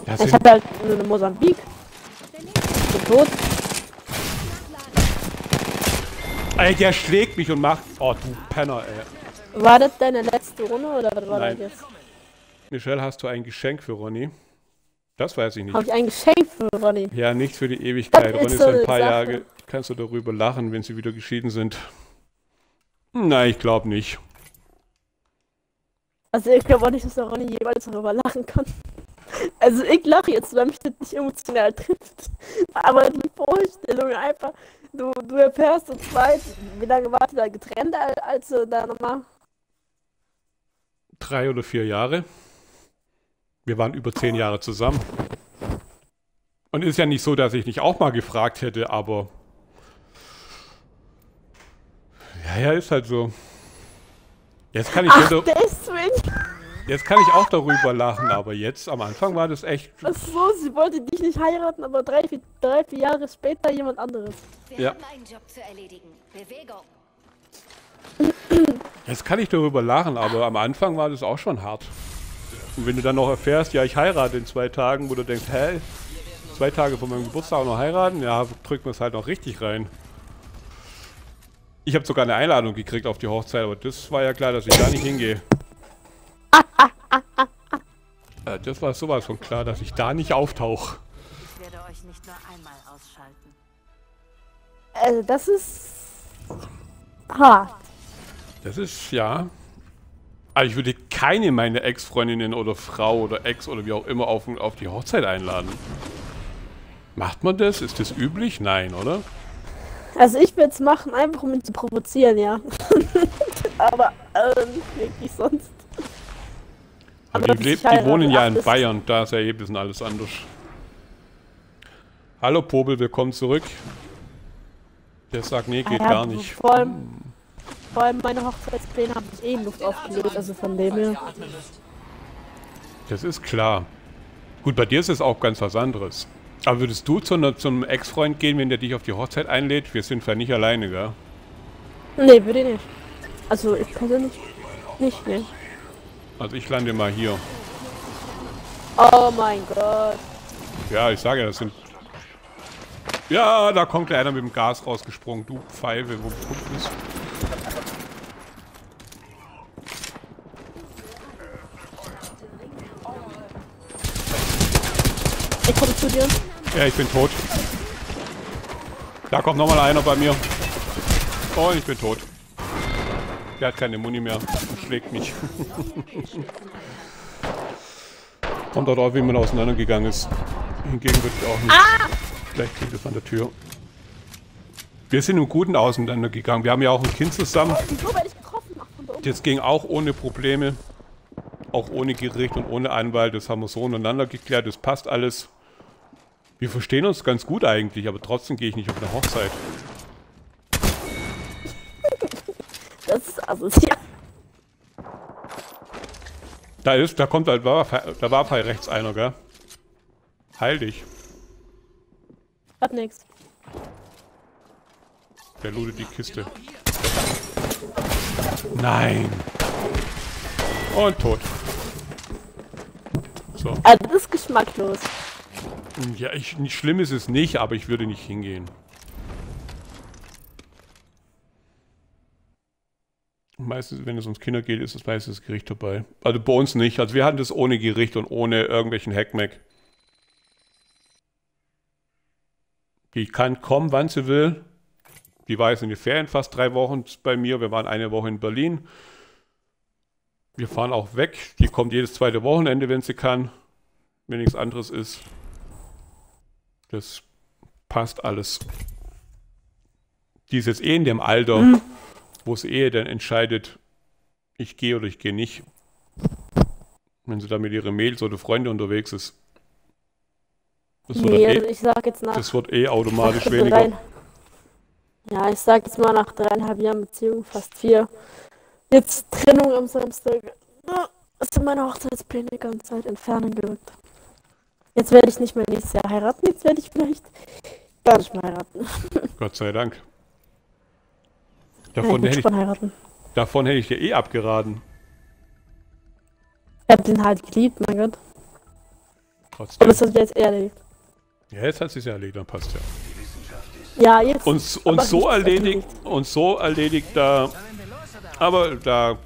Ja, Ich hab halt nur eine Mosambik. Ich bin tot. Ey, der schlägt mich und macht. Oh, du Penner, ey. War das deine letzte Runde oder was war Nein. das jetzt? Michelle, hast du ein Geschenk für Ronny? Das weiß ich nicht. Habe ich ein Geschenk für Ronny? Ja, nicht für die Ewigkeit. Ronny ist so ein paar Sache. Jahre. Kannst du darüber lachen, wenn sie wieder geschieden sind? Nein, ich glaube nicht. Also ich glaube auch nicht, dass der Ronny jemals darüber lachen kann. Also ich lache jetzt, weil mich das nicht emotional trifft. Aber die Vorstellung einfach, du, du erfährst zu zweit, wie lange wart ihr da getrennt, al- als du da nochmal... Drei oder vier Jahre. Wir waren über zehn Jahre zusammen. Und ist ja nicht so, dass ich nicht auch mal gefragt hätte, aber. Ja, ja, ist halt so. Jetzt kann ich, Ach, wieder, deswegen! Jetzt kann ich auch darüber lachen, aber jetzt am Anfang war das echt. Ach so, sie wollte dich nicht heiraten, aber drei, vier, drei, vier Jahre später jemand anderes. Wir Ja. haben einen Job zu erledigen. Bewegung. Jetzt kann ich darüber lachen, aber am Anfang war das auch schon hart. Und wenn du dann noch erfährst, ja, ich heirate in zwei Tagen, wo du denkst, hä, zwei Tage vor meinem Geburtstag auch noch heiraten, ja, drücken wir es halt noch richtig rein. Ich habe sogar eine Einladung gekriegt auf die Hochzeit, aber das war ja klar, dass ich da nicht hingehe. Ja, das war sowas von klar, dass ich da nicht auftauche. Ich werde euch nicht nur einmal ausschalten. Also das ist... hart. Das ist, ja. Aber ich würde keine meiner Ex-Freundinnen oder Frau oder Ex oder wie auch immer auf, auf die Hochzeit einladen. Macht man das? Ist das üblich? Nein, oder? Also ich würde es machen, einfach um ihn zu provozieren, ja. [LAUGHS] aber äh, nicht wirklich sonst. Aber die, dass leb- ich die wohnen ja in Bayern, da ist ja eh ein bisschen alles anders. Hallo Pobel, willkommen zurück. Der sagt, nee, geht ja, gar nicht. Vor allem, vor allem meine Hochzeitspläne habe ich eh in Luft aufgelöst, also von dem her. Das ist klar. Gut, bei dir ist es auch ganz was anderes. Aber würdest du zu, einer, zu einem Ex-Freund gehen, wenn der dich auf die Hochzeit einlädt? Wir sind ja nicht alleine, gell? Nee, würde ich nicht. Also ich persönlich nicht, ne. Also ich lande mal hier. Oh mein Gott. Ja, ich sage ja, das sind... Ja, da kommt einer mit dem Gas rausgesprungen. Du Pfeife, wo du bist. Ich komme zu dir. Ja, ich bin tot. Da kommt nochmal einer bei mir. Oh, ich bin tot. Der hat keine Muni mehr schlägt mich. Kommt auch drauf, wie man auseinandergegangen ist. Hingegen würde ich auch nicht. Vielleicht klingt es an der Tür. Wir sind im Guten auseinandergegangen. Wir haben ja auch ein Kind zusammen. Das ging auch ohne Probleme. Auch ohne Gericht und ohne Anwalt. Das haben wir so untereinander geklärt. Das passt alles. Wir verstehen uns ganz gut eigentlich, aber trotzdem gehe ich nicht auf eine Hochzeit. Das ist asozial. Da ist, da kommt, da war, da war bei rechts einer, gell? Heil dich. Hat nix. Der lootet die Kiste. Nein. Und tot. So. Ah, das ist geschmacklos. Ja, ich, schlimm ist es nicht, aber ich würde nicht hingehen. Meistens, wenn es ums Kinder geht, ist es meistens das Gericht dabei. Also bei uns nicht. Also wir hatten das ohne Gericht und ohne irgendwelchen Hackmack. Die kann kommen, wann sie will. Die war jetzt in den Ferien fast drei Wochen bei mir. Wir waren eine Woche in Berlin. Wir fahren auch weg. Die kommt jedes zweite Wochenende, wenn sie kann. Wenn nichts anderes ist. Das passt alles. Die ist jetzt eh in dem Alter, wo es eh dann entscheidet, ich gehe oder ich gehe nicht. Wenn sie da mit ihren Mädels oder Freunde unterwegs ist. Das wird, Nee, dann also eh, ich sag jetzt nach. das wird eh automatisch [LAUGHS] weniger. drei- Ja, ich sag jetzt mal nach dreieinhalb Jahren Beziehung, fast vier. Jetzt Trennung am Samstag. Es sind meine Hochzeitspläne die ganze Zeit entfernen gerückt. Jetzt werde ich nicht mehr nächstes Jahr heiraten, jetzt werde ich vielleicht gar nicht mehr heiraten. [LAUGHS] Gott sei Dank. Ja, Davon, ich hätte ich, heiraten. davon hätte ich dir eh abgeraten. Ich hab den halt geliebt, mein Gott. Aber Trotzdem. das hat sich jetzt eher erledigt. Ja, jetzt hat es ja erledigt, dann passt ja. Ja, jetzt. Und, und aber so erledigt, und so erledigt da. Aber da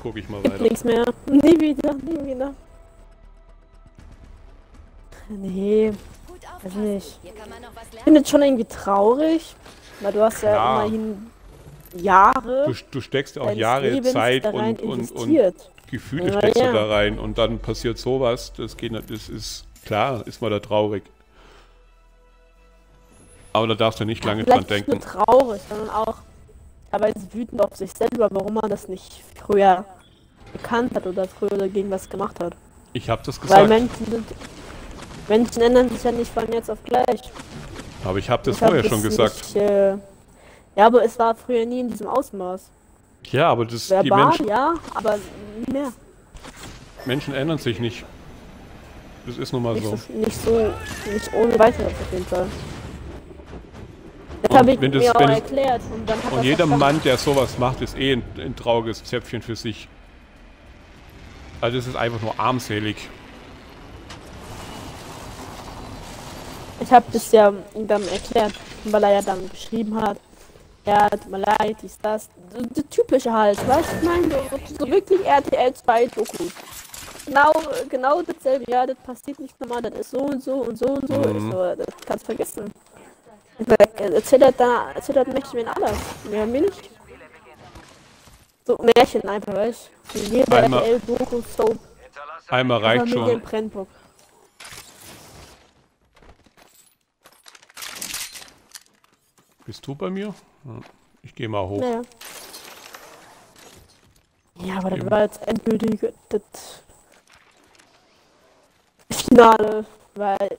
gucke ich mal weiter. Nichts mehr. [LAUGHS] Nie wieder, nie wieder. Nee, weiß nicht. Ich finde es schon irgendwie traurig, weil du hast ja Klar. immerhin Jahre Du, du steckst ja auch Jahre Lebens Zeit und, und, und. Gefühle Ja, steckst ja. du da rein und dann passiert sowas. Das geht, das ist klar, ist man da traurig. Aber da darfst du nicht lange dran Vielleicht nicht nur denken. traurig, sondern auch teilweise wütend auf sich selber, warum man das nicht früher gekannt hat oder früher dagegen was gemacht hat. Ich habe das Weil gesagt, Menschen sind. Menschen ändern sich ja nicht von jetzt auf gleich. Aber ich habe das Ich hab vorher schon gesagt. Nicht, äh, ja, aber es war früher nie in diesem Ausmaß. Ja, aber das, die Verbal, Menschen, ja, aber nie mehr. Menschen ändern sich nicht. Das ist nun mal Nicht so. so, nicht so, nicht ohne weiteres auf jeden Fall. Das habe ich wenn das- mir auch erklärt. Und, dann hat Und jeder Mann, der sowas macht, ist eh ein, ein trauriges Zäpfchen für sich. Also es ist einfach nur armselig. Ich habe das ja dann erklärt, weil er ja dann geschrieben hat. Ja, tut mir leid, dies, das. So, das typische halt, weißt du, ich meine, so, so wirklich RTL 2 Dokus. Genau, genau dasselbe, ja, das passiert nicht nochmal, das ist so und so und so und so. Mhm. so, das kannst du vergessen. Ich sag, Erzähl das da, erzähl das Mädchen alles. Mehr mir nicht. So Märchen einfach, weißt du. Jede Einmal- RTL-Doku, so. Einmal reicht schon. Brennburg. Bist du bei mir? Ja. Ich gehe mal hoch. Naja. Ja, aber das war jetzt endgültig das Finale, weil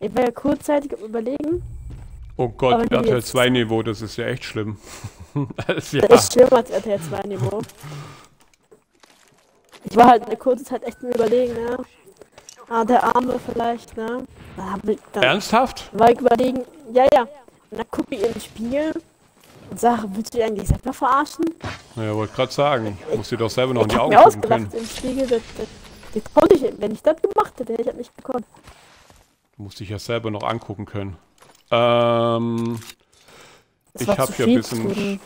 ich war ja kurzzeitig am überlegen. Oh Gott, Aber RTL jetzt- 2 Niveau, das ist ja echt schlimm. [LAUGHS] das, ja. Das ist schlimmer als RTL 2 Niveau. Ich war halt eine kurze Zeit echt am überlegen, ne? Ah, der Arme vielleicht, ne? Dann Ernsthaft? war ich überlegen, ja, ja. Und dann gucke ich in den Spiegel und sage, willst du dich eigentlich selber verarschen? Ja, wollte gerade sagen. Muss dir doch selber noch in ich die Augen mir gucken können. im Spiegel, das, das, das konnte ich, wenn ich das gemacht hätte, hätte ich das nicht gekonnt. Du musst dich ja selber noch angucken können. Ähm, Das ich habe hier ein bisschen tun.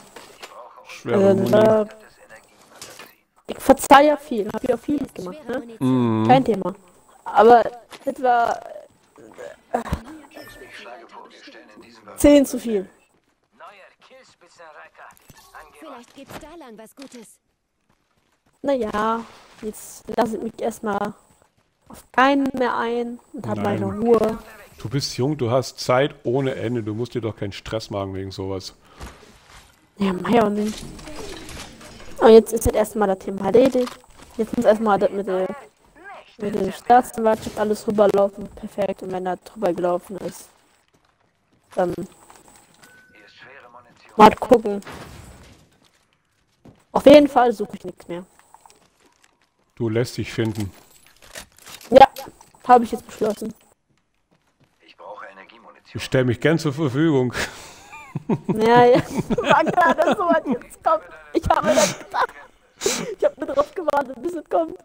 schwere war, ich verzeih ja viel, hab ja auch viel gemacht, ne? Mhm. Kein Thema. Aber das war Ich wir 10 zu viel. Vielleicht gibt's da lang was Gutes. Naja, jetzt lasse ich mich erstmal auf keinen mehr ein und habe meine Nein. Ruhe. Du bist jung, du hast Zeit ohne Ende. Du musst dir doch keinen Stress machen wegen sowas. Ja, mach ja auch nicht. Und jetzt ist das erstmal das Thema erledigt. Jetzt muss erstmal das mit der, mit der Staatsanwaltschaft alles rüberlaufen. Perfekt. Und wenn das drüber gelaufen ist, Munition. mal gucken. Auf jeden Fall suche ich nichts mehr. Du lässt dich finden. Ja, habe ich jetzt beschlossen. Ich brauche Energiemunition. Ich stelle mich gern zur Verfügung. Ja, ja. [LAUGHS] War klar, dass so was jetzt kommt. Ich habe mir das gedacht. Ich habe nur drauf gewartet, bis es kommt.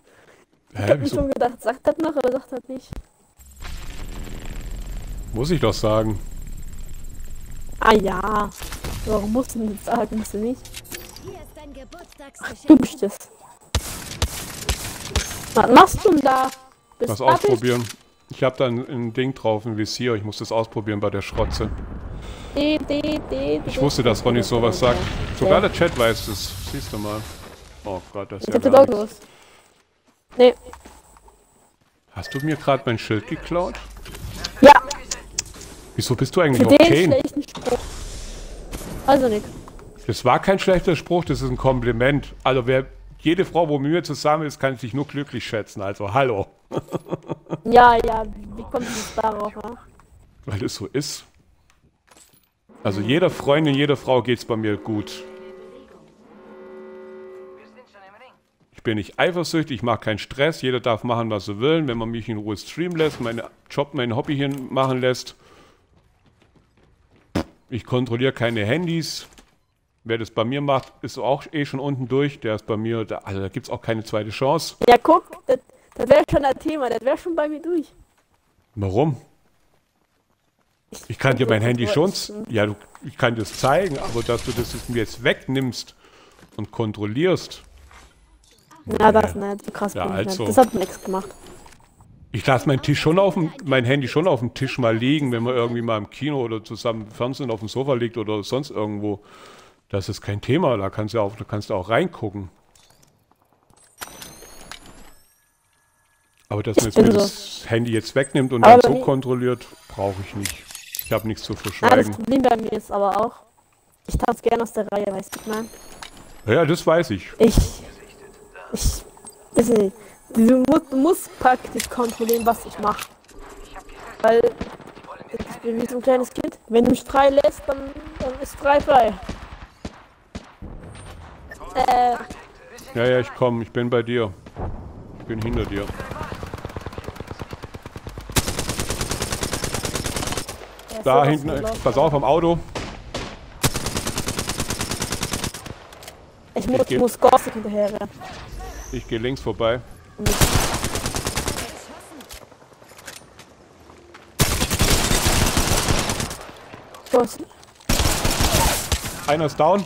Ich habe mir schon gedacht, sagt das noch oder sagt das nicht? Muss ich doch sagen. Ah ja. Warum musst du nicht sagen, musst du nicht? Hier ist dein Geburtstagsgeschenk. Du bist es. Was machst du denn da? Bist Was ausprobieren. Ich habe da ein, ein Ding drauf, ein Visier. Ich muss das ausprobieren bei der Schrotze. D, D, D, Ich wusste, dass Ronny sowas sagt. Sogar der Chat weiß es. Siehst du mal. Oh Gott, das ist Ich ja gar nichts. Nee. Hast du mir gerade mein Schild geklaut? Wieso bist du eigentlich für noch den Kane? schlechten Spruch. Also nicht. Das war kein schlechter Spruch, das ist ein Kompliment. Also wer jede Frau, wo mir zusammen ist, kann sich nur glücklich schätzen. Also hallo. [LAUGHS] Ja, ja, wie kommt es darauf? Ja? Weil es so ist. Also jeder Freundin, jeder Frau geht's bei mir gut. Ich bin nicht eifersüchtig, ich mache keinen Stress, jeder darf machen, was er will. Wenn man mich in Ruhe streamen lässt, meinen Job, mein Hobby hier machen lässt. Ich kontrolliere keine Handys. Wer das bei mir macht, ist auch eh schon unten durch. Der ist bei mir, da, also da gibt es auch keine zweite Chance. Ja, guck, das, das wäre schon ein Thema, das wäre schon bei mir durch. Warum? Ich kann dir mein Handy schon, ja, du, ich kann das zeigen, aber dass du das jetzt mir jetzt wegnimmst und kontrollierst, Ja, das nicht, so krass Ja, bin ich also. nicht. Das hat nichts gemacht. Ich lasse mein Tisch schon auf dem, mein Handy schon auf dem Tisch mal liegen, wenn man irgendwie mal im Kino oder zusammen im Fernsehen auf dem Sofa liegt oder sonst irgendwo. Das ist kein Thema, da kannst du auch, da kannst du auch reingucken. Aber dass man jetzt mir so. das Handy jetzt wegnimmt und Aber dann so kontrolliert, brauche ich nicht. Ich habe nichts zu Ja, das verschweigen. Problem bei mir ist aber auch, ich tanze gerne aus der Reihe, weißt du, ich mein? Ja, das weiß ich. Ich, ich, weiß musst, du musst praktisch kontrollieren, was ich mache. Weil, ich bin wie so ein kleines Kind. Wenn du mich frei lässt, dann, dann ist frei frei. Äh, Ja, ja, ich komme, ich bin bei dir. Ich bin hinter dir. ist Da hinten, pass auf am Auto. Ich muss, geh- muss Gorstig hinterher. Ich gehe links vorbei. Gorstig. Einer ist down.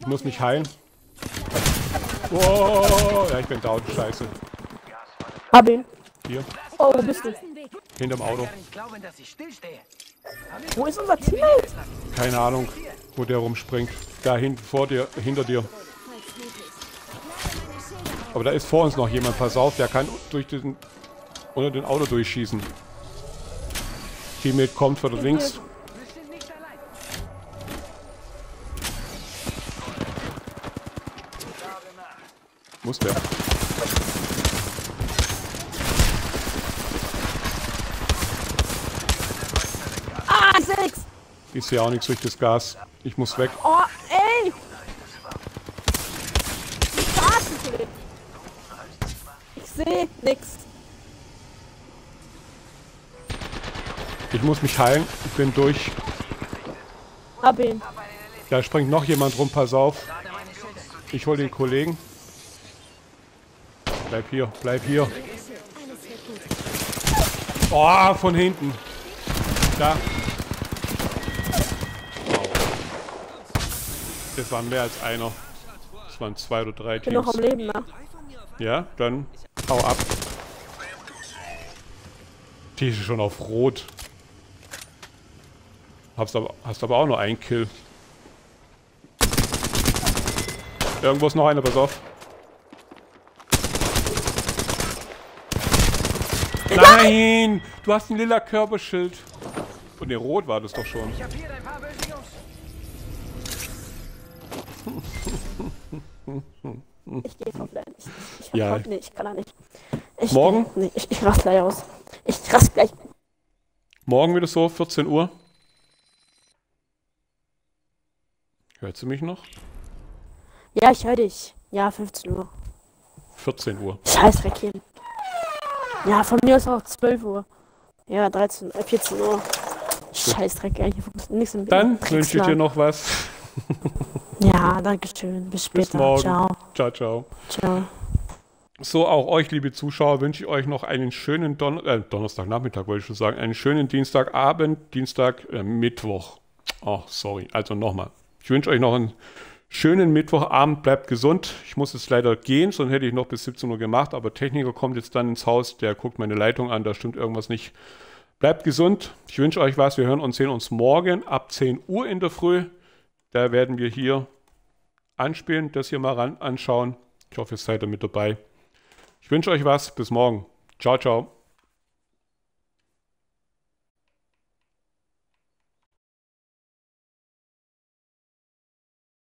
Ich muss mich heilen. sich. Wow, ja, ich bin down. Scheiße. Hab ihn. Hier, Oh, wo bist du? Hinterm Auto. nicht glauben, dass ich stillstehe. Wo ist unser Teammate? Keine Ahnung, wo der rumspringt. Da hinten vor dir, hinter dir. Aber da ist vor uns noch jemand. Pass auf, der kann durch den, unter den Auto durchschießen. Teammate kommt von links. Muss der. Ich sehe auch nichts durch das Gas. Ich muss weg. Oh, ey! Ich sehe nix. Ich muss mich heilen. Ich bin durch. Hab ihn. Da springt noch jemand rum, pass auf. Ich hole den Kollegen. Bleib hier, bleib hier. Oh, von hinten. Da. Das waren mehr als einer. Das waren zwei oder drei Ich bin noch Teams. am Leben, ne? Ja, dann hau ab. Die ist schon auf Rot. Hast aber, hast aber auch nur einen Kill. Irgendwo ist noch einer, pass auf. Nein! Du hast ein lila Körperschild. Und der Rot war das doch schon. Ich hab hier ein paar böse Jungs. Ich gehe offline. Ich, ich, ich, Ja. nee, ich kann da nicht. Ich, Morgen? Nee, ich, ich rast gleich aus. Ich rast gleich. Morgen wieder so, 14 Uhr. Hört sie mich noch? Ja, ich höre dich. Ja, 15 Uhr. 14 Uhr. Scheiß Dreck Ja, von mir aus auch 12 Uhr. Ja, 13, äh, 14 Uhr. Scheiß Dreck, ey. Ich nichts im Dann wünsche ich dir noch was. [LAUGHS] Ja, danke schön. Bis später. Bis morgen. Ciao. Ciao, ciao. Ciao. So, auch euch, liebe Zuschauer, wünsche ich euch noch einen schönen Don äh, Donnerstagnachmittag, wollte ich schon sagen. Einen schönen Dienstagabend, Dienstag, äh, Mittwoch. Oh, sorry. Also nochmal. Ich wünsche euch noch einen schönen Mittwochabend. Bleibt gesund. Ich muss jetzt leider gehen, sonst hätte ich noch bis 17 Uhr gemacht. Aber Techniker kommt jetzt dann ins Haus. Der guckt meine Leitung an. Da stimmt irgendwas nicht. Bleibt gesund. Ich wünsche euch was. Wir hören und sehen uns morgen ab 10 Uhr in der Früh. Da werden wir hier anspielen, das hier mal ran anschauen. Ich hoffe, ihr seid da mit dabei. Ich wünsche euch was. Bis morgen. Ciao, ciao.